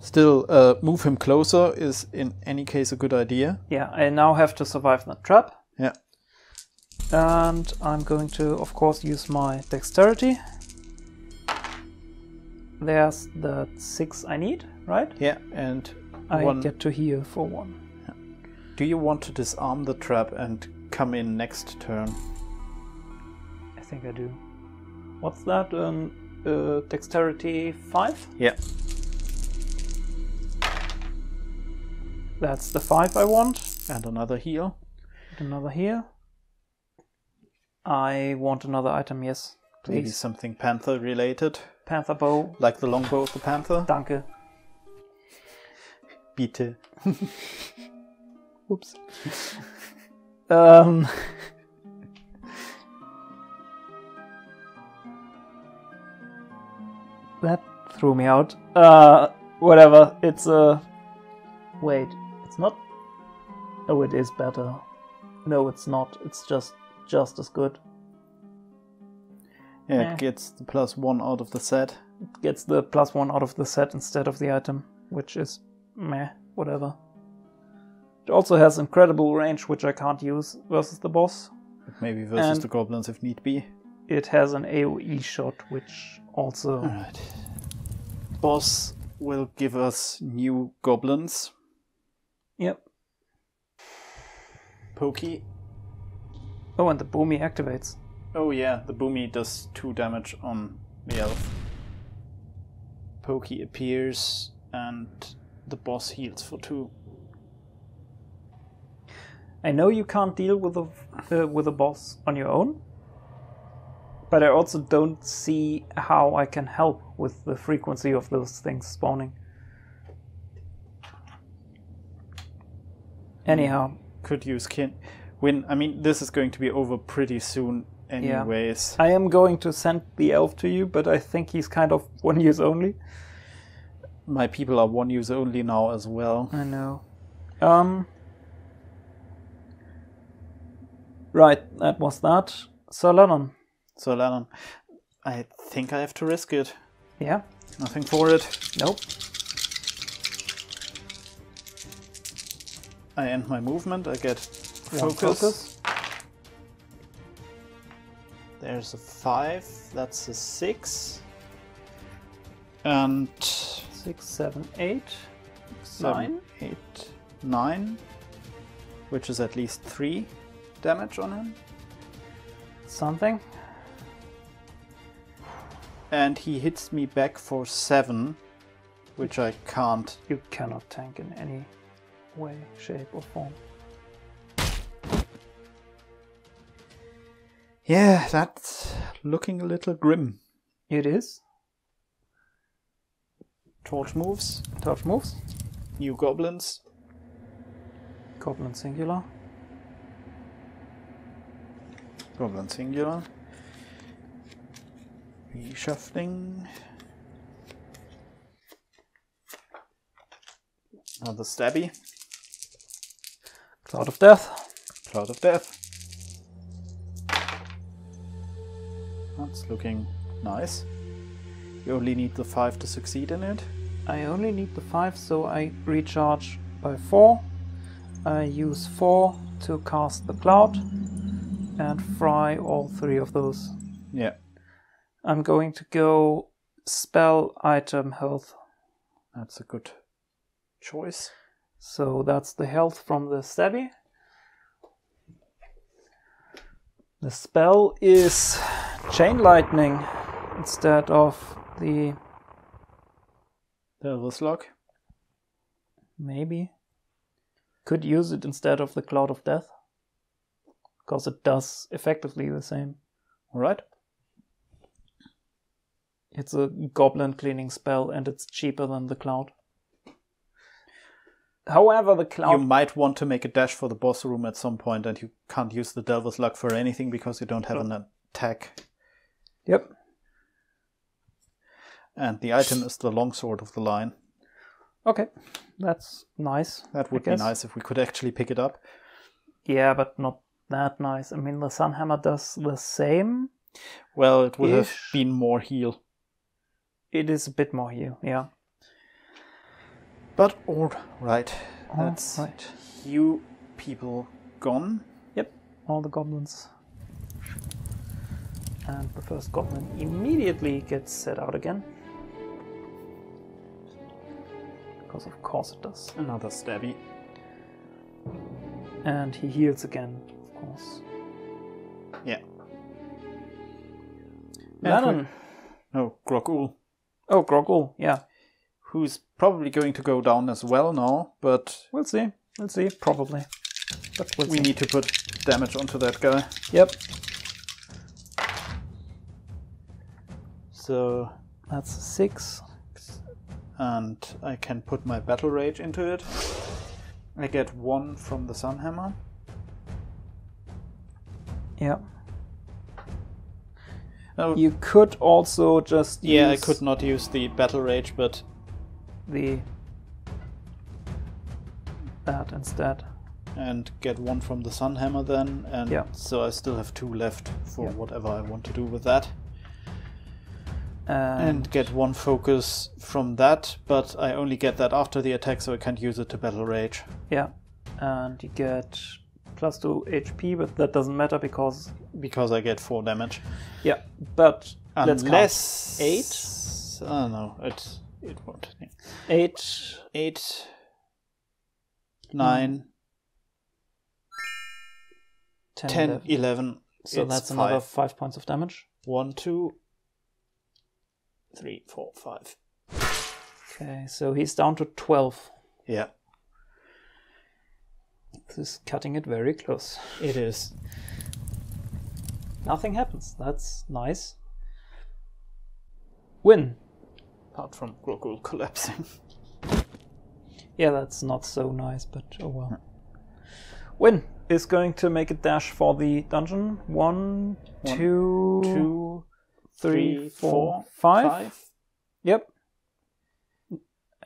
Still, uh, move him closer is in any case a good idea. Yeah, I now have to survive that trap. Yeah. And I'm going to, of course, use my dexterity. There's the six I need, right? Yeah, and I one. get to heal for one. Do you want to disarm the trap and come in next turn? I think I do. What's that? Um, uh, dexterity five? Yeah. That's the five I want. And another heal. Another here. I want another item, yes. Maybe Please. something panther related, Panther bow. like the longbow of the panther. Danke. Bitte. Oops. um. that threw me out. Uh, whatever. It's a. Wait, it's not. Oh, it is better. No, it's not. It's just just as good. Yeah, Eh. it gets the plus one out of the set. It gets the plus one out of the set instead of the item, which is meh, whatever. It also has incredible range, which I can't use versus the boss. Maybe versus And- the goblins if need be. It has an AoE shot, which also. Alright. Boss will give us new goblins. Yep. Pokey. Oh, and the Boomy activates. Oh yeah, the boomy does two damage on the elf. Pokey appears and the boss heals for two. I know you can't deal with a uh, with a boss on your own, but I also don't see how I can help with the frequency of those things spawning. Anyhow, Could use kin. When I mean, this is going to be over pretty soon, anyways. I am going to send the elf to you, but I think he's kind of one use only. My people are one use only now as well. I know. Um. Right, that was that. Sir Lannon. So Lannon, I think I have to risk it. Yeah. Nothing for it. Nope. I end my movement. I get focus. focus. There's a five. That's a six. And Six, seven, eight. seven, Nine. eight, nine, which is at least three damage on him. Something. And he hits me back for seven, which I can't. You cannot tank in any way, shape, or form. Yeah, that's looking a little grim. It is. Torch moves, Torch moves. new goblins. Goblin singular. Goblin singular. Reshuffling. Another stabby. Cloud of Death. Cloud of Death. That's looking nice. You only need the five to succeed in it. I only need the five, so I recharge by four. I use four to cast the cloud and fry all three of those. Yeah, I'm going to go spell item health. that's a good choice. So that's the health from the stabby. The spell is chain lightning instead of the There was luck. maybe could use it instead of the cloud of death because it does effectively the same. Alright. It's a goblin cleaning spell and it's cheaper than the cloud. However, the cloud You might want to make a dash for the boss room at some point, and you can't use the Delver's Luck for anything because you don't have an attack. Yep. And the item is the longsword of the lion. Okay. That's nice. That would I be guess. nice if we could actually pick it up. Yeah, but not that nice. I mean, the Sunhammer does the same. Well, it would have been more heal. It is a bit more heal, yeah. But all right, All that's right. you people gone. Yep, all the goblins. And the first goblin immediately gets set out again. Because of course it does. Another stabby. And he heals again, of course. Yeah. Lannon. No, oh, Grogul, Oh, Grogul, yeah. who's probably going to go down as well now, but We'll see. We'll see. Probably. But we'll we see. need to put damage onto that guy. Yep. So, That's six. and I can put my battle rage into it. I get one from the Sunhammer. Yep. Oh, You could also just yeah, I could not use the battle rage, but the that instead. and get one from the Sunhammer then, and Yeah. so I still have two left for Yeah. whatever I want to do with that. And, and get one focus from that, but I only get that after the attack, so I can't use it to battle rage. yeah, and you get plus two HP, but that doesn't matter because Because I get four damage. yeah. But let's count. Unless Eight? I don't know. It it won't. eight. Eight, nine, hmm. 10, 10, 11. 11. So it's that's another five. five points of damage. One, two, three, four, five. Okay, so he's down to twelve. Yeah, This is cutting it very close. it is. Nothing happens. That's nice. Win. Apart from Grogul collapsing. Yeah, that's not so nice, but oh well. Win is going to make a dash for the dungeon. One, One, two, Two, three, four, five. five. Yep.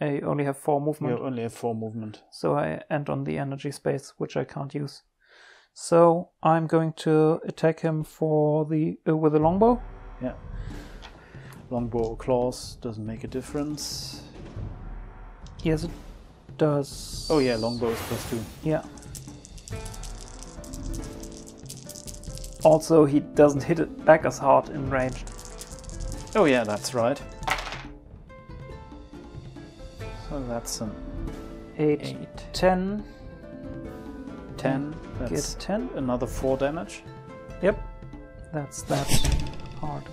I only have four movement. movement, only have four movement. so I end on the energy space, which I can't use. So I'm going to attack him for the uh, with a longbow. Yeah. Longbow or claws doesn't make a difference. Yes, it does. Oh yeah, longbow is plus two. Yeah. Also, he doesn't hit it back as hard in range. Oh yeah, that's right. So that's an 8, eight, 10. ten. Get That's 10. another four damage. Yep. That's that hard.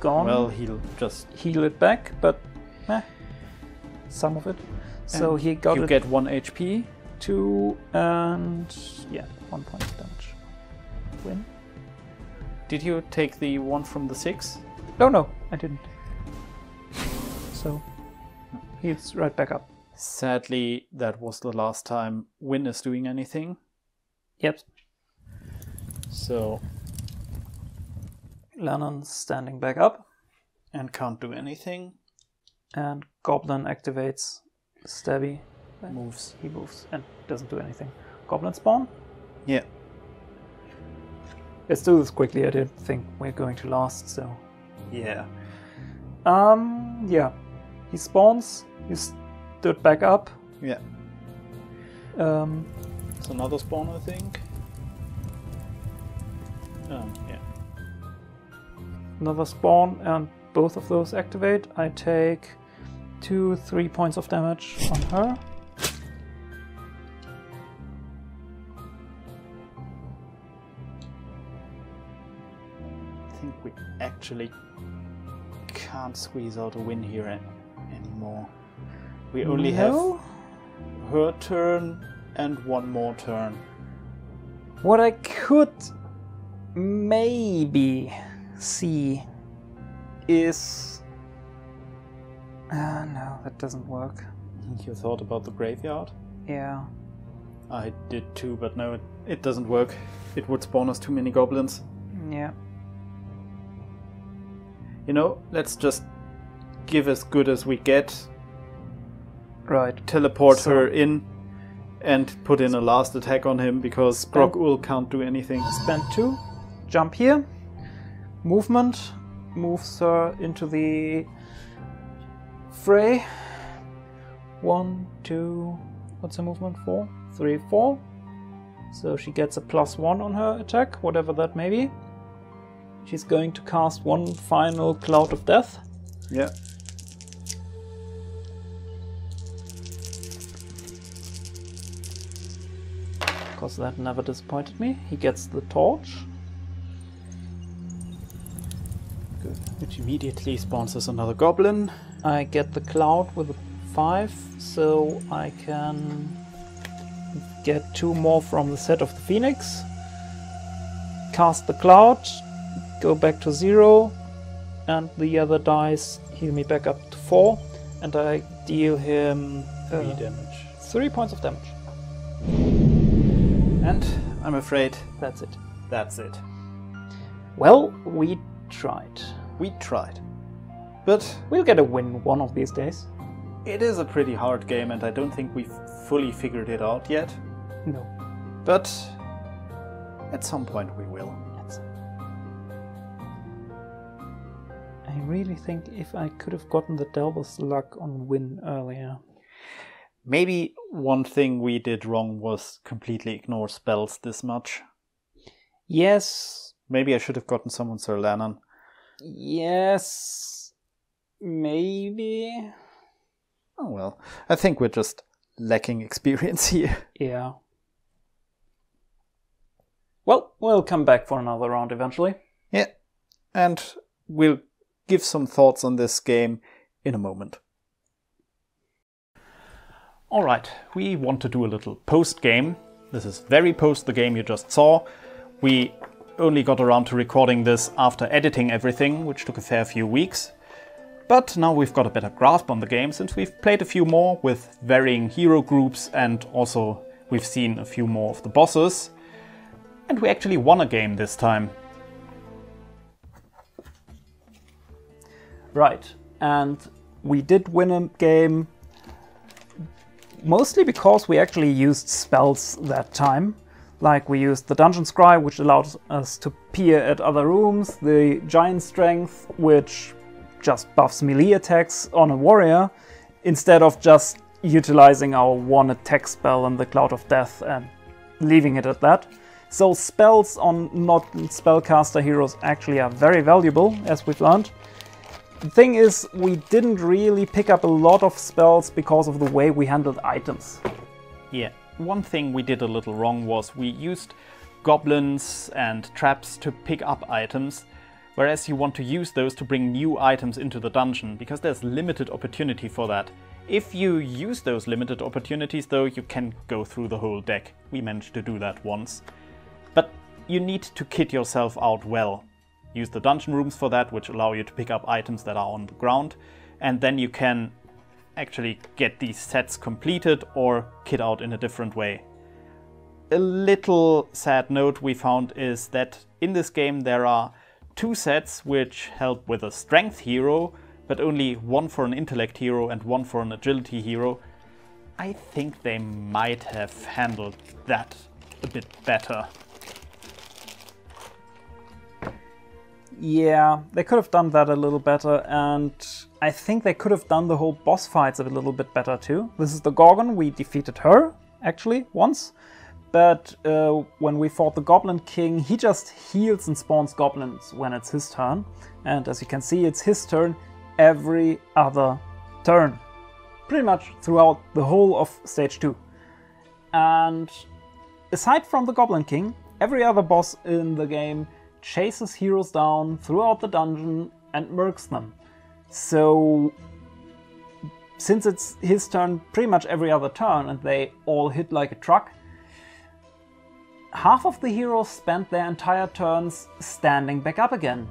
Gone. Well, he'll just. heal it back, but eh, some of it. So and he got you it get one HP. two and yeah, one point of damage. Win. Did you take the one from the six? No, no, I didn't. So he's right back up. Sadly, that was the last time Win is doing anything. Yep. So Lannon's standing back up, and can't do anything. and Goblin activates Stabby. Moves. He moves and doesn't do anything. Goblin spawn. Yeah. Let's do this quickly. I don't think we're going to last, so Yeah. um, yeah. He spawns. He stood back up. Yeah. Um, It's another spawn, I think. Um, yeah. another spawn, and both of those activate. I take two, three points of damage on her. Can't squeeze out a win here an- anymore. We only No? have her turn and one more turn. What I could maybe see is. Uh, no, that doesn't work. You thought about the graveyard? Yeah. I did too, but no, it, it doesn't work. It would spawn us too many goblins. Yeah. You know, let's just give as good as we get, Right. teleport So- her in, and put in a last attack on him because Spend- Grogul can't do anything. Spend two. Jump here. Movement moves her into the fray. One, two, what's her movement? Four? Three, four. So she gets a plus one on her attack, whatever that may be. She's going to cast one final Cloud of Death. Yeah. Because that never disappointed me. He gets the torch. Which immediately sponsors another goblin. I get the cloud with a 5, so I can get two more from the set of the phoenix. Cast the cloud, go back to 0, and the other dice heal me back up to 4, and I deal him uh, Three damage. 3 points of damage. And I'm afraid That's it. that's it. Well, we tried. We tried. But We'll get a win one of these days. it is a pretty hard game, and I don't think we've fully figured it out yet. No. But at some point we will. Really think if I could have gotten the Delver's luck on win earlier. Maybe one thing we did wrong was completely ignore spells this much. Yes, Maybe I should have gotten someone Sir Lannon. yes, maybe. Oh well. I think we're just lacking experience here. Yeah. Well, we'll come back for another round eventually. Yeah. And we'll give some thoughts on this game in a moment. Alright, we want to do a little post game. This is very post the game you just saw. We only got around to recording this after editing everything, which took a fair few weeks. But now we've got a better grasp on the game since we've played a few more with varying hero groups and also we've seen a few more of the bosses. And we actually won a game this time. Right, and we did win a game mostly because we actually used spells that time. Like we used the Dungeon Scry, which allowed us to peer at other rooms, the Giant Strength, which just buffs melee attacks on a warrior, instead of just utilizing our one attack spell in the Cloud of Death and leaving it at that. So spells on not spellcaster heroes actually are very valuable, as we've learned. The thing is, we didn't really pick up a lot of spells because of the way we handled items. Yeah, one thing we did a little wrong was we used goblins and traps to pick up items, whereas you want to use those to bring new items into the dungeon, because there's limited opportunity for that. If you use those limited opportunities, though, you can go through the whole deck. We managed to do that once. But you need to kit yourself out well. Use the dungeon rooms for that, which allow you to pick up items that are on the ground, and then you can actually get these sets completed or kit out in a different way. A little sad note we found is that in this game there are two sets which help with a strength hero, but only one for an intellect hero and one for an agility hero. I think they might have handled that a bit better. Yeah, they could have done that a little better, and I think they could have done the whole boss fights a little bit better too. This is the Gorgon, we defeated her, actually, once. But uh, when we fought the Goblin King, he just heals and spawns goblins when it's his turn. And as you can see, it's his turn every other turn. Pretty much throughout the whole of stage 2. And aside from the Goblin King, every other boss in the game chases heroes down throughout the dungeon and murks them. So, since it's his turn pretty much every other turn and they all hit like a truck, half of the heroes spend their entire turns standing back up again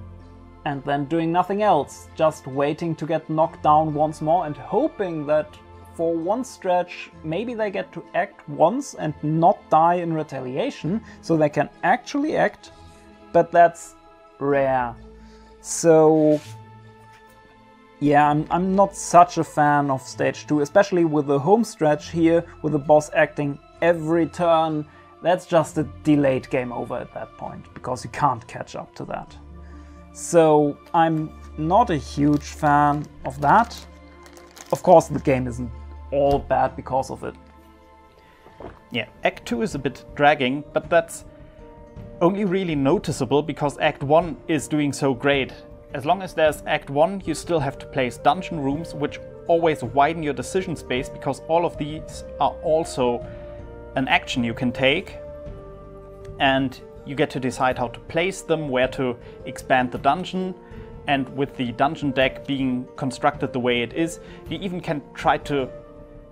and then doing nothing else, just waiting to get knocked down once more and hoping that for one stretch maybe they get to act once and not die in retaliation so they can actually act, but that's rare. So yeah, I'm, I'm not such a fan of stage 2, especially with the home stretch here, with the boss acting every turn. That's just a delayed game over at that point, because you can't catch up to that. So I'm not a huge fan of that. Of course, the game isn't all bad because of it. Yeah, Act 2 is a bit dragging, but that's only really noticeable because Act 1 is doing so great. As long as there's Act 1, you still have to place dungeon rooms, which always widen your decision space because all of these are also an action you can take. And you get to decide how to place them, where to expand the dungeon, and with the dungeon deck being constructed the way it is, you even can try to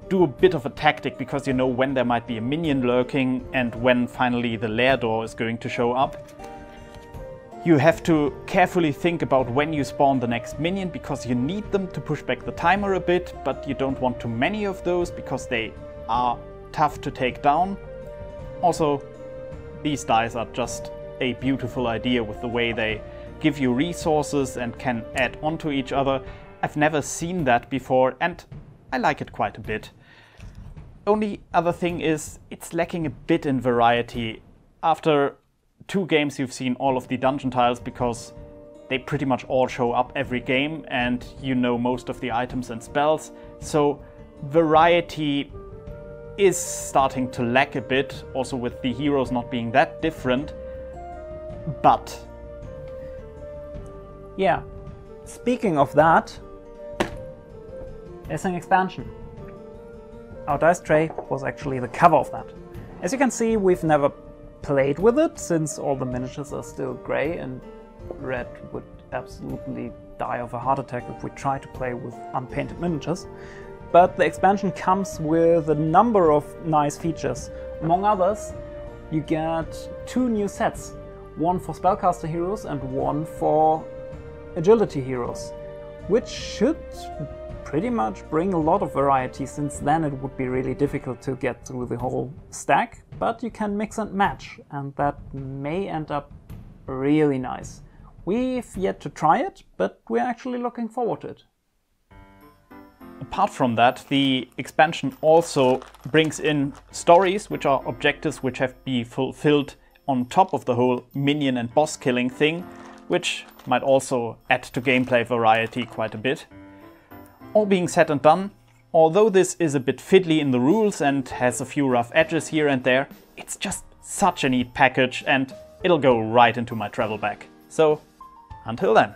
do a bit of a tactic because you know when there might be a minion lurking and when finally the lair door is going to show up. You have to carefully think about when you spawn the next minion because you need them to push back the timer a bit, but you don't want too many of those because they are tough to take down. Also, these dice are just a beautiful idea with the way they give you resources and can add onto each other. I've never seen that before and I like it quite a bit. Only other thing is, it's lacking a bit in variety. After two games you've seen all of the dungeon tiles because they pretty much all show up every game and you know most of the items and spells. So variety is starting to lack a bit, also with the heroes not being that different. But yeah, speaking of that, is an expansion. Our dice tray was actually the cover of that. As you can see, we've never played with it since all the miniatures are still grey and red would absolutely die of a heart attack if we try to play with unpainted miniatures. But the expansion comes with a number of nice features. Among others, you get two new sets one for spellcaster heroes and one for agility heroes, which should pretty much bring a lot of variety since then it would be really difficult to get through the whole stack, but you can mix and match and that may end up really nice. We've yet to try it, but we're actually looking forward to it. Apart from that, the expansion also brings in stories, which are objectives which have to be fulfilled on top of the whole minion and boss killing thing, which might also add to gameplay variety quite a bit. All being said and done, although this is a bit fiddly in the rules and has a few rough edges here and there, it's just such a neat package and it'll go right into my travel bag. So, until then.